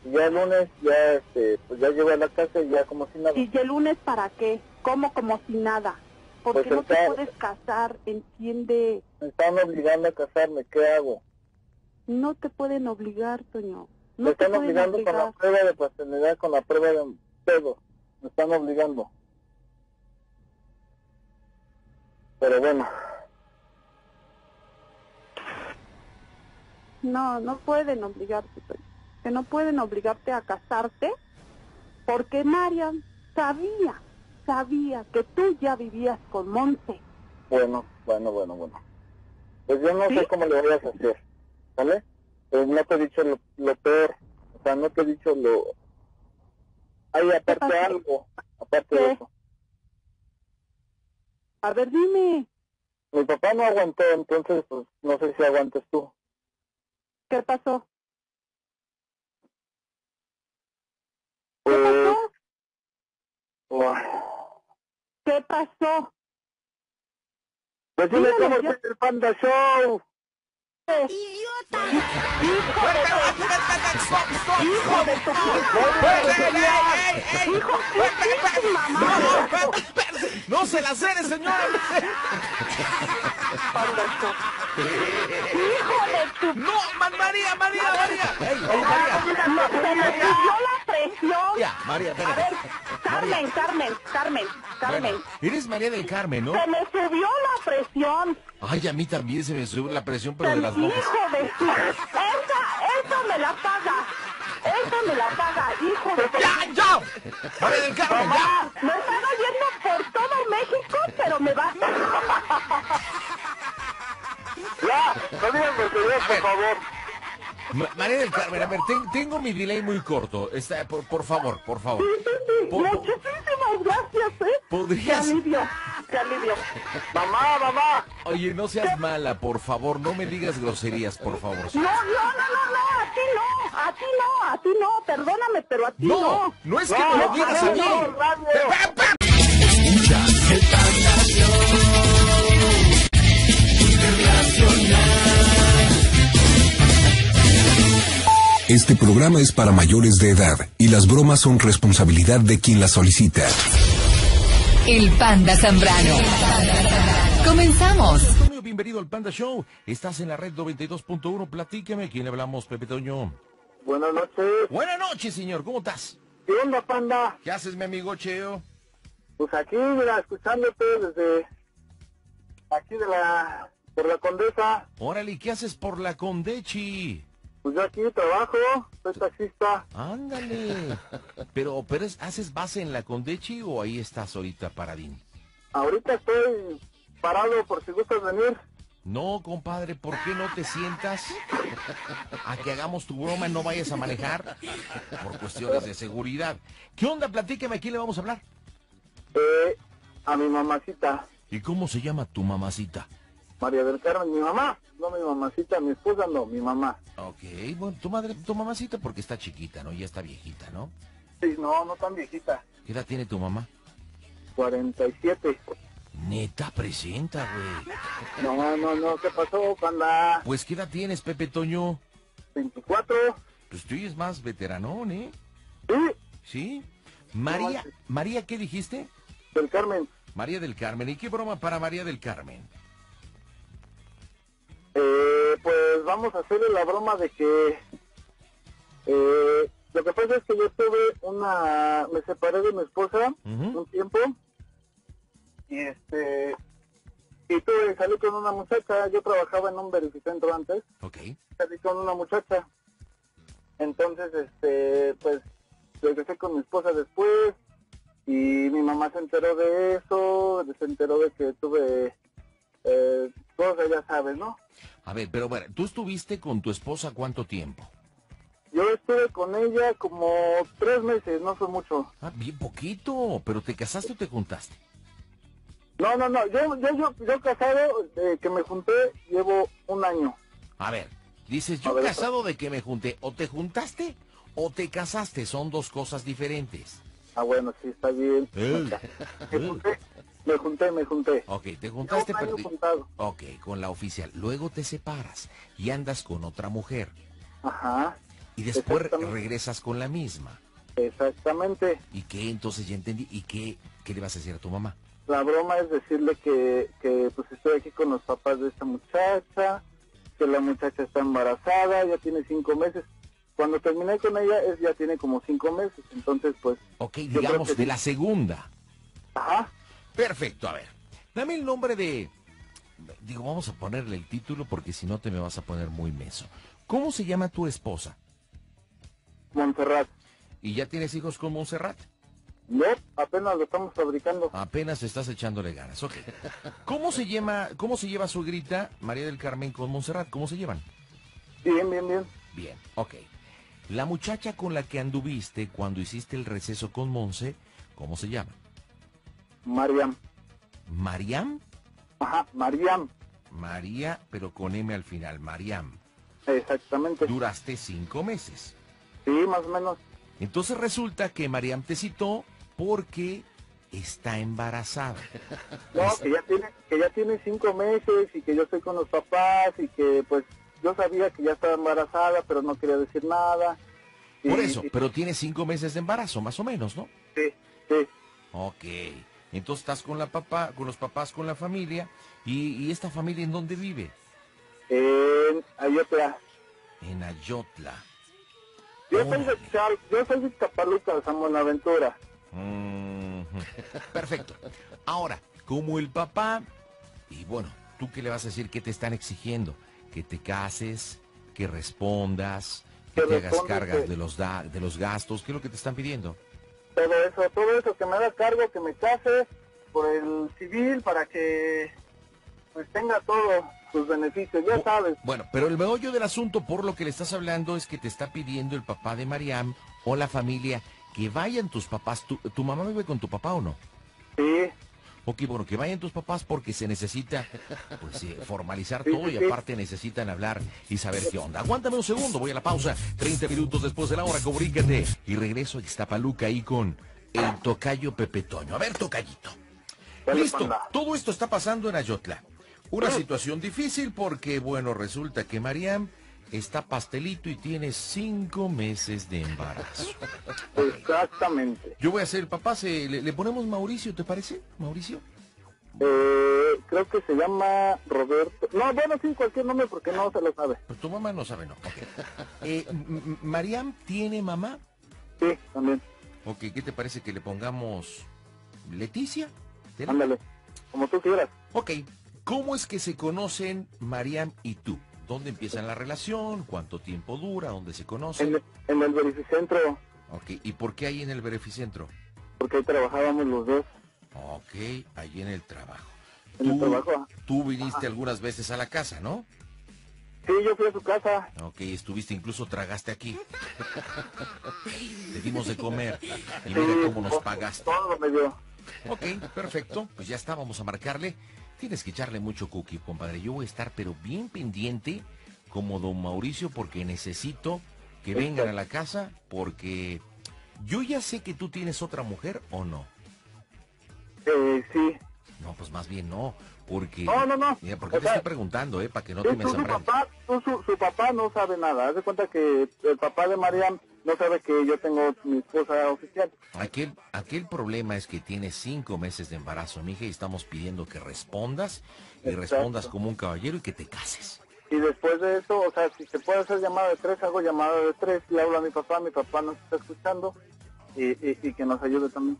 Y ya el lunes, ya, este, pues ya llego a la casa y ya como si nada. ¿Y el lunes para qué? ¿Cómo como si nada? Porque Pues no te puedes casar, entiende. Me están obligando a casarme, ¿qué hago? No te pueden obligar, Toño. Me No te están obligando con la obligar. prueba de paternidad, con la prueba de todo. Me están obligando. Pero bueno, No, no pueden obligarte. Que no pueden obligarte a casarte porque Marian sabía, sabía que tú ya vivías con Monse. bueno, bueno, bueno, bueno. Pues yo no sé cómo le voy a hacer, ¿vale? Pero no te he dicho lo, lo peor. O sea, no te he dicho lo... Hay aparte algo, aparte de eso. A ver, dime, Mi papá no aguantó, entonces pues no sé si aguantes tú. ¿Qué pasó? Pues, pasó? Uah. ¿Qué pasó? Pues Dímelo, cómo es el Panda Show. ¡Idiota! ¡Hijo de tu ¡Hijo de tu mamá! No, espérate, no se la cere, señora. (laughs) (laughs) ¡Hijo de tu... No, Ma- María, María, María. Ey, ey, María. Se me subió la presión. Ya, María, A espérate. ver, Carmen, Carmen, Carmen, Carmen. Bueno, eres María del Carmen, ¿no? Se me subió la presión. Ay, a mí también se me sube la presión, pero de las hijo bombas. de. Esa, esa me la paga. Esa me la paga, hijo de... ¡Ya, ya! María del Carmen, ya. Me están oyendo por todo México, pero me va... (laughs) Ya, no digas groserías, por favor. Ma- María del Carmen, a ver, ten- tengo mi delay muy corto. Está, por, por favor, por favor. Po- po- Muchísimas gracias, ¿eh? Qué ¿Podrías? alivio, qué alivio. Mamá, mamá. Oye, no seas mala, por favor, no me digas groserías, por favor. No, no, no, no, no, a ti no, a ti no, a ti no, perdóname, pero a ti no. No, no es que me lo digas a mí. Este programa es para mayores de edad y las bromas son responsabilidad de quien las solicita. El Panda Zambrano. Comenzamos. Antonio, bienvenido al Panda Show. Estás en la red 92.1. Platícame. ¿Quién le hablamos, Pepe Toño? Buenas noches. Buenas noches, señor. ¿Cómo estás? ¿Qué onda, Panda? ¿Qué haces, mi amigo Cheo? Pues aquí, mira, escuchándote desde aquí de la, por la Condesa. Órale, ¿qué haces por la Condechi? Pues yo aquí trabajo, soy taxista. Ándale. (laughs) Pero, pero es- ¿haces base en la Condechi o ahí estás ahorita paradín? Ahorita estoy parado por si gustas venir. No, compadre, ¿por qué no te sientas a que hagamos tu broma y no vayas a manejar por cuestiones de seguridad? ¿Qué onda? Platícame, ¿a quién le vamos a hablar? Eh, a mi mamacita, ¿Y cómo se llama tu mamacita? María del Carmen, mi mamá. No mi mamacita, mi esposa no, mi mamá. Ok, bueno, tu madre, tu mamacita porque está chiquita, ¿no? Ya está viejita, ¿no? Sí, no, no tan viejita. ¿Qué edad tiene tu mamá? 47. Neta, presenta, güey. No, no, no, ¿qué pasó, panda? Pues, ¿qué edad tienes, Pepe Toño? 24. Pues tú es más veteranón, ¿eh? Sí, ¿Sí? María, No, María, ¿qué dijiste? del Carmen. María del Carmen. ¿Y qué broma para María del Carmen? Eh, pues vamos a hacerle la broma de que... Eh, lo que pasa es que yo tuve una... Me separé de mi esposa un tiempo. Y este... Y tuve, salí con una muchacha. Yo trabajaba en un verificentro antes. Ok. salí con una muchacha. Entonces, este, pues, regresé con mi esposa después y mi mamá se enteró de eso, se enteró de que tuve eh, cosas, ya sabes, ¿no? A ver, pero bueno, ¿tú estuviste con tu esposa cuánto tiempo? Yo estuve con ella como tres meses, no fue mucho. Ah, bien poquito. ¿Pero te casaste o te juntaste? No, no, no, yo, yo, yo, yo casado, eh, que me junté, llevo un año. A ver, dices, yo ver, casado de que me junté. O te juntaste o te casaste. Son dos cosas diferentes. Ah, bueno, sí, está bien. Eh. (laughs) Me junté, me junté, me junté. Ok, te juntaste. pero- juntado. Ok, con la oficial. Luego te separas y andas con otra mujer. Ajá, Y después regresas con la misma. exactamente. ¿Y qué? Entonces ya entendí. ¿Y qué, qué le vas a decir a tu mamá? La broma es decirle que, que pues estoy aquí con los papás de esta muchacha, que la muchacha está embarazada, ya tiene cinco meses. Cuando terminé con ella, es ya tiene como cinco meses, entonces pues, Ok, digamos de la segunda. ajá, Perfecto, a ver. Dame el nombre de... Digo, vamos a ponerle el título porque si no te me vas a poner muy meso. ¿Cómo se llama tu esposa? Montserrat. ¿Y ya tienes hijos con Montserrat? No, apenas lo estamos fabricando. Apenas estás echándole ganas, ok. ¿Cómo se llama, cómo se lleva su grita María del Carmen con Montserrat? ¿Cómo se llevan? Bien, bien, bien. Bien, ok. La muchacha con la que anduviste cuando hiciste el receso con Monse, ¿cómo se llama? Mariam. ¿Mariam? Ajá, Mariam. María, pero con M al final, Mariam. Exactamente. Duraste cinco meses. Sí, más o menos. Entonces resulta que Mariam te citó porque está embarazada. No, que ya tiene, que ya tiene cinco meses y que yo estoy con los papás y que pues yo sabía que ya estaba embarazada, pero no quería decir nada. Y- Por eso, y- pero tiene cinco meses de embarazo, más o menos, ¿no? Sí, sí. Ok. Entonces estás con la papá, con los papás, con la familia. ¿Y, y esta familia en dónde vive? En Ayotla. En Ayotla. Yo soy de Órale. Chal, yo soy de San Buenaventura. (laughs) Perfecto. Ahora, como el papá, y bueno, ¿tú qué le vas a decir? ¿Qué te están exigiendo? Que te cases, que respondas, que Que te hagas cargas de los, da- de los gastos. ¿Qué es lo que te están pidiendo? Todo eso, todo eso, que me haga cargo, que me case por el civil para que pues tenga todos sus beneficios, ya sabes. Bueno, pero el meollo del asunto, por lo que le estás hablando, es que te está pidiendo el papá de Mariam o la familia que vayan tus papás. ¿Tu, tu mamá vive con tu papá o no? Sí, Ok, bueno, que vayan tus papás porque se necesita pues, eh, formalizar todo y aparte necesitan hablar y saber qué onda. Aguántame un segundo, voy a la pausa. 30 minutos después de la hora, comunícate. Y regreso a Iztapaluca ahí con el tocayo Pepe Toño. A ver, tocayito. Listo, todo esto está pasando en Ayotla. Una situación difícil porque, bueno, resulta que Mariam está pastelito y tiene cinco meses de embarazo. exactamente. Yo voy a ser papá, se, le, le ponemos Mauricio, ¿te parece? Mauricio. Eh, creo que se llama Roberto. No, bueno, sí, cualquier nombre porque no se lo sabe. Pues tu mamá no sabe, no. Ok. Eh, Mariam tiene mamá. Sí, también. Ok, ¿qué te parece que le pongamos Leticia? ¿Te- Ándale, como tú quieras. Ok, ¿cómo es que se conocen Mariam y tú? ¿Dónde empieza la relación? ¿Cuánto tiempo dura? ¿Dónde se conocen? En, en el verificentro, Ok, ¿y por qué ahí en el beneficentro? porque ahí trabajábamos los dos. Ok, ahí en el trabajo. En el trabajo. tú viniste algunas veces a la casa, ¿no? Sí, yo fui a su casa. Ok, estuviste, incluso tragaste aquí. (laughs) Te dimos de comer. Y mira Sí, cómo nos pagaste. Todo me dio. Ok, perfecto. Pues ya está, vamos a marcarle. Tienes que echarle mucho cookie, compadre. Yo voy a estar, pero bien pendiente, como don Mauricio, porque necesito que vengan a la casa, porque yo ya sé que tú tienes otra mujer o no. Eh, sí. No, pues más bien no, porque... No, no, no. Mira, ¿por qué O te sea, estoy preguntando, eh? Para que no te me su, papá, tú, su, su papá no sabe nada. Haz de cuenta que el papá de Mariam no sabe que yo tengo mi esposa oficial. Aquel, aquel problema es que tienes cinco meses de embarazo, mija, y estamos pidiendo que respondas y Exacto. respondas como un caballero y que te cases. Y después de eso, o sea, si se puede hacer llamada de tres, hago llamada de tres, le hablo a mi papá, mi papá nos está escuchando y, y, y que nos ayude también.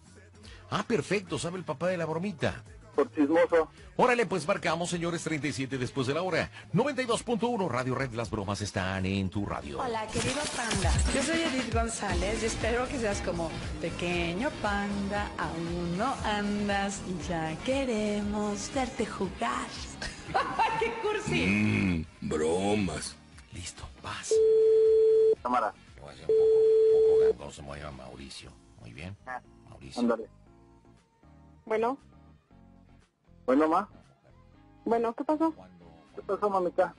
Ah, perfecto, sabe el papá de la bromita. Por chismoso. Órale, pues marcamos, señores, 37 después de la hora. 92.1 Radio Red, las bromas están en tu radio. Hola, querido panda. Yo soy Edith González y espero que seas como pequeño panda, aún no andas y ya queremos verte jugar. (laughs) ¡Qué cursi! Mmm, bromas. Listo, vas. Cámara, voy a hacer un poco, un poco gangoso, me voy a llamar Mauricio. Muy bien, Mauricio. ándale. Bueno, Bueno, ma, bueno, ¿qué pasó? ¿qué pasó, mamita?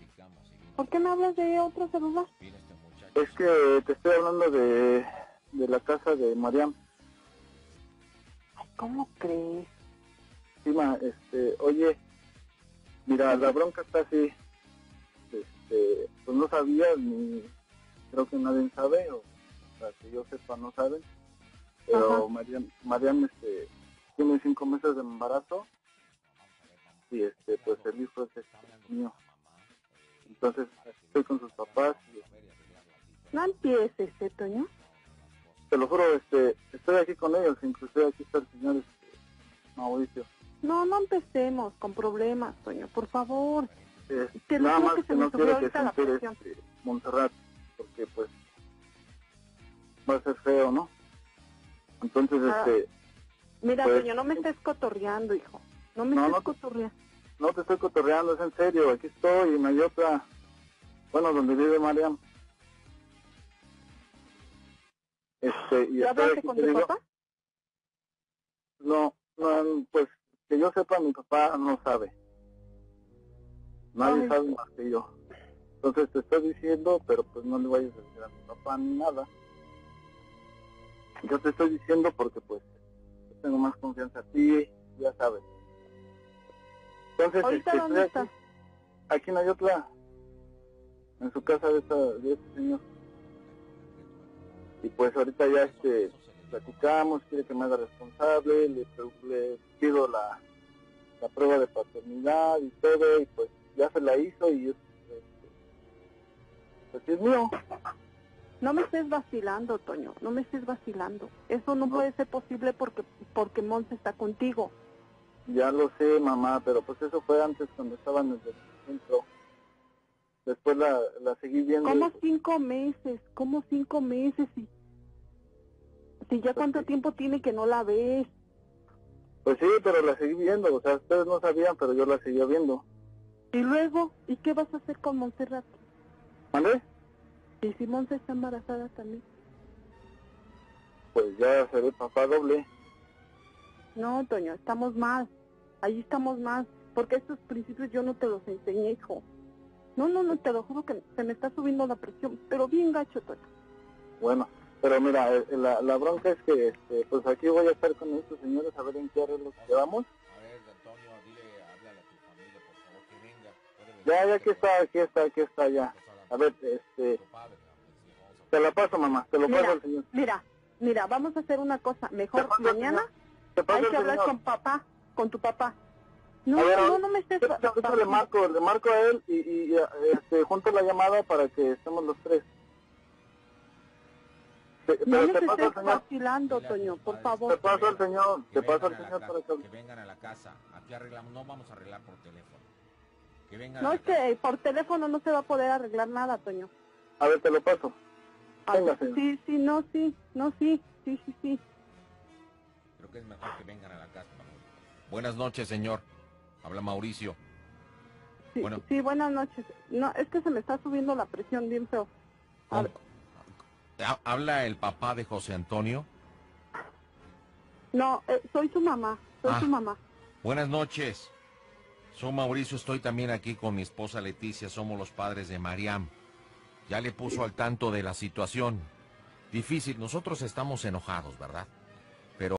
¿Por qué me hablas de otro celular? Es que te estoy hablando de, de la casa de Mariam. Ay, ¿cómo crees? Sí, ma, este, oye, mira, la bronca está así. Este, pues no sabía, ni creo que nadie sabe, o para que yo sepa, no saben. Pero. Mariam, Mariam, este, tiene cinco meses de embarazo y este, pues el hijo es este, mío. Entonces, estoy con sus papás y No empieces, ¿eh, Toño? te lo juro, este, estoy aquí con ellos, inclusive aquí está el señor este, Mauricio. No, no empecemos con problemas, Toño, por favor. Eh, Te nada más que que, se me no quiero que se entere este, Montserrat, porque pues va a ser feo, ¿no? Entonces, Ah, este, Mira, Pues- Toño, no me estés cotorreando, hijo. No me No, no. cotorreando. no te estoy cotorreando, es en serio, aquí estoy, en Ayotla, bueno, donde vive Mariam. Este, y ¿Ya hablaste con tu papá? No, no, pues que yo sepa, mi papá no sabe. Nadie Ay. sabe más que yo. Entonces te estoy diciendo, pero pues no le vayas a decir a mi papá ni nada. Yo te estoy diciendo porque pues yo tengo más confianza en ti, ya sabes. Entonces, ¿Ahorita este, dónde estás? aquí, en Ayotla, en su casa de, esta, de este señor. Y pues ahorita ya este platicamos, quiere que me haga responsable, le, le pido la, la prueba de paternidad y todo, y pues ya se la hizo y este, pues es mío. No me estés vacilando, Toño, no me estés vacilando. Eso no, No. puede ser posible porque porque Monse está contigo. Ya lo sé, mamá, pero pues eso fue antes cuando estaba en el centro. Después la, la seguí viendo. ¿Cómo cinco meses? ¿Cómo cinco meses? Si, si ya cuánto tiempo tiene que no la ves. Pues sí, pero la seguí viendo. O sea, ustedes no sabían, pero yo la seguía viendo. Y luego, ¿y qué vas a hacer con Montserrat? ¿Vale? Y si Monse está embarazada también. Pues ya seré papá doble. No, Toño, estamos mal. Ahí estamos mal. Porque estos principios yo no te los enseñé, hijo. No, no, no, te lo juro que se me está subiendo la presión. Pero bien gacho, Toño. Bueno, pero mira, eh, la, la bronca es que este, pues aquí voy a estar con estos señores a ver en qué arreglo quedamos. A ver, Antonio, dile, háblale a tu familia, por favor, que venga. Ya, ya aquí está, aquí está, aquí está, ya. A ver, este, a- te la paso, mamá, te lo Mira. paso al señor. Mira, mira, vamos a hacer una cosa. Mejor mañana hay que hablar señor. con papá, con tu papá. No, A ver, no, no me estés... Yo- le marco, le marco a él y, y este, junto la llamada para que estemos los tres. Te, No pero me te paso al estés señor, vacilando, Toño, por padres. te favor. paso al señor, te Que paso al vengan a la señor casa, para que... que vengan a la casa. Aquí arreglamos, no vamos a arreglar por teléfono. Que vengan No a es casa. que por teléfono no se va a poder arreglar nada, Toño. A ver, te lo paso. Venga, señor. Sí, sí, no, sí, no, sí, sí, sí, sí. Creo que es mejor que vengan a la casa. Buenas noches, señor. Habla Mauricio. Sí, Bueno. sí, buenas noches. No, es que se me está subiendo la presión bien feo. ¿Habla el papá de José Antonio? no, eh, soy su mamá, soy Ah. su mamá. Buenas noches. Soy Mauricio, estoy también aquí con mi esposa Leticia, somos los padres de Mariam. Ya le puso al tanto de la situación. difícil. Nosotros estamos enojados, ¿verdad?